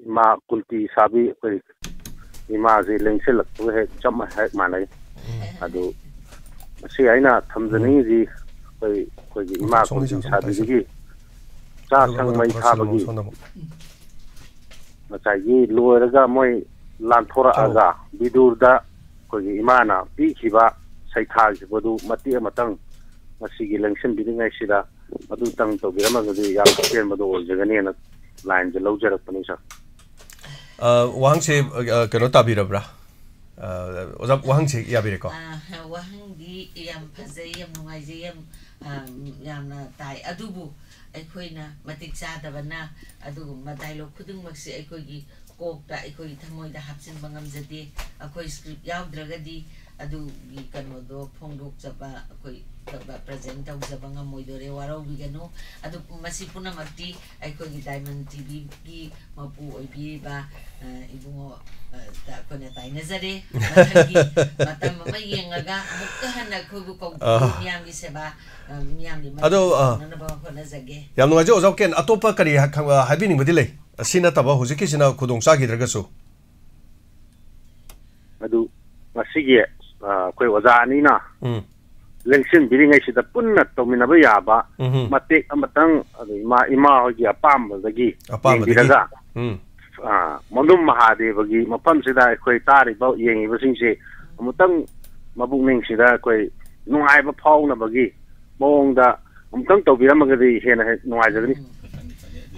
ꯏꯃꯥ ꯀꯨꯟꯇꯤ ꯁꯥꯕꯤ ꯑꯩꯈꯣꯏ ꯏꯃꯥꯁꯤ ꯂꯦꯡꯁꯤꯜꯂꯛꯄꯒ ꯍꯦꯛ ꯆꯞ ꯍꯦꯛ ꯃꯥꯟꯅꯩ ꯑꯗꯨ ꯃꯁꯤ ꯑꯩꯅ ꯊꯝꯖꯅꯤꯡꯉꯤꯁꯤ ꯑꯩꯈꯣꯏ ꯑꯩꯈꯣꯏꯒꯤ ꯏꯃꯥ ꯀꯨꯟꯇꯤ ꯁꯥꯕꯤꯗꯒꯤ ꯆꯥꯛ ꯁꯪ ꯃꯩ ꯊꯥꯕꯒꯤ ꯉꯁꯥꯏꯒꯤ ꯂꯣꯏꯔꯒ ꯃꯣꯏ ꯂꯥꯟꯊꯣꯔꯛꯑꯒ ꯕꯤꯗꯨꯔꯗ ꯑꯩꯈꯣꯏꯒꯤ ꯏꯃꯥꯅ ꯄꯤꯈꯤꯕ ꯁꯩꯊꯥꯈꯤꯕꯗꯨ ꯃꯇꯦꯛ ꯑꯃꯇꯪ ꯉꯁꯤꯒꯤ ꯂꯦꯡꯁꯤꯟꯕꯤꯔꯤꯉꯩꯁꯤꯗ ꯑꯗꯨꯇꯪ ꯇꯧꯕꯤꯔꯝꯃꯒꯗꯤ ꯌꯥꯝ ꯑꯄꯦꯟꯕꯗꯣ ꯑꯣꯏꯖꯒꯅꯤꯅ ꯂꯥꯏꯟꯁꯦ ꯂꯧꯖꯔꯛꯄꯅꯤ ꯁꯥꯔ ꯋꯥꯍꯪꯁꯦ ꯀꯩꯅꯣ ꯇꯥꯕꯤꯔꯕ꯭ꯔꯥ ꯑꯣꯖꯥ ꯋꯥꯍꯪꯁꯦ ꯌꯥꯕꯤꯔꯦꯀꯣ ꯋꯥꯍꯪꯗꯤ ꯌꯥꯝ ꯐꯖꯩ ꯌꯥꯝ ꯅꯨꯡꯉꯥꯏꯖꯩ ꯌꯥꯝ ꯌꯥꯝꯅ ꯇꯥꯏ ꯑꯗꯨꯕꯨ ꯑꯩꯈꯣꯏꯅ ꯃꯇꯤꯛ ꯆꯥꯗꯕ ꯅ ꯑꯗꯨꯒꯨꯝꯕ ꯗꯥꯏꯂꯣꯛ ꯈꯨꯗꯤꯡꯃꯛꯁꯦ ꯑꯩꯈꯣꯏꯒꯤ ꯀꯣꯛꯇ ꯑꯩꯈꯣꯏꯒꯤ ꯊꯃꯣꯏꯗ ꯍꯥꯞꯆꯤꯟꯕ ꯉꯝꯖꯗꯦ ꯑꯩꯈꯣꯏ ꯏꯁꯀ꯭ꯔꯤꯞ ꯌꯥꯎꯗ꯭ꯔꯒꯗꯤ ꯑꯗꯨꯒꯤ ꯀꯩꯅꯣꯗꯣ ꯐꯣꯡꯗꯣꯛꯆꯕ ꯑꯩꯈꯣꯏ presenta usavanga moidore wara ubiga no adu masi puna mati aiko gi diamond tv gi mapu oibi ba ibu mo ta kone ta inezare mata mama yenga ga mukha na ko bu ko miyam gi seba miyam gi adu na ba ko na zage yam no ajo zoken atopa kari habini modile sina taba hojiki sina kudong sa gi dragaso adu masigi ko wazani na ꯂꯦꯡꯁꯤꯟꯕꯤꯔꯤꯉꯩꯁꯤꯗ ꯄꯨꯟꯅ ꯇꯧꯃꯤꯟꯅꯕ ꯌꯥꯕ ꯎꯝꯍꯨꯝ. ꯃꯇꯦꯛ ꯑꯃꯇꯪ ꯑꯗꯨ ꯏꯃꯥ ꯏꯃꯥ ꯍꯣꯏꯒꯤ ꯑꯄꯥꯝꯕꯗꯒꯤ ꯑꯄꯥꯝꯕꯗꯒꯤ ꯌꯦꯡꯕꯤꯔꯒ ꯎꯝ ꯑꯥ, ꯃꯅꯨꯡ ꯃꯍꯥꯗꯦꯕꯒꯤ ꯃꯐꯝꯁꯤꯗ ꯑꯩꯈꯣꯏ ꯇꯥꯔꯤꯕ ꯌꯦꯡꯉꯤꯕꯁꯤꯡꯁꯦ ꯑꯃꯨꯛꯇꯪ ꯃꯕꯨꯛꯅꯤꯡꯁꯤꯗ ꯑꯩꯈꯣꯏ ꯅꯨꯡꯉꯥꯏꯕ ꯐꯥꯎꯅꯕꯒꯤ ꯃꯑꯣꯡꯗ ꯑꯃꯨꯛꯇꯪ ꯇꯧꯕꯤꯔꯝꯃꯒꯗꯤ ꯍꯦꯟꯅ ꯍꯦꯛ ꯅꯨꯡꯉꯥꯏꯖꯒꯅꯤ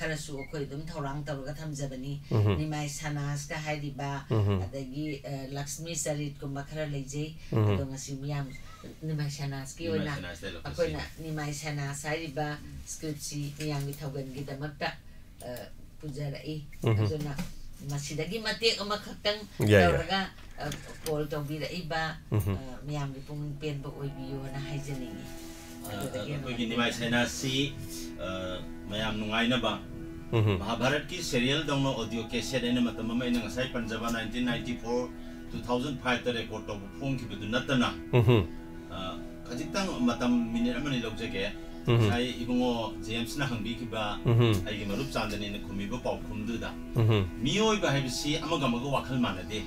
คาราสูคุยดุมทรังตะรุกะทำเจบนีนี่ไม่ชนะสกะไฮดีบาอะดะกีลักษมีสริตกุมบะคราเลเจอะดงั้นสิมยาม ꯁꯅꯥꯁ dialogue ꯑꯩꯈꯣꯏꯅ ꯅꯤꯃꯥꯏ ꯁꯅꯥꯁ ꯍꯥꯏꯔꯤꯕ ꯁꯀ꯭ꯔꯤꯞꯁꯤ ꯃꯤꯌꯥꯝꯒꯤ ꯊꯧꯒꯜꯒꯤꯗꯃꯛꯇ ꯑ, ꯄꯨꯖꯔꯛꯏ ꯎꯝ. ꯑꯗꯨꯅ ꯃꯁꯤꯗꯒꯤ ꯃꯇꯦꯛ ꯑꯃꯈꯛꯇꯪ ꯌꯥꯏ, ꯌꯥꯏ. ꯇꯧꯔꯒ ꯑ, ꯀꯣꯜ ꯇꯧꯕꯤꯔꯛꯏꯕ ꯎꯝ. ꯑ, ꯃꯤꯌꯥꯝꯒꯤ ꯄꯨꯛꯅꯤꯡ ꯄꯦꯟꯕ ꯑꯣꯏꯕꯤꯌꯣꯅ ꯍꯥꯏꯖꯅꯤꯡꯉꯤ ꯑꯗꯨꯗꯒꯤ ꯑꯩꯈꯣꯏꯒꯤ ꯅꯤꯃꯥꯏ ꯁꯩꯅꯥꯁꯤ ꯃꯌꯥꯝ ꯅꯨꯡꯉꯥꯏꯅꯕ kajitang matam minit aman ilog jake sai ibungo james na hangbi ki ba ai gi marup chandan in khumi ba pau khum du da mi oi ba hai si amaga maga wakal mana de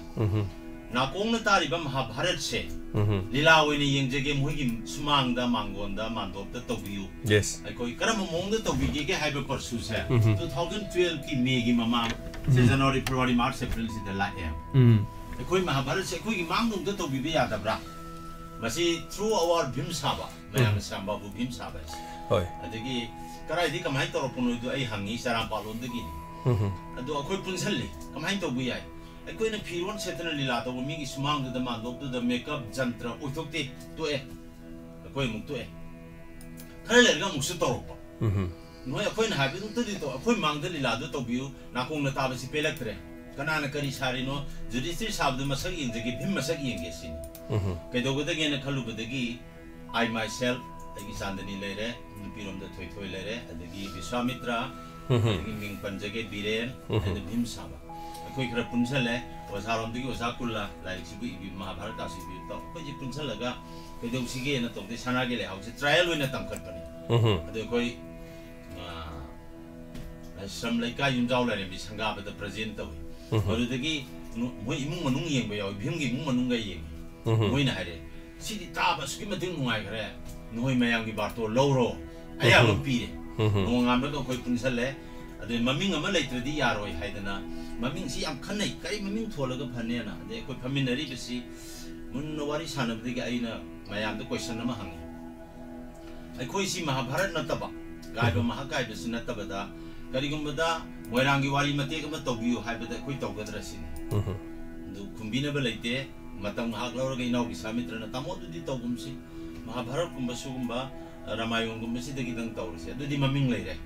na kong na tari ba mahabharat se lilawini yeng jake mo gi sumang da mangon da mandop da to biu yes ai koi karam mong da tobi jeke hai ba pursu se tu thogan tuel ki meki mama se januari februari march april si da la em ai koi mahabharat se kui mang dum da to bi bi ya da bra ꯃꯁꯤ ꯊ꯭ꯔꯨ ꯑꯋꯥꯔ ꯚꯤꯝ ꯁꯥꯕ ꯃꯌꯥꯝꯅ ꯁꯥꯝꯕꯕꯨ Vim ꯁꯥꯕ ꯍꯥꯏꯁꯦ ꯍꯣꯏ ꯑꯗꯒꯤ ꯀꯗꯥꯏꯗꯒꯤ ꯀꯃꯥꯏꯅ ꯇꯧꯔꯛꯄꯅꯣꯗꯣ ꯑꯩ ꯍꯪꯉꯤ ꯆꯔꯥꯡꯄꯥꯠꯂꯣꯝꯗꯒꯤꯅꯤ ꯎꯝ ꯑꯗꯣ ꯑꯩꯈꯣꯏ ꯄꯨꯟꯁꯤꯜꯂꯤ ꯀꯃꯥꯏꯅ ꯇꯧꯕ ꯌꯥꯏ ꯑꯩꯈꯣꯏꯅ ꯐꯤꯔꯣꯟ ꯁꯦꯠꯇꯅ ꯂꯤꯂꯥ ꯇꯧꯕ ꯃꯤꯒꯤ ꯁꯨꯃꯥꯡꯗꯨꯗ ꯃꯥꯟꯗꯣꯞꯇꯨꯗ ꯃꯦꯀꯞ ꯖꯟꯇ꯭ꯔ ꯑꯣꯏꯊꯣꯛꯇꯦ ꯇꯣꯛꯑꯦ ꯑꯩꯈꯣꯏ ꯑꯃꯨꯛ ꯇꯣꯛꯑꯦ ꯈꯔ ꯂꯩꯔꯒ ꯑꯃꯨꯛꯁꯨ ꯇꯧꯔꯛꯄ ꯎꯝ ꯅꯣꯏ ꯑꯩꯈꯣꯏꯅ ꯍꯥꯏꯕꯗꯨꯝꯇꯗꯤ ꯇꯧ ꯑꯩꯈꯣꯏ ꯃꯥꯡꯗ ꯂꯤꯂꯥꯗꯨ ꯇꯧꯕꯤꯌꯨ ꯅꯥꯀꯣꯡꯅ ꯇꯥꯕꯁꯤ ꯄꯦꯜꯂꯛꯇ꯭ꯔꯦ ꯀꯅꯥꯅ ꯀꯔꯤ ꯁꯥꯔꯤꯅꯣ ꯖꯨꯗꯤꯁꯇ꯭ꯔꯤ ꯁꯥꯕꯗꯨ ꯃꯁꯛ ꯌꯦꯡꯖꯒꯦ ꯚꯤꯝ ꯃꯁꯛ ꯌꯦꯡꯒꯦ ꯁꯤꯅꯤ ꯎꯝ ꯀꯩꯗꯧꯒꯗꯒꯦꯅ ꯈꯜꯂꯨꯕꯗꯒꯤ ꯑꯥꯏ ꯃꯥꯏ ꯁꯦꯜꯐ ꯑꯩꯒꯤ ꯆꯥꯟꯗꯅꯤ ꯂꯩꯔꯦ ꯅꯨꯄꯤꯔꯣꯝꯗ ꯊꯣꯏꯊꯣꯏ ꯂꯩꯔꯦ ꯑꯗꯒꯤ ꯕꯤꯁ꯭ꯋꯥꯃꯤꯇ꯭ꯔ ꯑꯗꯒꯤ ꯃꯤꯡ ꯄꯟꯖꯒꯦ ꯕꯤꯔꯦꯟ ꯑꯗ ꯚꯤꯝ ꯁꯥꯕ ꯑꯩꯈꯣꯏ ꯈꯔ ꯄꯨꯟꯁꯜꯂꯦ ꯑꯣꯖꯥꯔꯣꯝꯗꯒꯤ ꯑꯣꯖꯥ ꯀꯨꯜꯂ ꯂꯥꯏꯔꯤꯛꯁꯤꯕꯨ ꯏꯕꯤ ꯃꯍꯥꯚꯥꯔꯠ ꯀꯥꯁꯤ ꯏꯕꯤꯌꯨ ꯇꯧ ꯑꯩꯈꯣꯏꯁꯤ ꯄꯨꯟꯁꯜꯂꯒ ꯀꯩꯗꯧꯁꯤꯒꯦꯅ ꯇꯧꯗꯦ ꯁꯅꯥꯒꯤ ꯂꯩꯍꯥꯎꯁꯦ ꯇ꯭ꯔꯥꯌꯦꯜ ꯑꯣꯏꯅ ꯇꯝꯈꯠꯄꯅꯤ ꯎꯝ ꯑꯗꯨ ꯑꯩꯈꯣꯏ ꯁ꯭ꯔꯝ ꯂꯩꯀꯥꯏ ꯌꯨꯝꯖꯥꯎ ꯂꯥꯏꯔꯦꯝꯕꯤ ꯁꯪꯒꯥꯕꯗ ꯄ꯭ꯔꯖꯦꯟ ꯇꯧꯏ ꯑꯗꯨꯗꯒꯤ ꯅꯨ- ꯃꯣꯏ ꯏꯃꯨꯡ ꯃꯅꯨꯡ ꯌꯦꯡꯕ ꯌꯥꯎꯏ ꯚꯤꯝꯒꯤ ꯏꯃꯨꯡ ꯃꯅꯨꯡꯒ ꯌꯦꯡꯉꯤ Mhm. ꯃꯣꯏꯅ ꯍꯥꯏꯔꯦ ꯁꯤꯗꯤ ꯇꯥꯕ ꯑꯁꯨꯛꯀꯤ ꯃꯇꯤꯛ ꯅꯨꯡꯉꯥꯏꯈ꯭ꯔꯦ ꯅꯣꯏ ꯃꯌꯥꯝꯒꯤ ꯕꯥꯔꯇꯣ ꯂꯧꯔꯣ ꯑꯌꯥꯕ ꯄꯤꯔꯦ Mhm. ꯅꯣꯡꯉꯥꯟꯕꯒ ꯑꯩꯈꯣꯏ ꯄꯨꯟꯁꯜꯂꯦ ꯑꯗꯩ ꯃꯃꯤꯡ ꯑꯃ ꯂꯩꯇ꯭ꯔꯗꯤ ꯌꯥꯔꯣꯏ ꯍꯥꯏꯗꯅ ꯃꯃꯤꯡꯁꯤ ꯌꯥꯝ ꯈꯟꯅꯩ ꯀꯔꯤ ꯃꯃꯤꯡ ꯊꯣꯜꯂꯒ ꯐꯅꯦꯅ ꯑꯗꯩ ꯑꯩꯈꯣꯏ ꯐꯝꯃꯤꯟꯅꯔꯤꯕꯁꯤ ꯃꯨꯟꯅ ꯋꯥꯔꯤ ꯁꯥꯟꯅꯕꯗꯒꯤ ꯑꯩꯅ ꯃꯌꯥꯝꯗ ꯀꯣꯏꯁꯟ ꯑꯃ ꯍꯪꯉꯤ ꯑꯩꯈꯣꯏꯁꯤ ꯃꯍꯥꯚꯥꯔꯠ ꯅꯠꯇꯕ ꯒꯥꯏꯕ ꯃꯍꯥꯀꯥꯏꯕꯁꯤ ꯅꯠꯇꯕꯗ ꯀꯔꯤꯒꯨꯝꯕꯗ ꯃꯣꯏꯔꯥꯡꯒꯤ ꯋꯥꯔꯤ ꯃꯇꯦꯛ ꯑꯃ ꯇꯧꯕꯤꯌꯨ ꯍꯥꯏꯕꯗ ꯑꯩꯈꯣꯏ ꯇꯧꯒꯗ꯭ꯔꯥ ꯁꯤꯅꯤ ꯎꯝ ꯑꯗꯨ ꯈꯨꯝꯕꯤꯅꯕ ꯂꯩꯇꯦ ꯃꯇꯝ ꯉꯥꯏꯍꯥꯛ ꯂꯧꯔꯒ ꯏꯅꯥꯎꯒꯤ ꯁꯥꯃꯤꯇ꯭ꯔꯅ ꯇꯥꯃꯣ ꯑꯗꯨꯗꯤ ꯇꯧꯒꯨꯝꯁꯤ ꯃꯍꯥꯚꯥꯔꯠꯀꯨꯝꯕ ꯁꯤꯒꯨꯝꯕ ꯔꯥꯃꯥꯌꯣꯟꯒꯨꯝꯕꯁꯤꯗꯒꯤꯗꯪ ꯇꯧꯔꯁꯤ ꯑꯗꯨꯗꯤ ꯃꯃꯤꯡ ꯂꯩꯔꯦ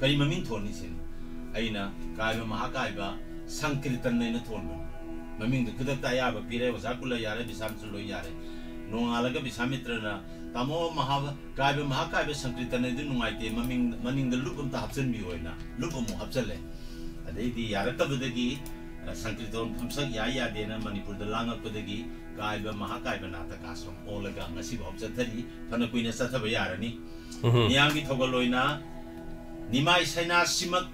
ꯀꯔꯤ ꯃꯃꯤꯡ ꯊꯣꯟꯅꯤ ꯁꯤꯅꯤ ꯑꯩꯅ ꯀꯥꯏꯕ ꯃꯍꯥꯀꯥꯏꯕ ꯁꯪꯀꯤꯔꯇꯟ ꯑꯩꯅ ꯊꯣꯟꯕꯅꯤ ꯃꯃꯤꯡꯗꯨ ꯈꯨꯗꯛꯇ ꯑꯌꯥꯕ ꯄꯤꯔꯦ ꯑꯣꯖꯥ ꯀꯨꯜꯂ ꯌꯥꯔꯦ ꯕꯤꯁꯥꯃꯤꯇ꯭ꯔ ꯂꯣꯏ ꯌꯥꯔꯦ ꯅꯣꯡꯉꯥꯜꯂꯒ ꯕꯤꯁꯥꯃꯤꯇ꯭ꯔꯅ ꯇꯥꯃꯣ ꯃꯍꯥ ꯀꯥꯏꯕ ꯃꯍꯥꯀꯥꯏꯕ ꯁꯪꯀꯤꯔꯇꯟ ꯑꯗꯨ ꯅꯨꯡꯉꯥꯏꯇꯦ ꯃꯃꯤꯡ ꯃꯅꯤꯡꯗ ꯂꯨꯞ ꯑꯝꯇ ꯍꯥꯞꯆꯤꯟꯕꯤꯌꯣꯅ ꯂꯨꯞ ꯑꯃꯨꯛ ꯍꯥꯞꯆꯜꯂꯦ ꯑꯗꯩꯗꯤ ꯌꯥꯔꯛꯇꯕꯗꯒꯤ ꯁꯪꯀꯤꯔꯇꯟ ꯐꯝꯁꯛ ꯌꯥꯏ ꯌꯥꯗꯦꯅ ꯃꯅꯤꯄꯨꯔꯗ ꯂꯥꯡꯉꯛꯄꯗꯒꯤ ꯀꯥꯏꯕ ꯃꯍꯥꯀꯥꯏꯕ ꯅꯥꯇꯀ ꯑꯁꯣꯝ ꯑꯣꯜꯂꯒ ꯉꯁꯤꯐꯥꯎ ꯆꯠꯊꯔꯤ ꯐꯅ ꯀꯨꯏꯅ ꯆꯠꯊꯕ ꯌꯥꯔꯅꯤ ꯃꯤꯌꯥꯝꯒꯤ ꯊꯧꯒꯜ ꯑꯣꯏꯅ ꯅꯤꯃꯥꯏ ꯁꯩꯅꯥꯁꯤꯃꯛ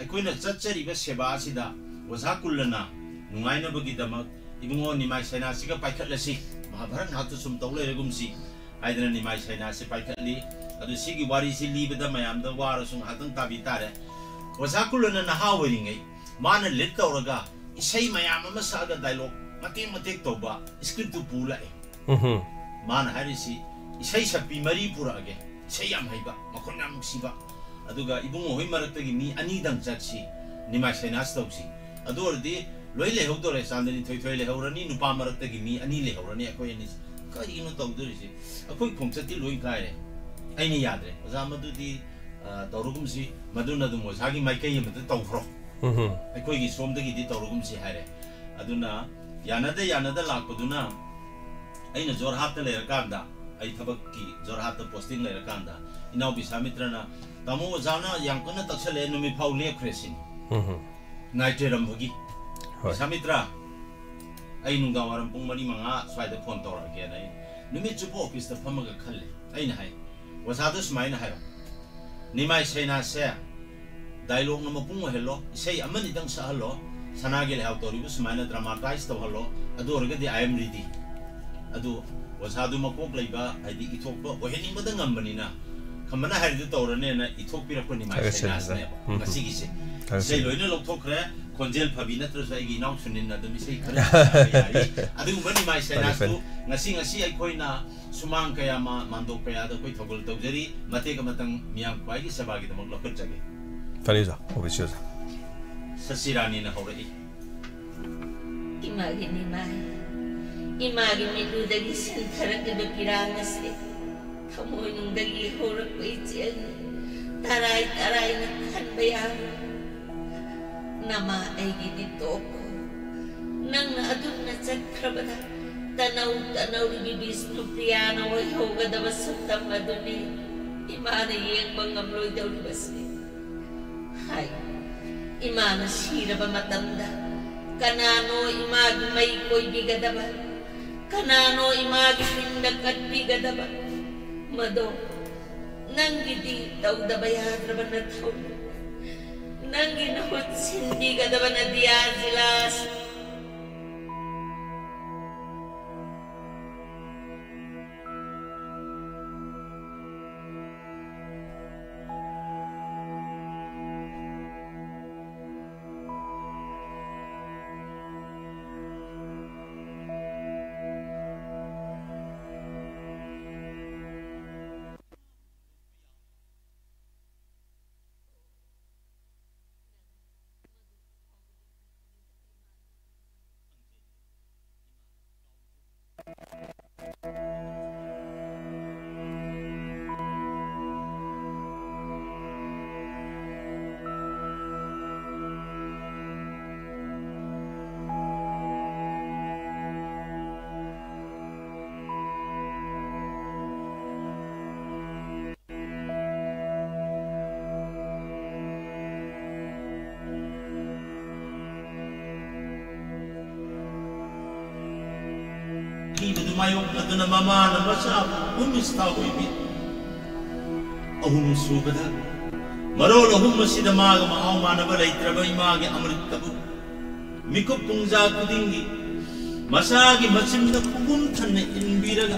ꯑꯩꯈꯣꯏꯅ ꯆꯠꯆꯔꯤꯕ ꯁꯦꯕꯥ ꯑꯁꯤꯗ ꯑꯣꯖꯥ ꯀꯨꯜꯂꯅ ꯅꯨꯡꯉꯥꯏꯅꯕꯒꯤꯗꯃꯛ ꯏꯕꯨꯡꯉꯣ ꯅꯤꯃꯥꯏ ꯁꯩꯅꯥꯁꯤꯒ ꯄꯥꯏꯈꯠꯂꯁꯤ ꯃꯍꯥꯚꯥꯔꯠ ꯉꯥꯛꯇ ꯁꯨꯝ ꯇꯧ ꯂꯩꯔꯒꯨꯝꯁꯤ ꯍꯥꯏꯗꯅ ꯅꯤꯃꯥꯏ ꯁꯩꯅꯥꯁꯤ ꯄꯥꯏꯈꯠꯂꯤ ꯑꯗꯨ ꯁꯤꯒꯤ ꯋꯥꯔꯤꯁꯤ ꯂꯤꯕꯗ ꯃꯌꯥꯝꯗ ꯋꯥꯔꯁꯨ ꯉꯥꯏꯍꯥꯛꯇꯪ ꯇꯥꯕꯤ ꯇꯥꯔꯦ ꯑꯣꯖꯥ ꯀꯨꯜꯂꯅ ꯅꯍꯥ ꯑꯣꯏꯔꯤꯉꯩ ꯃꯥꯅ ꯂꯤꯠ ꯇꯧꯔꯒ ꯏꯁꯩ ꯃꯌꯥꯝ ꯑꯃ ꯁꯛꯑꯒ ꯗꯥꯏꯂꯣꯛ ꯃꯇꯦꯛ ꯃꯇꯦꯛ ꯇꯧꯕ ꯁ꯭ꯀ꯭ꯔꯤꯞꯇꯨ ꯄꯨ ꯂꯥꯛꯑꯦ ꯎꯝ ꯃꯥꯅ ꯍꯥꯏꯔꯤꯁꯤ isai sakpi mari purage isai yam haiba makon yam nuksiba aduga ibung hoi maraktagi mi ani dang chatsi nimai senas tausi adu ordi loi le hodore sandani thoi thoi le horani nupa maraktagi mi ani le horani akoi ani kari no tawdori si akoi khomchati loi kai aini yadre oza madudi ꯇꯧꯔꯒꯨꯝꯁꯤ ꯃꯗꯨꯅ ꯑꯗꯨꯝ ꯑꯣꯖꯥꯒꯤ ꯃꯥꯏꯀꯩ ꯑꯃꯗ ꯇꯧꯈ꯭ꯔꯣ ꯑꯩꯈꯣꯏꯒꯤ ꯁꯣꯝꯗꯒꯤꯗꯤ ꯇꯧꯔꯒꯨꯝꯁꯤ ꯍꯥꯏꯔꯦ ꯑꯗꯨꯅ ꯌꯥꯅꯗ ꯌꯥꯅꯗ ꯂꯥꯛꯄꯗꯨꯅ ꯑꯩꯅ ꯖꯣꯔꯍꯥꯠꯇ ꯂꯩꯔꯀꯥꯟꯗ ꯑꯩ ꯊꯕꯛꯀꯤ ꯖꯣꯔꯍꯥꯠꯇ ꯄꯣꯁꯇꯤꯡ ꯂꯩꯔꯀꯥꯟꯗ ꯏꯅꯥꯎꯄꯤ ꯁꯥꯃꯤꯇ꯭ꯔꯅ ꯇꯥꯃꯣ ꯑꯣꯖꯥꯅ ꯌꯥꯝ ꯀꯟꯅ ꯇꯛꯁꯜꯂꯛꯑꯦ ꯅꯨꯃꯤꯠ ꯐꯥꯎ ꯂꯦꯞꯈ꯭ꯔꯦ ꯁꯤꯅꯤ ꯉꯥꯏꯖꯔꯝꯕꯒꯤ ꯁꯥꯃꯤꯇ꯭ꯔꯥ ꯑꯩ ꯅꯨꯡꯗꯥꯡ ꯋꯥꯏꯔꯝ ꯄꯨꯡ ꯃꯔꯤ ꯃꯉꯥ ꯁ꯭ꯋꯥꯏꯗ ꯐꯣꯟ ꯇꯧꯔꯛꯑꯒꯦꯅ ꯑꯩ ꯅꯨꯃꯤꯠ ꯆꯨꯞꯄ ꯑꯣꯐꯤꯁꯇ ꯐꯝꯃꯒ ꯈꯜꯂꯦ ꯑꯩꯅ ꯍꯥꯏ ꯑꯣꯖꯥꯗ ꯁꯨꯃꯥꯏꯅ ꯍꯥꯏꯔꯣ ꯅꯤꯃꯥꯏ ꯁꯩꯅꯥꯁꯦ डायलॉग नम पुंग हेलो इसे अमन इदंग सहलो सनागे लेहाव तोरिबु सुमाइना ड्रामाटाइज तो हलो अदु ओरगदि आई एम रेडी अदु वसादु मकोक लेबा आइदि इथोकबो ओहेनिंग बदंग ngambaniना खमना हारिदु तोरने ना इथोक पिरकु निमाई सेना से ngasi से से लोइना लोथोखरे sa igi naw sunin na dumi sei khare adu ngani mai sai na tu ngasi ngasi ai khoi na sumang kaya ma mando kaya da koi thogol tau jari mate ka matang miyang pai gi sabagi da mok lokot jage Teresa, obiciosa. Sasirani na hore i. Imagi ni mai. Imagi mi lu dagi sintarak iba piranga si. Kamoy nung dagi hore ko itiyan. Taray taray na kanbayang. Nama ay dito ko. Nang na adun na chakrabada. Tanaw tanaw ni bibis no priyano ay hoga da basukta maduni. Imana yeng bangamloy daw ni basni. buhay. Imamasira ba matanda? Kanano imagi may ko'y bigadaba? Kanano imagi pindagkat bigadaba? Mado, nang gidi tau dabayan na ba na taon? Nang ginahot sindi ka na diyan sila යුක්දන මමාන වශා උමිස්ථාවයි ඔහුම සූබද මරෝල ඔහුම සිදමාගම අවමානවල ඉත්‍රබයිමාගේ අමරිත්තබු මිකු පුංසා කුදින්ගි මසාගේ මසිම්ද කුගුම් තන්න ඉන්බීරග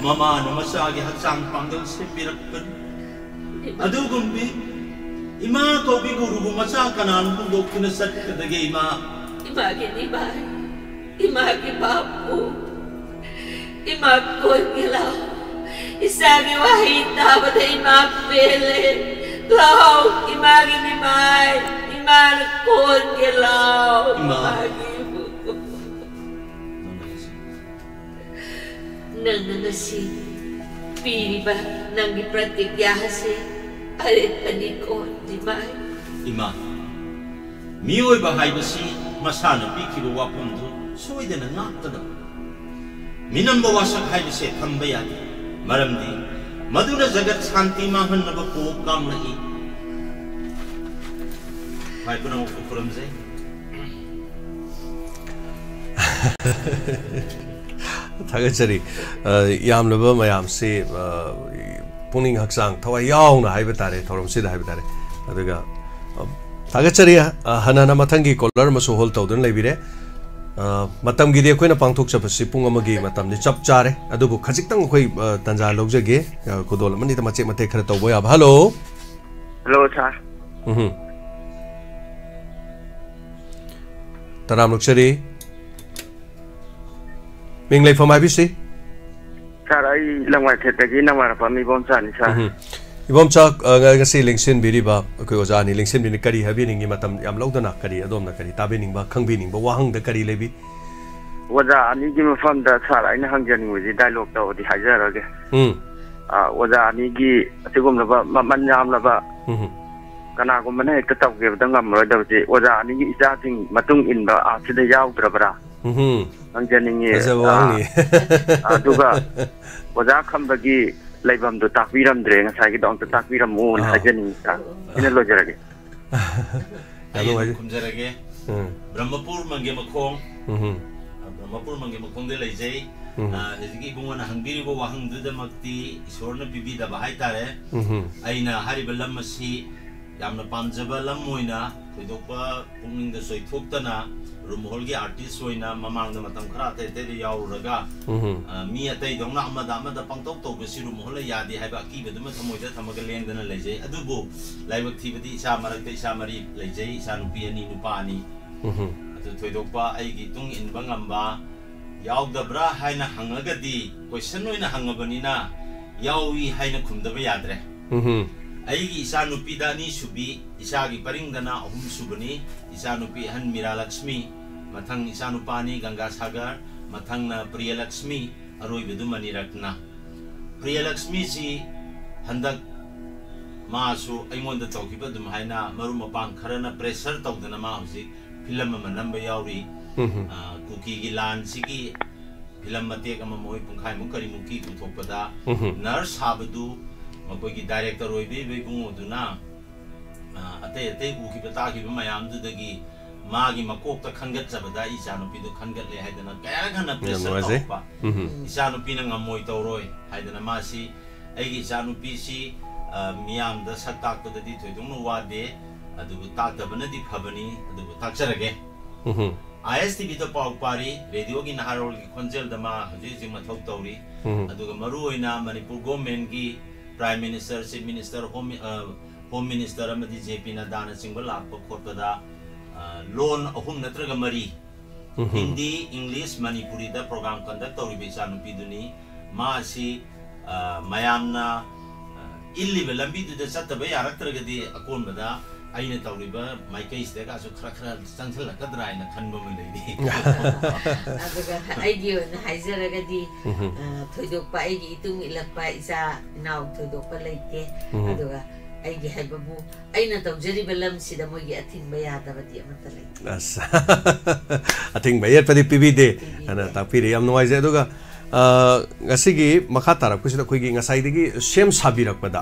මමාන මසාගේ හසාන් පංගල් සෙපිරක්පන අදුගුම්බේ ඉමා කෝබිගුරුගු මසා කනානුකු ලෝක්කින සට්කදගේ ඉමා ඉමාගේ නිබායි ඉමාගේ බාප්පු i magkunglaw. Isabi wahita batay mapili. Law, imagi ni Mai, imanakon gilaw. Imagi mo. Nananasi, pili ba nang ipratigyahasin? Alit panikon ni Mai. Ima, miyoy bahay basi masana pikiro wapundu, soy de na ngakta na. मिनम्ब वासक है जिसे थम बया दी मरम दी मधुर जगत शांति माहन नब को काम लगी भाई बनाओ को करम से थगचरी याम लब मयाम से पुनिंग हक्सांग थवा याउन हाइब तारे थोरम से हाइब तारे अदगा थगचरी हनाना मथंगी कोलर मसु होल तौदन लेबिरे ꯃꯇꯝꯒꯤꯗꯤ ꯑꯩꯈꯣꯏꯅ ꯄꯥꯡꯊꯣꯛꯆꯕꯁꯤ ꯄꯨꯡ ꯑꯃꯒꯤ ꯃꯇꯝꯗꯤ ꯆꯞ ꯆꯥꯔꯦ ꯑꯗꯨꯕꯨ ꯈꯖꯤꯛꯇꯪ ꯑꯩꯈꯣꯏ ꯇꯟꯖꯥ ꯂꯧꯖꯒꯦ ꯈꯨꯗꯣꯜ ꯑꯃꯅꯤꯗ ꯃꯆꯦꯠ ꯃꯇꯦꯛ ꯈꯔ ꯇꯧꯕ ꯌꯥꯕ ꯍꯜꯂꯣ ꯍꯜꯂꯣ ꯁꯥꯔ ꯎꯝ ꯇꯔꯥꯝ ꯂꯨꯛꯆꯔꯤ ꯃꯤꯡ ꯂꯩꯐꯝ ꯍꯥꯏꯕꯤꯁꯤ ꯁꯥꯔ ꯑꯩ ꯂꯝꯉꯥꯏ ꯈꯦꯠꯇꯒꯤ ꯅꯃꯥꯔꯛꯄ ꯃꯤꯕꯣꯝꯆꯥꯅꯤ ꯁꯥꯔ ibom cha uh, nga si lingsin biri ba ko yo jani lingsin bini kari habi ningi matam yam lawda na kari adom na kari. Tabe ning ba khang bi ning ba wahang da kari lebi. Waza ani gi mafam da sar aina hang jan ngi di dialog da di hajara ge. Hm a waza ani gi atigom la ba man yam la ba hm kana ko mane ta tab ge da ngam ra da ji waza ani gi ija sing matung in ba ah, a chi da yaw dra bra. Hm hang jan ngi waza wang ah. ni. Aduga waza kham ba gi ꯂꯩꯐꯝꯗꯣ ꯇꯥꯛꯄꯤꯔꯝꯗ꯭ꯔꯦ ꯉꯁꯥꯏꯒꯤꯗꯣ ꯑꯝꯇ ꯇꯥꯛꯄꯤꯔꯝꯃꯨꯅ ꯑꯥ. ꯍꯥꯏꯖꯅꯤꯡꯉꯤ ꯁꯥꯔ ꯑꯩꯅ ꯂꯣꯏꯖꯔꯒꯦ Ano ꯑꯩ wai- ꯈꯨꯝꯖꯔꯒꯦ hm ꯕ꯭ꯔꯍ꯭ꯃꯄꯨꯔ ꯃꯪꯒꯦ ꯃꯈꯣꯡ hm ꯕ꯭ꯔꯍ꯭ꯃꯄꯨꯔ ꯃꯪꯒꯦ ꯃꯈꯣꯡꯗ ꯂꯩꯖꯩ ꯎꯝ. ꯑꯥ, ꯍꯧꯖꯤꯛꯀꯤ ꯏꯕꯨꯡꯉꯣꯅ ꯍꯪꯕꯤꯔꯤꯕ ꯋꯥꯍꯪꯗꯨꯗꯃꯛꯇꯤ ꯏꯁꯣꯔꯅ ꯄꯤꯕꯤꯗꯕ ꯍꯥꯏꯇꯥꯔꯦ hm ꯑꯩꯅ ꯍꯥꯏꯔꯤꯕ ꯂꯝ ꯑꯁꯤ yamna pamjaba lam moina thoidokpa pungning da soi thokta room hall gi artist hoina mamang da matam khara te te de yaw raga mi atai dong na amada amada pangtok to be si room hall ya di haiba ki beduma thamoi da thamaga leng da na leje adu bo laibak thi bedi isa marak te isa mari leje isa nupi ani nupa ani adu thoidokpa ai gi tung in bangam ba yaw da bra haina hangaga di question hoina hangabani na yawi haina khumda ba yadre ꯑꯩꯒꯤ ꯏꯆꯥꯅꯨꯄꯤꯗ ꯑꯅꯤ ꯁꯨꯕꯤ ꯏꯆꯥꯒꯤ ꯄꯔꯤꯡꯗꯅ ꯑꯍꯨꯝ ꯁꯨꯕꯅꯤ ꯏꯆꯥꯅꯨꯄꯤ ꯑꯍꯟ ꯃꯤꯔꯥ ꯂꯛꯁꯃꯤ ꯃꯊꯪ ꯏꯆꯥꯅꯨꯄꯥꯅꯤ ꯒꯪꯒꯥ ꯁꯥꯒꯔ ꯃꯊꯪꯅ ꯄ꯭ꯔꯤꯌ ꯂꯛꯁꯃꯤ ꯑꯔꯣꯏꯕꯗꯨ ꯃꯅꯤꯔꯠꯅ ꯄ꯭ꯔꯤꯌ ꯂꯛꯁꯃꯤꯁꯤ ꯍꯟꯗꯛ मासु अगोद तौब मरू मपान खरना प्रेसर तौदना मा हजिक फ़िल्म नंब यौरी कुकी की लान सिगी फ़िल्म मतेक मोई पुंखाई मु करी मुकी पुथोपदा नर्स हाबदु ꯃꯈꯣꯏꯒꯤ ꯗꯥꯏꯔꯦꯛꯇꯔ ꯑꯣꯏꯕꯤꯕ ꯏꯕꯨꯡꯉꯣꯗꯨꯅ ꯑꯥ, ꯑꯇꯩ ꯑꯇꯩ ꯎꯈꯤꯕ ꯇꯥꯈꯤꯕ ꯃꯌꯥꯝꯗꯨꯗꯒꯤ ꯃꯥꯒꯤ ꯃꯀꯣꯛꯇ ꯈꯟꯒꯠꯆꯕꯗ ꯑꯩ ꯏꯆꯥꯅꯨꯄꯤꯗꯨ ꯈꯟꯒꯠꯂꯦ ꯍꯥꯏꯗꯅ ꯀꯌꯥꯔꯛ ꯍꯟꯅ ꯄ꯭ꯔꯦꯁꯔ ꯅꯨꯡꯉꯥꯏꯖꯩ. ꯇꯧꯔꯛꯄ hm ꯏꯆꯥꯅꯨꯄꯤꯅ ꯉꯝꯃꯣꯏ ꯇꯧꯔꯣꯏ ꯍꯥꯏꯗꯅ ꯃꯥꯁꯤ ꯑꯩꯒꯤ ꯏꯆꯥꯅꯨꯄꯤꯁꯤ ꯑꯥ, ꯃꯤꯌꯥꯝꯗ ꯁꯛ ꯇꯥꯛꯄꯗꯗꯤ ꯊꯣꯏꯗꯣꯛꯅ ꯋꯥꯗꯦ ꯑꯗꯨꯕꯨ ꯇꯥꯛꯇꯕꯅꯗꯤ ꯐꯕꯅꯤ ꯑꯗꯨꯕꯨ ꯇꯥꯛꯆꯔꯒꯦ hm ꯑꯥꯏ ꯑꯦꯁ ꯇꯤꯚꯤꯗ ꯄꯥꯎ ꯄꯥꯔꯤ ꯔꯦꯗꯤꯑꯣꯒꯤ ꯅꯍꯥꯔꯣꯜꯒꯤ ꯈꯣꯟꯖꯦꯜꯗ ꯃꯥ ꯍꯧꯖꯤꯛ ꯍꯧꯖꯤꯛ ꯃꯊꯧ ꯇꯧꯔꯤ Mhm. ꯑꯗꯨꯒ ꯃꯔꯨꯑꯣꯏꯅ ꯃꯅꯤꯄꯨꯔ ꯒꯣꯔꯃꯦꯟꯒꯤ prime minister chief minister home ꯑꯥ, ꯍꯣꯝ ꯃꯤꯅꯤꯁꯇꯔ ꯑꯃꯗꯤ ꯖꯦ ꯄꯤ ꯅꯗꯥꯅꯆꯤꯡꯕ ꯂꯥꯛꯄ ꯈꯣꯠꯄꯗ ꯑꯥ, ꯂꯣꯟ ꯑꯍꯨꯝ ꯅꯠꯇ꯭ꯔꯒ ꯃꯔꯤ ꯍꯤꯟꯗꯤ ꯏꯪꯂꯤꯁ ꯃꯅꯤꯄꯨꯔꯤꯗ ꯄ꯭ꯔꯣꯒ꯭ꯔꯥꯝ ꯀꯟꯗꯛ ꯇꯧꯔꯤꯕ ꯏꯆꯥꯅꯨꯄꯤꯗꯨꯅꯤ ꯃꯥ ꯑꯁꯤ ꯑꯥ, ꯃꯌꯥꯝꯅ ꯑꯥ, ꯏꯜꯂꯤꯕ ꯂꯝꯕꯤꯗꯨꯗ ꯆꯠꯇꯕ ꯌꯥꯔꯛꯇ꯭ꯔꯒꯗꯤ ꯑꯀꯣꯟꯕꯗ ꯑꯩꯅ ꯇꯧꯔꯤꯕ ꯃꯥꯏꯀꯩꯁꯤꯗꯒꯁꯨ ꯈꯔ ꯈꯔ ꯆꯪꯁꯤꯜꯂꯛꯀꯗ꯭ꯔꯥ ꯍꯥꯏꯅ ꯈꯟꯕ ꯑꯃ ꯂꯩꯔꯤ ꯑꯗꯨꯒ ꯑꯩꯒꯤ ꯑꯣꯏꯅ ꯍꯥꯏꯖꯔꯒꯗꯤ ꯑꯥ, ꯊꯣꯏꯗꯣꯛꯄ ꯑꯩꯒꯤ ꯏꯇꯨꯡ ꯏꯜꯂꯛꯄ ꯏꯆꯥ ꯏꯅꯥꯎ ꯊꯣꯏꯗꯣꯛꯄ ꯂꯩꯇꯦ ꯑꯗꯨꯒ ꯑꯩꯒꯤ ꯍꯥꯏꯕꯕꯨ ꯑꯩꯅ ꯇꯧꯖꯔꯤꯕ ꯂꯝꯁꯤꯗ ꯃꯣꯏꯒꯤ ꯑꯊꯤꯡꯕ ꯌꯥꯗꯕꯗꯤ ꯑꯃꯠꯇ ꯂꯩꯇꯦ ꯑꯁ ꯑꯊꯤꯡꯕ ꯌꯦꯠꯄꯗꯤ ꯄꯤꯕꯤꯗꯦ ꯑꯅ ꯇꯥꯛꯄꯤꯔꯦ ꯌꯥꯝ ꯅꯨꯡꯉꯥꯏꯖꯩ ꯑꯗꯨꯒ ꯑꯥ, ꯉꯁꯤꯒꯤ ꯃꯈꯥ ꯇꯥꯔꯛꯄꯁꯤꯗ ꯑꯩꯈꯣꯏꯒꯤ ꯉꯁꯥꯏꯗꯒꯤ ꯁꯦꯝ ꯁꯥꯕꯤꯔꯛꯄꯗ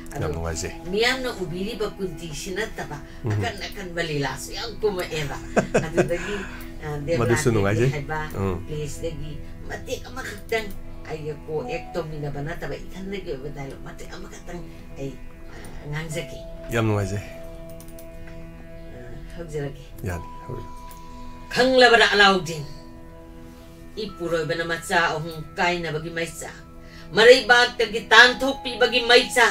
Namwaze. Miyano ubiri ba kundi sinataba. Mhm. Akan akan balilas. Yang kumaera. At dagi Madusunog aja. Please dagi. Mati ka makatang ay ko ekto minabana taba ikan lagi badalo. Mati ka makatang ay eh, nganzaki. Yamwaze. Eh, Hagzaragi. Yan. Kang labara alaw din. Ipuroy ba namat sa ahong kain na bagi may sa. Maray bag tagitantok bagi maysa?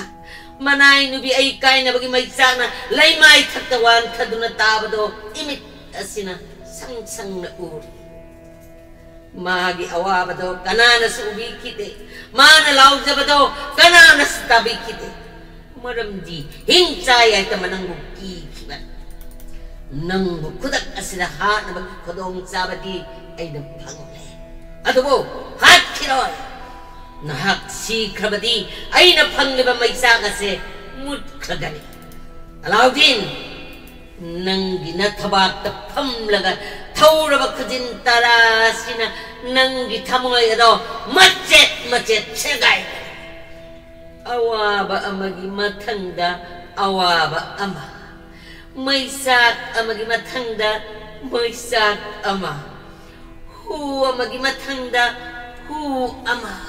manai nubi ai kai na bagi mai sang na lai mai thak ta wan thaduna ta bado imit asina sang sang na ur magi awa bado kana na subi kite mana lauja bado kana na stabi kite maram di, hing chai ai ta manang bu ki kiba nang bu khudak asina ha na bagi khodong chabati ai na phang le adubo hat khiroi ꯅꯍꯥꯛ ꯁꯤꯈ꯭ꯔꯕꯗꯤ ꯑꯩꯅ ꯐꯪꯂꯤꯕ ꯃꯩꯆꯥꯛ ꯑꯁꯦ ꯃꯨꯠꯈ꯭ꯔꯒꯅꯤ ꯑꯂꯥꯎꯗꯤꯟ ꯅꯪꯒꯤ ꯅꯊꯕꯥꯛꯇ ꯐꯝꯂꯒ ꯊꯧꯔꯕ ꯈꯨꯖꯤꯟ ꯇꯔꯥꯁꯤꯅ ꯅꯪꯒꯤ ꯊꯃꯣꯏ ꯑꯗꯣ ꯃꯆꯦꯠ ꯃꯆꯦꯠ ꯁꯦꯒꯥꯏ ꯑꯋꯥꯕ ꯑꯃꯒꯤ ꯃꯊꯪꯗ ꯑꯋꯥꯕ ꯑꯃ ꯃꯩꯆꯥꯛ ꯑꯃꯒꯤ ꯃꯊꯪꯗ ꯃꯩꯆꯥꯛ ꯑꯃ ꯍꯨ ꯑꯃꯒꯤ ꯃꯊꯪꯗ ꯍꯨ ꯑꯃ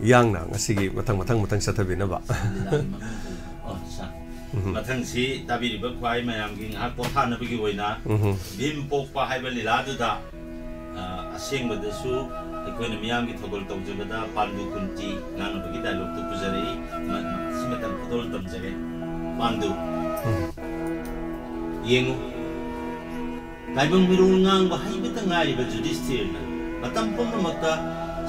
ꯌꯥꯡꯅ ꯉꯁꯤꯒꯤ ꯃꯊꯪ ꯃꯊꯪ ꯃꯊꯪ ꯆꯠꯊꯕꯤꯅꯕ ꯃꯊꯪꯁꯤ ꯇꯥꯕꯤꯔꯤꯕ ꯈ꯭ꯋꯥꯏ ꯃꯌꯥꯝꯒꯤ ꯉꯥꯏꯍꯥꯛ ꯄꯣꯊꯥꯅꯕꯒꯤ ꯑꯣꯏꯅ ꯚꯤꯝ ꯄꯣꯛꯄ ꯍꯥꯏꯕ ꯂꯤꯂꯥꯗꯨꯗ ꯑꯁꯦꯡꯕꯗꯁꯨ ꯑꯩꯈꯣꯏꯅ ꯃꯤꯌꯥꯝꯒꯤ ꯊꯧꯒꯜ ꯇꯧꯖꯕꯗ ꯄꯥꯟꯗꯨ ꯀꯨꯟꯇꯤ ꯉꯥꯡꯅꯕꯒꯤ ꯗꯥꯏꯂꯣꯛꯇꯨ ꯄꯨꯖꯔꯛꯏ ꯁꯤ ꯃꯇꯝ ꯈꯨꯗꯣꯜ ꯇꯝꯖꯔꯦ ꯄꯥꯟꯗꯨ ꯌꯦꯡꯉꯨ ꯇꯥꯏꯕꯪ ꯃꯤꯔꯣꯜ ꯉꯥꯡꯕ ꯍꯩꯕꯇ ꯉꯥꯏꯔꯤꯕ ꯖꯨꯗꯤꯁꯊꯤꯔꯅ ꯃꯇꯝ ꯄꯨꯝꯅꯃꯛꯇ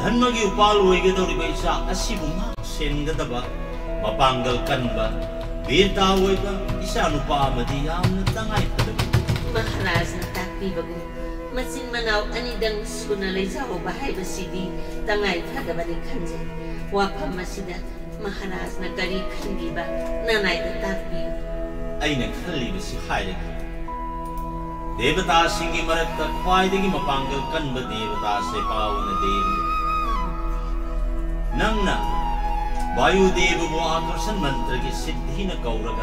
धर्म की उपाल ओइगदौरिबा इचा असिबु मा सेनगदबा मपांगल कनबा वीरता ओइबा इचा नुपा अमदी यामना तंगाई फदबु महाराजना ताक्पीबगु मचिन मनाव अनिदंग सुना लेजाओबा हाइबसिदी तंगाई फदबनी खंजै वाफम मसिदा नंग वायुदेव वो आकर्षण मंत्र के सिद्धि न कौरग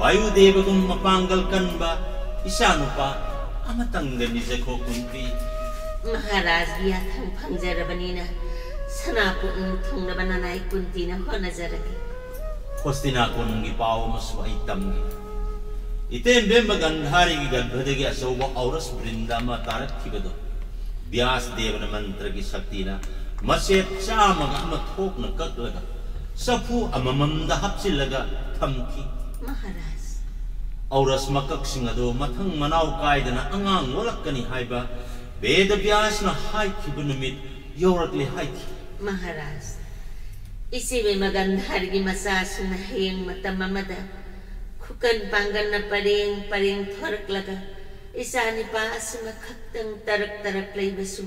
वायुदेव गुम मपांगल कन्ब ईशानुपा अमतंग निज खो कुंती महाराज गिया थंग फंजरबनी न सनापु थंग नबना नाय कुंती न हो नजर की खोस्तिना कोनंगी पाव मसवाई तमगी इतेन बेम गंधारी की गंधदगी असोवा औरस वृंदा मा तारक थी बदो व्यास देव मंत्र की शक्ति ना masih chama ga ma thok na kat laga saphu amamam laga thamki maharas. Auras makak singa do matang manau kai dana anga ngolak kani haiba. Beda vyas na hai kibun mit yorat le hai ki. Maharas. Isi we magandhar gi masas na hen matamamada kukan pangan na paring pareng thork laga. Isani pas na khatang tarak tarak lai basu.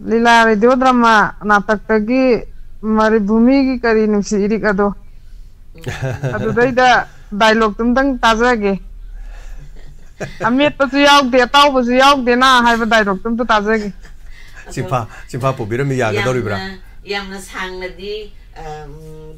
लीला radio drama नाटक तगी मरुभूमि की करी नुसी Eric अदो अदो दई दा डायलॉग तुम तंग ताजगे अमित पसु याग दे ताऊ पसु याग दे ना हाय बा डायलॉग तुम तो ताजगे सिफा सिफा पुबिरम याग दोरी ब्रा याम सांग नदी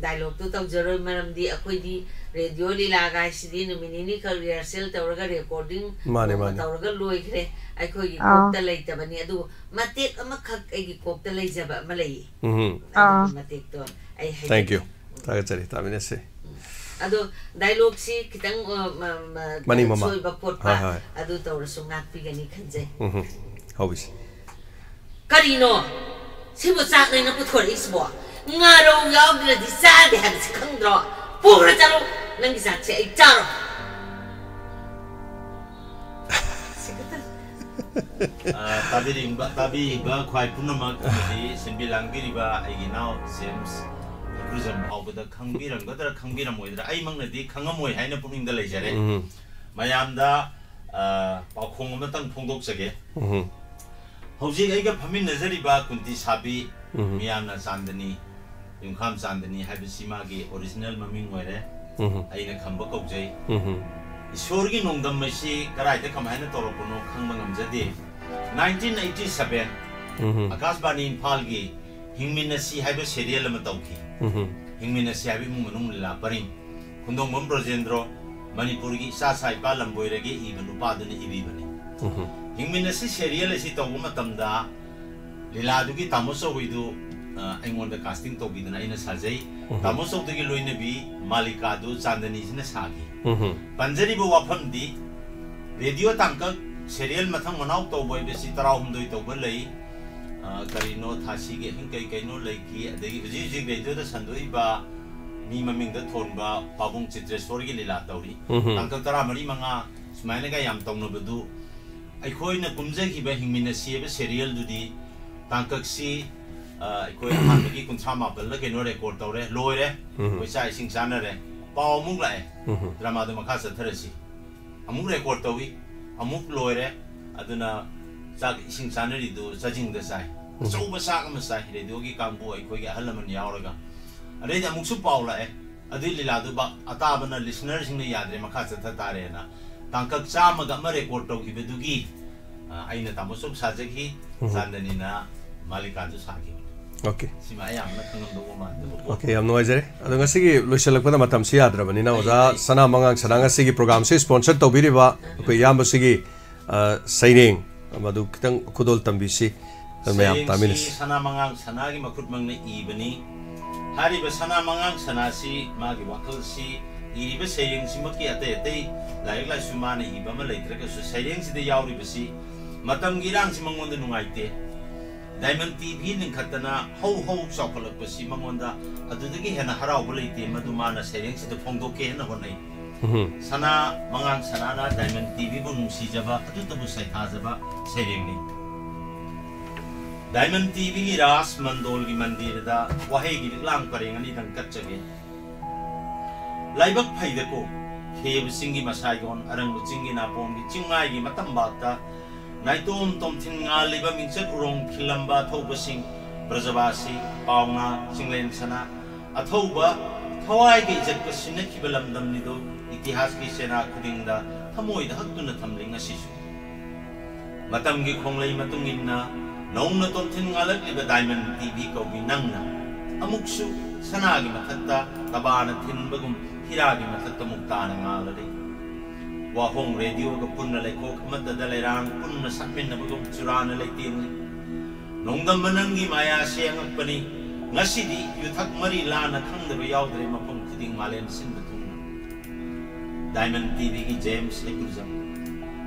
डायलॉग तो ज़रूर मरमदी अखोदी रेडियो लीला गाइसिदी नुमिनिनी का रिहर्सल तवरगा रिकॉर्डिंग माने माने तवरगा लोइखरे अखोगी कोकता लैतबनी अदु मतेक अम खक एगी कोकता लैजब मलई हम्म मतेक तो आई थैंक यू तागचरी तामिने से अदो डायलॉग से खितंग मनी ममा सोय बकोट पा अदु ꯔꯦꯗꯤꯑꯣ ꯂꯤꯂꯥꯒꯥꯏꯁꯤꯗꯤ ꯅꯨꯃꯤꯠ ꯅꯤꯅꯤ ꯈꯛ ꯔꯤꯍꯔꯁꯦꯜ ꯇꯧꯔꯒ ꯔꯦꯀꯣꯔꯗꯤꯡ ꯃꯥꯅꯦ, ꯃꯥꯅꯦ. ꯇꯧꯔꯒ ꯂꯣꯏꯈ꯭ꯔꯦ ꯑꯩꯈꯣꯏꯒꯤ ꯑꯥ. ꯀꯣꯛꯇ ꯂꯩꯇꯕꯅꯤ ꯑꯗꯨꯕꯨ ꯃꯇꯦꯛ ꯑꯃꯈꯛ ꯑꯩꯒꯤ ꯀꯣꯛꯇ ꯂꯩꯖꯕ ꯑꯃ ꯂꯩꯌꯦ ꯎꯝ ꯑꯥ. ꯑꯗꯨꯒꯤ ꯃꯇꯦꯛꯇꯣ ꯑꯩ ꯍꯥꯏꯖꯒꯦ. ꯊꯦꯡꯛ ꯌꯨ ꯊꯥꯒꯠꯆꯔꯤ ꯇꯥꯃꯤꯟꯅꯁꯤ ꯑꯗꯣ ꯗꯥꯏꯂꯣꯒꯁꯤ ꯈꯤꯇꯪ uh, ಮ- ಮ- ꯃꯅꯤꯡ ꯃꯃꯥꯡ. ꯁꯣꯏꯕ ꯈꯣꯠꯄ ꯍꯣꯏ, ꯍꯣꯏ. ꯑꯗꯨ ꯇꯧꯔꯁꯨ ꯉꯥꯛꯄꯤꯒꯅꯤ ꯈꯟꯖꯩ ꯎꯝ ꯍꯧꯕꯤꯁꯤ ꯀꯔꯤꯅꯣ ꯁꯤꯕꯨ ꯆꯥꯛ ꯂꯩꯅ ꯄꯨꯊꯣꯔꯛꯏꯁꯤꯕꯣ ꯉꯥꯔꯧ ꯌꯥꯎꯗ꯭ꯔꯗꯤ ꯆꯥꯗꯦ ꯍꯥꯏꯕꯁꯤ ꯈꯪꯗ꯭ꯔꯣ ꯄꯨꯈ꯭ꯔ ꯆꯠꯂꯣ ꯅꯪꯒꯤ ꯆꯥꯛꯁꯦ ꯑꯩ ꯆꯥꯔꯣ ꯇꯥꯕꯤꯔꯤꯕ ꯇꯥꯕꯤꯔꯤꯕ ꯈ꯭ꯋꯥꯏ ꯄꯨꯝꯅꯃꯛ ꯑꯃꯗꯤ ꯁꯤꯟꯕꯤ ꯂꯥꯡꯕꯤꯔꯤꯕ ꯑꯩꯒꯤ ꯏꯅꯥꯎ ꯖꯦꯝꯁ ꯈꯨꯔꯖꯝ ꯐꯥꯎꯕꯗ ꯈꯪꯕꯤꯔꯝꯒꯗ꯭ꯔꯥ ꯈꯪꯕꯤꯔꯝꯃꯣꯏꯗ꯭ꯔꯥ ꯑꯩꯃꯛꯅꯗꯤ ꯈꯪꯉꯝꯃꯣꯏ ꯍꯥꯏꯅ ꯄꯨꯛꯅꯤꯡꯗ ꯂꯩꯖꯔꯦ ꯃꯌꯥꯝꯗ ꯄꯥꯎꯈꯣꯡ ꯑꯃꯇꯪ ꯐꯣꯡꯗꯣꯛꯆꯒꯦ ꯍꯧꯖꯤꯛ ꯑꯩꯒ ꯐꯝꯃꯤꯟꯅꯖꯔꯤꯕ ꯀꯨꯟꯇꯤ ꯁꯥꯕꯤ ꯃꯤꯌꯥꯝꯅ ꯆꯥꯟꯗꯅꯤ ꯌꯨꯝꯈꯥꯝ ꯆꯥꯟꯗꯅꯤ ꯍꯥꯏꯕꯁꯤ ꯃꯥꯒꯤ ꯑꯣꯔꯤꯖꯤꯅꯦꯜ ꯃꯃꯤꯡ ꯑꯣꯏꯔꯦ ꯑꯩꯅ ꯈꯝꯕ ꯀꯧꯖꯩ ꯏꯁꯣꯔꯒꯤ ꯅꯣꯡꯗꯝ ꯑꯁꯤ ꯀꯗꯥꯏꯗ ꯀꯃꯥꯏꯅ ꯇꯧꯔꯛꯄꯅꯣ ꯈꯪꯕ ꯉꯝꯖꯗꯦ 1987 ꯑꯀꯥꯁꯕꯥꯅꯤ ꯏꯝꯐꯥꯜꯒꯤ ꯍꯤꯡꯃꯤꯟꯅꯁꯤ ꯍꯥꯏꯕ ꯁꯦꯔꯤꯌꯦꯜ ꯑꯃ ꯇꯧꯈꯤ ꯍꯤꯡꯃꯤꯟꯅꯁꯤ ꯍꯥꯏꯕ ꯏꯃꯨꯡ ꯃꯅꯨꯡ ꯂꯤꯂꯥ ꯄꯔꯤꯡ ꯈꯨꯟꯗꯣꯡꯕꯝ ꯕ꯭ꯔꯣꯖꯦꯟꯗ꯭ꯔꯣ ꯃꯅꯤꯄꯨꯔꯒꯤ ꯏꯆꯥ ꯁꯥꯏꯄꯥ ꯂꯝꯕꯣꯏꯔꯒꯤ ꯏꯕ ꯅꯨꯄꯥꯗꯨꯅ ꯏꯕꯤꯕꯅꯤ ꯍꯤꯡꯃꯤꯟꯅꯁꯤ ꯁꯦꯔꯤꯌꯦꯜ ꯑꯁꯤ ꯇꯧꯕ ꯃꯇꯝꯗ ꯂꯤꯂꯥꯗꯨꯒꯤ ꯇꯥꯃꯣ ꯆꯧꯕꯩꯗꯨ अगोद कास्टिंग तौबीदना साजई तामो चौधरी लोनबी मालिका चांदनी सागी पनजरीब वाफम रेडियो तंकक सेरियल मथंग मनाव तौब तरहद तौब ले करीनो थासी के हिं कई कई लेगी रेडियो सन्दोब मी ममिंग थोब पाबुंग चित्रेश्वर की लीला तौरी तंकक तरह मरी मंगा सुमायनगा तौनबू अखोन कुमजब हिंगमीन सेब सेरियल तंकसी ꯑꯩꯈꯣꯏ ꯑꯍꯥꯟꯕꯒꯤ ꯀꯨꯟꯊ꯭ꯔꯥ ꯃꯥꯄꯜꯗ ꯀꯩꯅꯣ ꯔꯦꯀꯣꯔꯠ ꯇꯧꯔꯦ ꯂꯣꯏꯔꯦ ꯑꯩꯈꯣꯏ ꯆꯥꯛ ꯏꯁꯤꯡ ꯆꯥꯅꯔꯦ ꯄꯥꯎ ꯑꯃꯨꯛ ꯂꯥꯛꯑꯦ ꯗ꯭ꯔꯃꯥꯗꯨ ꯃꯈꯥ ꯆꯠꯊꯔꯁꯤ ꯑꯃꯨꯛ ꯔꯦꯀꯣꯔꯠ ꯇꯧꯏ ꯑꯃꯨꯛ ꯂꯣꯏꯔꯦ ꯑꯗꯨꯅ ꯆꯥꯛ ꯏꯁꯤꯡ ꯆꯥꯅꯔꯤꯗꯨ ꯆꯥꯖꯤꯡꯗ ꯆꯥꯏ ꯑꯆꯧꯕ ꯆꯥꯛ ꯑꯃ ꯆꯥꯏ ꯔꯦꯗꯤꯑꯣꯒꯤ ꯀꯥꯡꯕꯨ ꯑꯩꯈꯣꯏꯒꯤ ꯑꯍꯜ ꯂꯃꯟ ꯌꯥꯎꯔꯒ ꯑꯗꯩꯗꯤ ꯑꯃꯨꯛꯁꯨ ꯄꯥꯎ ꯂꯥꯛꯑꯦ ꯑꯗꯨꯒꯤ ꯂꯤꯂꯥꯗꯨ ꯑꯇꯥꯕꯅ ꯂꯤꯁꯅꯔꯁꯤꯡꯅ ꯌꯥꯗ꯭ꯔꯦ ꯃꯈꯥ ꯆꯠꯊ ꯇꯥꯔꯦꯅ ꯇꯥꯡꯀꯛ ꯆꯥꯝꯃꯒ ꯑꯃ ꯔꯦꯀꯣꯔꯠ ꯇꯧꯈꯤꯕꯗꯨꯒꯤ ꯑꯩꯅ ꯇꯥꯃꯣꯁꯨ ꯁꯥꯖꯈꯤ ꯆꯥꯟꯗꯅꯤꯅ ꯃꯥꯂꯤꯀꯥꯗꯨ ꯁꯥꯈꯤ Oke, ya, menurut saya, ada nggak sih? Lu bisa lakukan sama Tamsi Adra, Mbak Nina. Udah, sana, Bang Ang, sana nggak sih? Di program sih, sponsor tau biri, Pak. Oke, ya, Mbak Sigi, eh, signing. Sama tuh, kita kudol Tamsi. Sama uh, yang Tamsi, sana, Bang Ang, sana lagi, Mbak Kurt, Bang Nek, Iba nih. Hari bersana, Bang Ang, sana sih, Maggie, Mbak Kurt sih. Ini bisa signing sih, Mbak Kia, Teh, Teh. Lain lagi, Sumani, Iba, Mbak Lek, Rekesus. Signing sih, dia, Yauri, Besi. Matam, Girang sih, Bang Mondi, Nungai, Teh. Sumana iba ma leitre ka su sayeng si de yauri basi matam girang si mangonda nungaite diamond tv ning khatana ho ho chokolak basi mangonda adudagi hena harau bulaite madu mana sayeng si de phongdo ke na honai sana mangang sana na diamond tv bu nungsi jaba adu tabu sai ha jaba sayeng ni diamond tv gi ras mandol gi ꯅꯥꯏꯇꯣꯝ ꯇꯣꯝꯊꯤꯟꯉꯥꯜꯂꯤꯕ ꯃꯤꯡꯆꯠ ꯎꯔꯣꯡ ꯈꯤꯜꯂꯝꯕ ꯑꯊꯧꯕꯁꯤꯡ ꯕ꯭ꯔꯖꯕꯥꯁꯤ ꯄꯥꯎꯅꯥ ꯆꯤꯡꯂꯦꯟꯁꯅꯥ ꯑꯊꯧꯕ ꯊꯋꯥꯏꯒꯤ ꯏꯖꯠꯀ ꯁꯤꯟꯅꯈꯤꯕ ꯂꯝꯗꯝꯅꯤꯗꯨ ꯏꯇꯤꯍꯥꯁꯀꯤ ꯁꯦꯅꯥ ꯈꯨꯗꯤꯡꯗ ꯊꯃꯣꯏꯗ ꯍꯛꯇꯨꯅ ꯊꯝꯂꯤ ꯉꯁꯤꯁꯨ ꯃꯇꯝꯒꯤ ꯈꯣꯡꯂꯩ ꯃꯇꯨꯡ ꯏꯟꯅ ꯅꯧꯅ ꯇꯣꯝꯊꯤꯟ ꯉꯥꯜꯂꯛꯂꯤꯕ ꯗꯥꯏꯃꯟ ꯇꯤꯚꯤ ꯀꯧꯕꯤ ꯅꯪꯅ ꯑꯃꯨꯛꯁꯨ ꯁꯅꯥꯒꯤ ꯃꯊꯛꯇ ꯇꯕꯥꯅ ꯊꯤꯟꯕꯒꯨꯝ ꯍꯤꯔꯥꯒꯤ ꯃꯊꯛꯇ ꯃꯨꯛꯇꯥꯅ ꯉꯥꯜꯂꯔꯤ ijat ka sina khibalam dam ni do itihas ki sena khuding da thamoi da haktuna thamling asisu matam gi khonglei matung inna नौना तोमथिन ngalak liba diamond tv ko bi nangna amuksu sanagi mathatta tabana thinbagum hiragi mathatta muktana ngalari wa hong radio ga punna le ko khamata da lerang punna sakmin na bagum churana le tin nongdam manangi maya seng pani ngasidi yuthak mari lana khangdaba yaudre mapum khuding malen sin batung diamond tv gi james le kuzam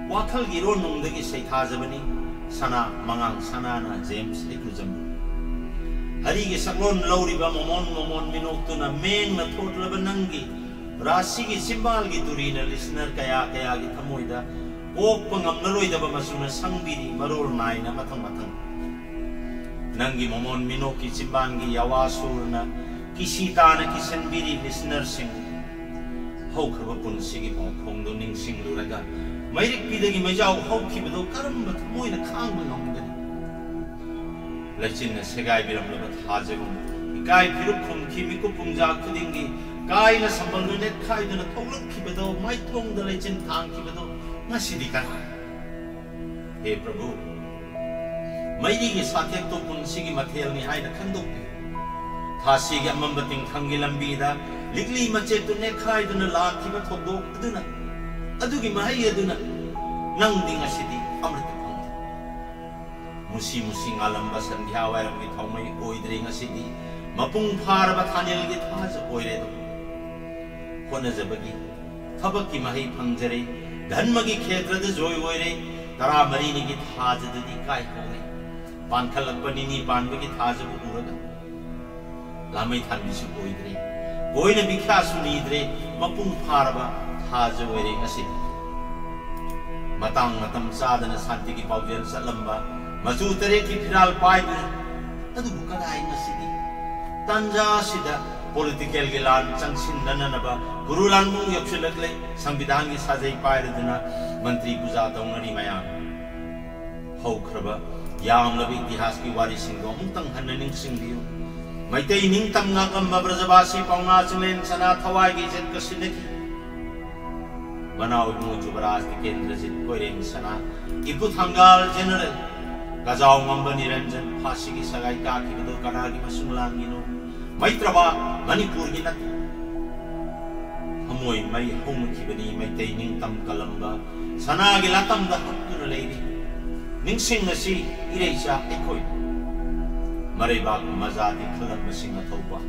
wakhal gi ro nongdagi sei thajabani sana mangang sana na James Ekuzam. Hari ke saklon lauri ba momon momon minok tu na meng na thot राशि सिम्बाल की दूरी listener क्या क्या की थमोद ओप गमलोदब मसून संगी मरोर नाय मथं मथं नंगी ममोन मिनो की सिम्बाल की यवा सूरन किसी तान किसनबी लिसनर सिंह हौखब पुंसी की मोखोंग निंगसिंगलुरगा मैरिक पीदगी मजाव हौखिबदो करम थमोइन खांग नंगदनी लचिन सेगाय बिरमलब थाजगुम इकाय फिरुखुम की मिकु पुंजा कायन संबंध ने खायदन थौलक खिबदो माय थोंग हे प्रभु मैरी के तो पुंसी की मथेल ने हाय खंदो थासी के अम्म बतिंग खंगी मचे तुने खायदन लाखिब थोदो अदुना अदुगी माही अदुना अमृत मुसी मुसी ngalam संध्या वायरम की थौमई ओइद्रे ngasiदी मपुंग फार बथानेल की थाज ओइरे दो ꯍꯣꯠꯅꯖꯕꯒꯤ ꯊꯕꯛꯀꯤ ꯃꯍꯩ ꯐꯪꯖꯔꯦ ꯙꯟꯃꯒꯤ ꯈꯦꯇ꯭ꯔꯗ ꯖꯣꯏ ꯑꯣꯏꯔꯦ ꯇꯔꯥꯃꯔꯤꯅꯤꯒꯤ ꯊꯥꯖꯗꯗꯤ ꯀꯥꯏꯍꯧꯔꯦ ꯄꯥꯟꯈꯠꯂꯛꯄ ꯅꯤꯅꯤ ꯄꯥꯟꯕꯒꯤ ꯊꯥꯖꯕꯨ ꯎꯔꯒ ꯂꯥꯃꯩ ꯊꯥꯟꯕꯤꯁꯨ ꯑꯣꯏꯗ꯭ꯔꯦ ꯀꯣꯏꯅ ꯕꯤꯈ꯭ꯌꯥꯁꯨ ꯅꯤꯗ꯭ꯔꯦ ꯃꯄꯨꯡ ꯐꯥꯔꯕ ꯊꯥꯖ ꯑꯣꯏꯔꯦ ꯉꯁꯤꯗꯤ ꯃꯇꯥꯡ ꯃꯇꯝ ꯆꯥꯗꯅ ꯁꯥꯟꯇꯤꯒꯤ ꯄꯥꯎꯖꯦꯜ ꯆꯠꯂꯝꯕ ꯃꯆꯨ ꯇꯔꯦꯠꯀꯤ ꯐꯤꯔꯥꯜ ꯄꯥꯏꯗꯨꯅ ꯑꯗꯨꯕꯨ ꯀꯗꯥꯏ ꯉꯁꯤꯗꯤ ꯇꯟꯖꯥ ꯑꯁꯤꯗ political gi lan changsin nananaba guru lan mung yopsilakle संविधान की साजै पाइरदुना मंत्री पूजा तौनरी मयाम हौख्रबा यामलब इतिहास की वारी सिंगो अमुतंग हन्न निंगसिंगियो मैतै निंगतम ngakam ब्रजवासी पौना चलेन सना थवाई की जन कसिनकी बनाव मु जुबराज के केंद्र जित फांसी की सगाई का की दो कना की मसुंगलांगिनो मैत्रबा ꯃꯩꯇ꯭ꯔꯕ ꯃꯅꯤꯄꯨꯔꯒꯤ ꯅꯠꯇꯦ ꯍꯃꯣꯏ ꯃꯩ ꯍꯧꯅꯈꯤꯕꯅꯤ ꯃꯩꯇꯩ ꯅꯤꯡꯇꯝ ꯀꯂꯝꯕ ꯁꯅꯥꯒꯤ ꯂꯥꯇꯝꯗ ꯍꯛꯇꯨꯅ ꯂꯩꯔꯤ ꯅꯤꯡꯁꯤꯡ ꯑꯁꯤ ꯏꯔꯩꯆꯥ ꯑꯩꯈꯣꯏ ꯃꯔꯩꯕꯥꯛ ꯃꯖꯥꯗꯤ ꯈꯜꯂꯝꯕꯁꯤꯡ ꯑꯊꯧꯕ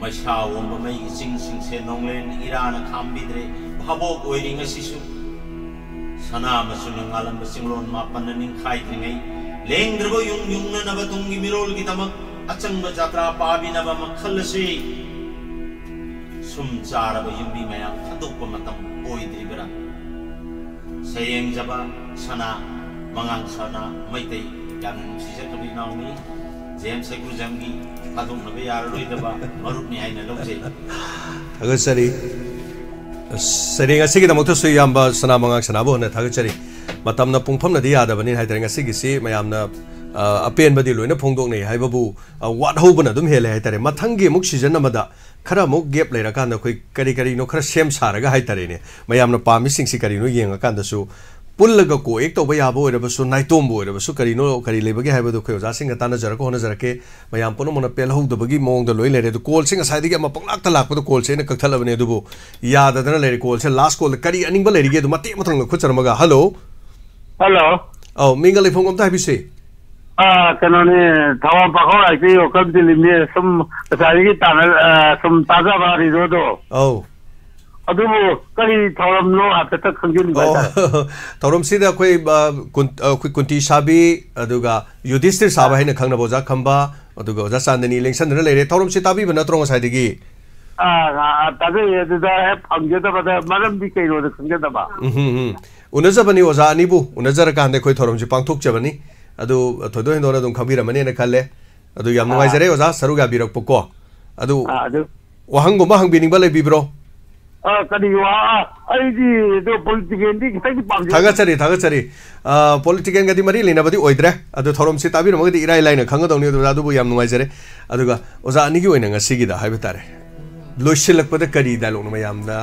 ꯃꯩꯁꯥ ꯑꯣꯝꯕ ꯃꯩꯒꯤ ꯆꯤꯡꯁꯤꯡꯁꯦ ꯅꯣꯡꯂꯦꯟ ꯏꯔꯥꯅ ꯈꯥꯝꯕꯤꯗ꯭ꯔꯦ ꯚꯥꯕꯣꯛ ꯑꯣꯏꯔꯤ ꯉꯁꯤꯁꯨ ꯁꯅꯥ ꯃꯆꯨꯅ ꯉꯥꯜꯂꯝꯕ ꯆꯤꯡꯂꯣꯟ ꯃꯥꯄꯟꯅ ꯅꯤꯡꯈꯥꯏꯗ꯭ꯔꯤꯉꯩ ꯂꯦꯡꯗ꯭ꯔꯕ ꯌꯨꯡ ꯌꯨꯡꯅꯅꯕ ꯇꯨꯡꯒꯤ ꯃꯤꯔꯣꯜꯒꯤꯗꯃꯛ अचंब जात्रा पावी नव मखल से सुम चार अब यंबी मैं फंदुक मतम बोई दिवरा। सहयंग जबा सना, मंगल सना मई ते यान सिजर कभी ना जेम से कुछ जंगी फंदुक नव यार रोई दबा मरुप नहीं आई नलों से अगर सरी सरी ऐसे की तमोतो सुई यंबा सना मंगल सना बोलने थागे चली मतम ना पुंपम ना दिया दबनी है तेरे ऐसे किसी मैं अपेंबद लोन फोदने वादू हेले है सिजन खराम गेप लेरकानी करी करी नो खरा सेम सारा है मैं पाई करीनो ये पुल को एक तो तब याबू नाइटोम करीनो करी लेबगे ओजा तानजर हनजर के मैं पुनमुन पेलहदी मौद लो ले कॉल से पोलाक्त लापद कॉल से कथलने यादना ले कॉल से लास्ट कॉल करी अनी लेरगे मत मत खुचरम हलो? हलो? औ मिंग लेफों ꯀꯩꯅꯣꯅꯤ ꯊꯋꯥꯟ ꯄꯥꯈꯧ ꯂꯥꯏꯇꯤ ꯌꯣꯛꯀꯝ ꯗꯤꯜꯂꯤꯅꯤ ꯁꯨꯝ ꯉꯁꯥꯏꯒꯤ ꯁꯨꯝ ꯇꯥꯖꯕ ꯔꯤꯗꯣꯗꯣ ꯑꯧ ꯑꯗꯨꯕꯨ ꯀꯔꯤ ꯊꯧꯔꯝꯅꯣ ꯍꯥꯏꯐꯦꯠꯇ ꯈꯪꯖꯤꯟꯕ ꯊꯧꯔꯝꯁꯤꯗ ꯑꯩꯈꯣꯏ ꯑꯩꯈꯣꯏ ꯀꯨꯟꯇꯤ ꯁꯥꯕꯤ ꯑꯗꯨꯒ ꯌꯨꯙꯤꯁꯇꯤꯔ ꯁꯥꯕ ꯍꯥꯏꯅ ꯈꯪꯅꯕ ꯑꯣꯖꯥ ꯈꯝꯕ ꯑꯗꯨꯒ ꯑꯣꯖꯥ ꯆꯥꯟꯗꯅꯤ ꯂꯦꯡꯁꯟꯗꯨꯅ ꯂꯩꯔꯦ ꯊꯧꯔꯝꯁꯤ ꯇꯥꯕꯤꯕ ꯅꯠꯇ꯭ꯔꯣ ꯉꯁꯥꯏꯗꯒꯤ ꯇꯥꯖꯩ ꯑꯗꯨꯗ ꯍꯦꯛ ꯐꯪꯖꯗꯕꯗ ꯃꯔꯝꯗꯤ ꯀꯩꯅꯣꯗ ꯈꯪꯖꯗꯕ ꯎꯅꯖꯕꯅꯤ ꯑꯣꯖꯥ ꯑꯅꯤꯕꯨ ꯎꯅꯖꯔꯀꯥꯟꯗ ꯑꯩꯈꯣꯏ ꯊꯧꯔꯝꯁꯤ ꯄꯥꯡꯊꯣꯛꯆꯕꯅꯤ ꯑꯗꯨ ꯊꯣꯏꯗꯣꯛ ꯍꯦꯟꯗꯣꯛꯅ ꯑꯗꯨꯝ ꯈꯪꯕꯤꯔꯝꯃꯅꯤꯅ ꯈꯜꯂꯦ ꯑꯗꯨ ꯌꯥꯝ ꯅꯨꯡꯉꯥꯏꯖꯔꯦ ꯑꯣꯖꯥ ꯁꯔꯨꯛ ꯌꯥꯕꯤꯔꯛꯄꯀꯣ ꯑꯗꯨ ꯋꯥꯍꯪꯒꯨꯝꯕ ꯍꯪꯕꯤꯅꯤꯡꯕ ꯂꯩꯕꯤꯕ꯭ꯔꯣ ꯀꯔꯤ ꯋꯥ ꯑꯩꯗꯤ ꯑꯗꯨ ꯄꯣꯂꯤꯇꯤꯀꯦꯜꯗꯤ ꯈꯤꯇꯪꯗꯤ ꯄꯥꯝꯖꯩ ꯊꯥꯒꯠꯆꯔꯤ ꯊꯥꯒꯠꯆꯔꯤ ꯄꯣꯂꯤꯇꯤꯀꯦꯜꯒꯗꯤ ꯃꯔꯤ ꯂꯩꯅꯕꯗꯤ ꯑꯣꯏꯗ꯭ꯔꯦ ꯑꯗꯨ ꯊꯧꯔꯝꯁꯤ ꯇꯥꯕꯤꯔꯝꯃꯒꯗꯤ ꯏꯔꯥꯏ ꯂꯥꯏꯅ ꯈꯪꯒꯗꯧꯅꯤ ꯑꯗꯨ ꯑꯗꯨꯕꯨ ꯌꯥꯝ ꯅꯨꯡꯉꯥꯏꯖꯔꯦ ꯑꯗꯨꯒ ꯑꯣꯖꯥ ꯑꯅꯤꯒꯤ ꯑꯣꯏꯅ ꯉꯁꯤꯒꯤꯗ ꯍꯥꯏꯕ ꯇꯥꯔꯦ ꯂꯣꯏꯁꯤꯜꯂꯛꯄꯗ ꯀꯔꯤ ꯗꯥꯏꯂꯣꯛꯅ ꯃꯌꯥꯝꯅ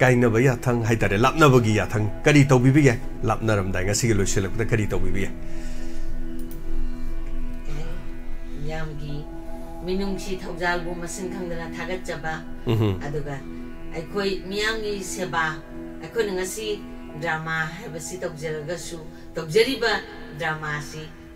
ꯀꯥꯏꯅꯕ ꯌꯥꯊꯪ ꯍꯥꯏꯇꯥꯔꯦ ꯂꯥꯞꯅꯕꯒꯤ ꯌꯥꯊꯪ ꯀꯔꯤ ꯇꯧꯕꯤꯕ ꯌꯥꯏ ꯂꯥꯞꯅꯔꯝꯗꯥꯏ ꯉꯁꯤꯒꯤ ꯂꯣꯏꯁꯤꯜꯂꯛꯄꯗ ꯀꯔꯤ ꯇꯧꯕꯤꯕ ꯌꯥꯏ ꯌꯥꯝꯒꯤ ꯃꯤꯅꯨꯡꯁꯤ ꯊꯧꯖꯥꯜꯕꯨ ꯃꯁꯤꯡ ꯈꯪꯗꯅ ꯊꯥꯒꯠꯆꯕ ꯑꯗꯨꯒ ꯑꯩꯈꯣꯏ ꯃꯤꯌꯥꯝꯒꯤ ꯁꯦꯕꯥ ꯑꯩꯈꯣꯏꯅ ꯉꯁꯤ ꯗ꯭ꯔꯃꯥ ꯍꯥꯏꯕꯁꯤ ꯇꯧꯖꯔꯒꯁꯨ ꯇꯧꯖꯔꯤꯕ ꯗ꯭ꯔꯃꯥꯁꯤ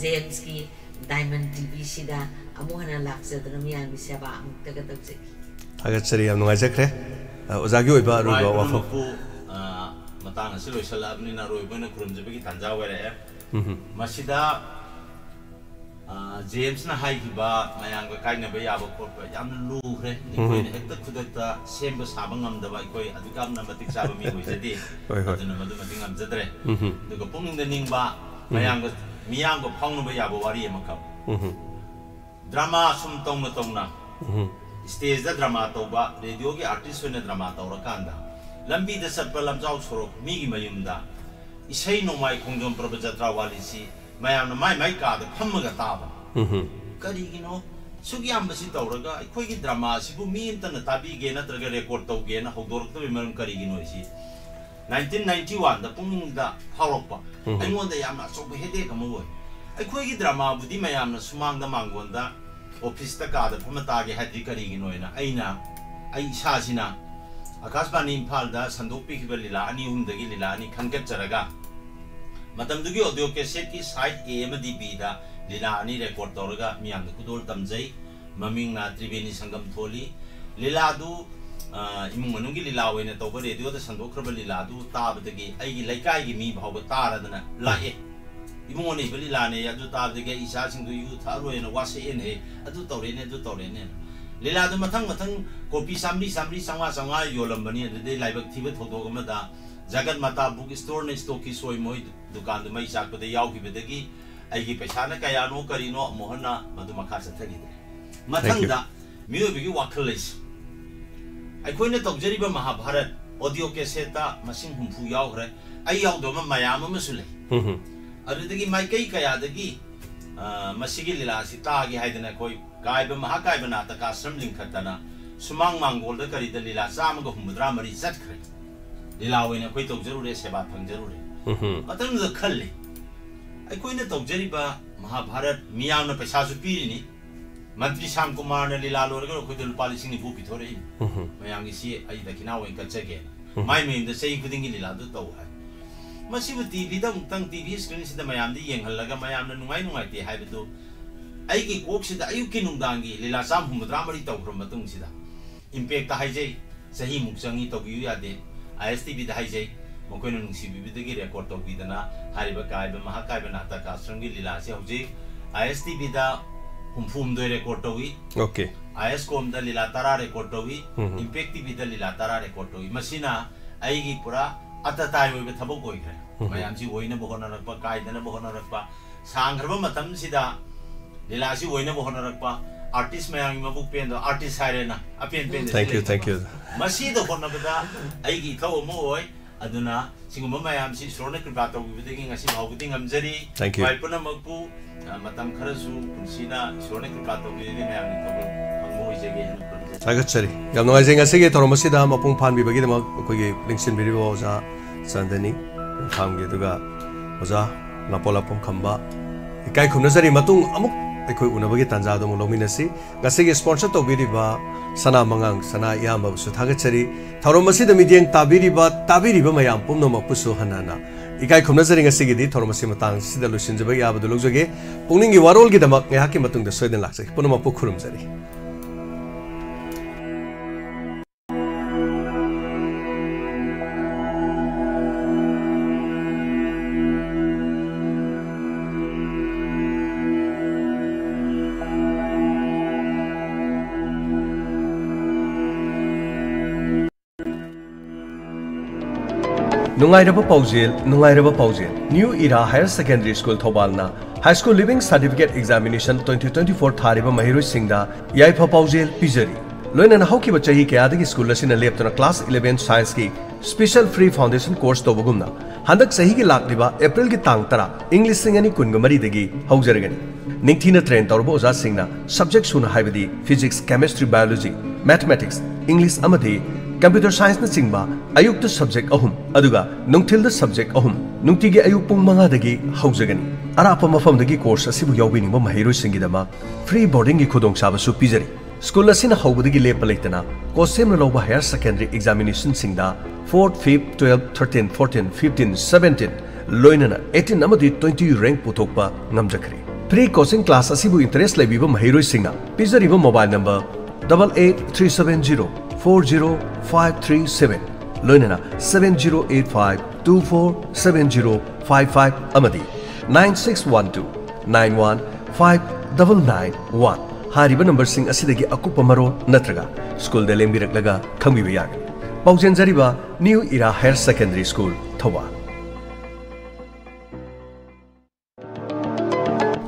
ꯖꯦꯝꯁꯀꯤ ꯗꯥꯏꯃꯟ ꯇꯤꯚꯤꯁꯤꯗ ꯑꯃꯨꯛ ꯍꯟꯅ ꯂꯥꯛꯆꯗꯨꯅ ꯃꯤꯌꯥꯝꯒꯤ ꯁꯦꯕꯥ ꯑꯃꯨꯛꯇꯒ ꯇꯧꯖꯒꯦ ꯊꯥꯒꯠꯆꯔꯤ ꯌꯥꯝ ꯅꯨꯡꯉꯥꯏꯖꯈ꯭ꯔꯦ ꯑꯣꯖꯥꯒꯤ ꯑꯣꯏꯕ ꯑꯔꯣꯏꯕ ꯋꯥꯐꯝ ꯃꯇꯥꯡ ꯑꯁꯤ ꯂꯣꯏꯁꯤꯜꯂꯛꯑꯕꯅꯤꯅ ꯑꯔꯣꯏꯕ ꯑꯣꯏꯅ ꯈꯨꯔꯨꯝꯖꯕꯒꯤ ꯇꯥꯟꯖꯥ ꯑꯣꯏꯔꯛꯑꯦ ꯃꯁꯤꯗ ꯖꯦꯝꯁꯅ ꯍꯥꯏꯈꯤꯕ ꯃꯌꯥꯝꯒ ꯀꯥꯏꯅꯕ ꯌꯥꯕ ꯈꯣꯠꯄ ꯌꯥꯝꯅ ꯂꯨꯈ꯭ꯔꯦ ꯑꯩꯈꯣꯏꯅ ꯍꯦꯛꯇ ꯈꯨꯗꯛꯇ ꯁꯦꯝꯕ ꯁꯥꯕ ꯉꯝꯗꯕ ꯑꯩꯈꯣꯏ ꯑꯗꯨꯛꯌꯥꯝꯅ ꯃꯇꯤꯛ ꯆꯥꯕ ꯃꯤ ꯑꯣꯏꯖꯗꯦ ꯑꯗꯨꯅ ꯃꯗꯨꯃꯗꯤ ꯉꯝꯖꯗ꯭ꯔꯦ ꯑꯗꯨꯒ ꯄꯨꯛꯅꯤꯡꯗ ꯅꯤꯡꯕ ꯃꯌꯥꯝꯒ मियांग फाउनु बया बवारी मखम ड्रामा सुम तोंग में तोंग ना स्टेज दा ड्रामा तो बा रेडियो के आर्टिस्ट होने ड्रामा तौर कांदा लंबी दस द सप लमजाव सोरोक मी की इसे ही नोमाय खुंजोम प्रभ जत्रा वाली सी मैं मयाम माय माय का द फम ग ताब करी की नो सुगी आम बसी तो तौरगा कोई की ड्रामा सी बु मी इंतन ताबी गेना तरगे रिकॉर्ड तो गेना हो हौदोरक तो भी मरम करी की नो इसी 1991ꯗ ꯄꯨꯛꯅꯤꯡꯗ ꯐꯥꯎꯔꯛꯄ ꯑꯩꯉꯣꯟꯗ ꯌꯥꯝꯅ ꯑꯆꯧꯕ ꯍꯦꯗꯦꯛ ꯑꯃ ꯑꯣꯏ ꯑꯩꯈꯣꯏꯒꯤ ꯗ꯭ꯔꯃꯥꯕꯨꯗꯤ ꯃꯌꯥꯝꯅ ꯁꯨꯃꯥꯡꯗ ꯃꯥꯡꯒꯣꯟꯗ ꯑꯣꯐꯤꯁꯇ ꯀꯥꯗ ꯐꯝꯃ ꯇꯥꯒꯦ ꯍꯥꯏꯗꯤ ꯀꯔꯤꯒꯤꯅꯣꯅ ꯑꯩꯅ ꯑꯩ ꯏꯁꯥꯁꯤꯅ ꯑꯀꯥꯁꯕꯥꯅꯤ ꯏꯝꯐꯥꯜꯗ ꯁꯟꯗꯣꯛꯄꯤꯈꯤꯕ ꯂꯤꯂꯥ ꯑꯅꯤ ꯑꯍꯨꯝꯗꯒꯤ ꯂꯤꯂꯥ ꯑꯅꯤ ꯈꯟꯒꯠꯆꯔꯒ ꯃꯇꯝꯗꯨꯒꯤ ꯑꯣꯗꯤꯑꯣ ꯀꯦꯁꯦꯠꯀꯤ ꯁꯥꯏꯠ ꯑꯦ ꯑꯃꯗꯤ ꯕꯤꯗ ꯂꯤꯂꯥ ꯑꯅꯤ ꯔꯦꯀꯣꯔꯠ ꯇꯧꯔꯒ ꯃꯤꯌꯥꯝꯗ ꯈꯨꯗꯣꯜ ꯇꯝꯖꯩ ꯃꯃꯤꯡꯅ ꯇ꯭ꯔꯤꯕꯦꯅꯤ ꯁꯪꯒꯝ ꯊꯣꯜꯂꯤ ꯂꯤꯂꯥꯗꯨ ꯏꯃꯨꯡ ꯃꯅꯨꯡꯒꯤ ꯂꯤꯂꯥ ꯑꯣꯏꯅ ꯇꯧꯕ ꯔꯦꯗꯤꯑꯣꯗ ꯁꯟꯗꯣꯛꯈ꯭ꯔꯕ ꯂꯤꯂꯥꯗꯨ ꯇꯥꯕꯗꯒꯤ ꯑꯩꯒꯤ ꯂꯩꯀꯥꯏꯒꯤ ꯃꯤ ꯐꯥꯎꯕ ꯇꯥꯔꯗꯅ ꯂꯥꯛꯑꯦ ꯏꯃꯨꯡ ꯏꯕ ꯂꯤꯂꯥꯅꯦ ꯑꯗꯨ ꯇꯥꯕꯗꯒꯤ ꯑꯩ ꯏꯆꯥꯁꯤꯡꯗꯨ ꯌꯨ ꯊꯛꯑꯔꯣꯏꯅ ꯋꯥꯁꯛꯑꯦꯅꯦ ꯑꯗꯨ ꯇꯧꯔꯦꯅꯦ ꯑꯗꯨ ꯇꯧꯔꯦꯅꯦ ꯂꯤꯂꯥꯗꯨ ꯃꯊꯪ ꯃꯊꯪ ꯀꯣꯄꯤ ꯆꯥꯝꯃꯔꯤ ꯆꯥꯝꯃꯔꯤ ꯆꯥꯝꯃꯉꯥ ꯆꯥꯝꯃꯉꯥ ꯌꯣꯜꯂꯝꯕꯅꯤ ꯑꯗꯨꯗꯩ ꯂꯥꯏꯕꯛ ꯊꯤꯕ ꯊꯧꯗꯣꯛ ꯑꯃꯗ ꯖꯒꯠ ꯃꯇꯥ ꯕꯨꯛ ꯁ꯭ꯇꯣꯔꯅ ꯁ꯭ꯇꯣꯛꯀꯤ ꯁꯣꯏ ꯃꯣꯏ ꯗꯨꯀꯥꯟꯗꯨ ꯃꯩ ꯆꯥꯛꯄꯗ ꯌꯥꯎꯈꯤꯕꯗꯒꯤ ꯑꯩꯒꯤ ꯄꯩꯁꯥꯅ ꯀꯌꯥꯅꯣ ꯀꯔꯤꯅꯣ ꯑꯃꯨꯛ ꯍꯟꯅ ꯃꯗꯨ ꯃꯈꯥ ꯆꯠꯊꯈꯤꯗ꯭ꯔꯦ ꯃꯊꯪꯗ ꯃꯤꯑꯣꯏꯕꯒꯤ ꯋꯥꯈꯜ ꯂꯩꯁꯤ ꯑꯩꯈꯣꯏꯅ ꯇꯧꯖꯔꯤꯕ ꯃꯍꯥꯚꯥꯔꯠ ꯑꯣꯗꯤꯑꯣ ꯀꯦꯁꯦꯠꯇ ꯃꯁꯤꯡ ꯍꯨꯝꯐꯨ ꯌꯥꯎꯈ꯭ꯔꯦ ꯑꯩ ꯌꯥꯎꯗꯕ ꯃꯌꯥꯝ ꯑꯃꯁꯨ ꯂꯩ ꯑꯗꯨꯗꯒꯤ ꯃꯥꯏꯀꯩ ꯀꯌꯥꯗꯒꯤ ꯃꯁꯤꯒꯤ ꯂꯤꯂꯥ ꯑꯁꯤ ꯇꯥꯒꯦ ꯍꯥꯏꯗꯅ ꯑꯩꯈꯣꯏ ꯀꯥꯏꯕ ꯃꯍꯥꯀꯥꯏꯕ ꯅꯥꯇꯀ ꯑꯁ꯭ꯔꯝ ꯂꯤꯡꯈꯠꯇꯅ ꯁꯨꯃꯥꯡ ꯃꯥꯡꯒꯣꯜꯗ ꯀꯔꯤꯗ ꯂꯤꯂꯥ ꯆꯥꯝꯃꯒ ꯍꯨꯝꯐꯨꯇꯔꯥ ꯃꯔꯤ ꯆꯠꯈ꯭ꯔꯦ ꯂꯤꯂꯥ ꯑꯣꯏꯅ ꯑꯩꯈꯣꯏ ꯇꯧꯖꯔꯨꯔꯦ ꯁꯦꯕꯥ ꯐꯪꯖꯔꯨꯔꯦ ꯃꯇꯝꯗꯨꯗ ꯈꯜꯂꯤ ꯑꯩꯈꯣꯏꯅ ꯇꯧꯖꯔꯤꯕ ꯃꯍꯥꯚꯥꯔꯠ ꯃꯤꯌꯥꯝꯅ ꯄꯩꯁꯥꯁꯨ ꯄꯤꯔꯤꯅꯤ मंत्री श्याम कुमार ने लीला लोरगे अखोद लुपा लिंग निफू पीथोर मैम की दखिना कचगे माई मेम चही खुद लीला तौ है मसीब टीवी टीवी स्क्रीन से मैम येहल मैम नुमाई नुमाते हैं कोकसीद अयुकी नुदानी लीला चाम हूमद्रा मरी तौर इम्पेक्ट हाईजे चाही मुक चंगी तौबी यादे आई एस टीवी हाईजे मकोन नुसीबीदी रेकॉर्ड तौदना कायब महाकाय नाटक आश्रम की लीला से हजी आई एस दा kumfumdoire kotowi okay aescom da lilatarare kotowi mm -hmm. bi da lilatarare kotowi masina aigi pura atatai we thabo koi gre mm -hmm. mayam ji oina bohona rakpa kaidana bohona rakpa sangrba matam sida lilasi oina bohona rakpa artist mayam ma buk pen do artist hairena apen pen thank you thank you masi do honna bada aigi thaw mo oi aduna singum mayam si sorona kripa to bi de ngasi bhaw bi ngam jari thank you pai puna magpu ꯆꯥꯏꯒꯠꯆꯔꯤ ꯌꯥꯝ ꯅꯨꯡꯉꯥꯏꯖꯩ ꯉꯁꯤꯒꯤ ꯊꯧꯔꯝ ꯑꯁꯤꯗ ꯃꯄꯨꯡ ꯐꯥꯍꯟꯕꯤꯕꯒꯤꯗꯃꯛ ꯑꯩꯈꯣꯏꯒꯤ ꯂꯤꯡꯁꯤꯟꯕꯤꯔꯤꯕ ꯑꯣꯖꯥ ꯆꯟꯗꯅꯤ ꯌꯨꯝꯊꯥꯡꯒꯤ ꯑꯗꯨꯒ ꯑꯣꯖꯥ ꯂꯥꯄꯣ ꯂꯥꯄꯣꯝ ꯈꯝꯕ ꯏꯀꯥꯏ ꯈꯨꯝꯅꯖꯔꯤ ꯃꯇꯨꯡ ꯑꯃꯨꯛ ꯑꯩꯈꯣꯏ ꯎꯅꯕꯒꯤ ꯇꯥꯟꯖꯥ ꯑꯗꯨ ꯑꯃꯨꯛ ꯂꯧꯃꯤꯟꯅꯁꯤ ꯉꯁꯤꯒꯤ ꯁ꯭ꯄꯣꯟꯁꯔ ꯇꯧꯕꯤꯔꯤꯕ ꯁꯅꯥ ꯃꯉꯥꯡ ꯁꯅꯥ ꯏꯌꯥꯝꯕꯕꯨꯁꯨ ꯊꯥꯒꯠꯆꯔꯤ ꯊꯧꯔꯝ ꯑꯁꯤꯗ ꯃꯤꯠꯌꯦꯡ ꯇꯥꯕꯤꯔꯤꯕ ꯇꯥꯕꯤꯔꯤꯕ ꯃꯌꯥꯝ ꯄꯨꯝꯅꯃꯛꯄꯨꯁꯨ ꯍꯟꯅ ꯍꯟꯅ ꯏꯀꯥꯏ ꯈꯨꯝꯅꯖꯔꯤ ꯉꯁꯤꯒꯤꯗꯤ ꯊꯧꯔꯝ ꯑꯁꯤ ꯃꯇꯥꯡꯁꯤꯗ ꯂꯣꯏꯁꯤꯟꯖꯕ ꯌꯥꯕꯗꯨ ꯂꯧꯖꯒꯦ ꯄꯨꯛꯅꯤꯡꯒꯤ ꯋꯥꯔꯣꯜꯒꯤꯗꯃꯛ ꯉꯥꯏꯍꯥꯛꯀꯤ ꯃꯇꯨꯡꯗ ꯁꯣꯏꯗꯅ ꯂꯥꯛꯆꯒꯦ ꯄꯨꯝꯅꯃꯛꯄꯨ ꯈꯨꯔꯨꯝꯖꯔꯤ नुंगाइरबा पाउजेल नुंगाइरबा पाउजेल new era higher secondary school थौबालना high school leaving certificate examination 2024 थारिबा महिरोइ सिंगदा याइफा पाउजेल पिजरी लोइना हौकिबा चही कयादगी स्कूल असिना लेप्तना क्लास 11 साइंस की स्पेशल फ्री फाउंडेशन कोर्स तोबगुमना हंदक सही की लाकलिबा अप्रैल की तांग तरा इंग्लिश सिंगनी कुनगमरी दगी हौजरगनी निंगथीना ट्रेन तौरबा ओजा सिंगना सब्जेक्ट सुना हाइबदी physics chemistry biology mathematics English अमदी computer science नचिब अयुक् सब्जेक्ट अहम अगथिल सब्जेक्ट अहम नुटी अयु पादगी अराप मफम कोर्स अब महरोसीदम फ्री बोर्डिंग खुदसा पीजरी स्कूल अगर लेप लेतना कोसेम लौब higher secondary examination fourth fifth twelve thirteen fourteen fifteen seventeen लोनना eighteen twenty rank पुथोपे फ्री कोचिंग क्लास इंटरेस्ट लेब महरोसी पीजरी mobile number double eight three seven zero four zero five three seven. लोनना seven zero eight five two four 4053 लोइने ना 7085247055 अमदी। One हारीबा number सिंग असिदगी अकुप मरो नत्रगा। स्कूल देलेम बिरक लगा खंगबी बयाग पौजेन जरीबा, new era higher secondary school, थवा।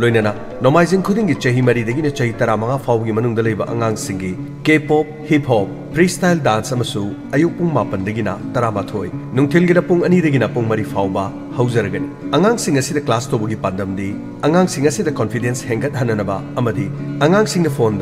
ꯂꯣꯏꯅꯅ ꯅꯣꯡꯃꯥꯏꯖꯤꯡ ꯈꯨꯗꯤꯡꯒꯤ ꯆꯍꯤ ꯃꯔꯤꯗꯒꯤꯅ ꯆꯍꯤ ꯇꯔꯥꯃꯉꯥ ꯐꯥꯎꯕꯒꯤ ꯃꯅꯨꯡꯗ ꯂꯩꯕ ꯑꯉꯥꯡꯁꯤꯡꯒꯤ K pop hip hop freestyle dance ꯑꯃꯁꯨꯡ ꯑꯌꯨꯛ ꯄꯨꯡ ꯃꯥꯄꯟꯗꯒꯤꯅ ꯇꯔꯥꯃꯥꯊꯣꯏ ꯅꯨꯡꯊꯤꯜꯒꯤꯅ ꯄꯨꯡ ꯑꯅꯤꯗꯒꯤꯅ ꯄꯨꯡ ꯃꯔꯤ ꯐꯥꯎꯕ ꯍꯧꯖꯔꯒꯅꯤ ꯑꯉꯥꯡꯁꯤꯡ ꯑꯁꯤꯗ ꯀ꯭ꯂꯥꯁ ꯇꯧꯕꯒꯤ ꯄꯥꯟꯗꯝꯗꯤ ꯑꯉꯥꯡꯁꯤꯡ ꯑꯁꯤꯗ ꯀꯣꯟꯐꯤꯗꯦꯟꯁ ꯍꯦꯟꯒꯠꯍꯟꯅꯅꯕ ꯑꯃꯗꯤ ꯑꯉꯥꯡꯁꯤꯡꯅ ꯐꯣꯟꯗ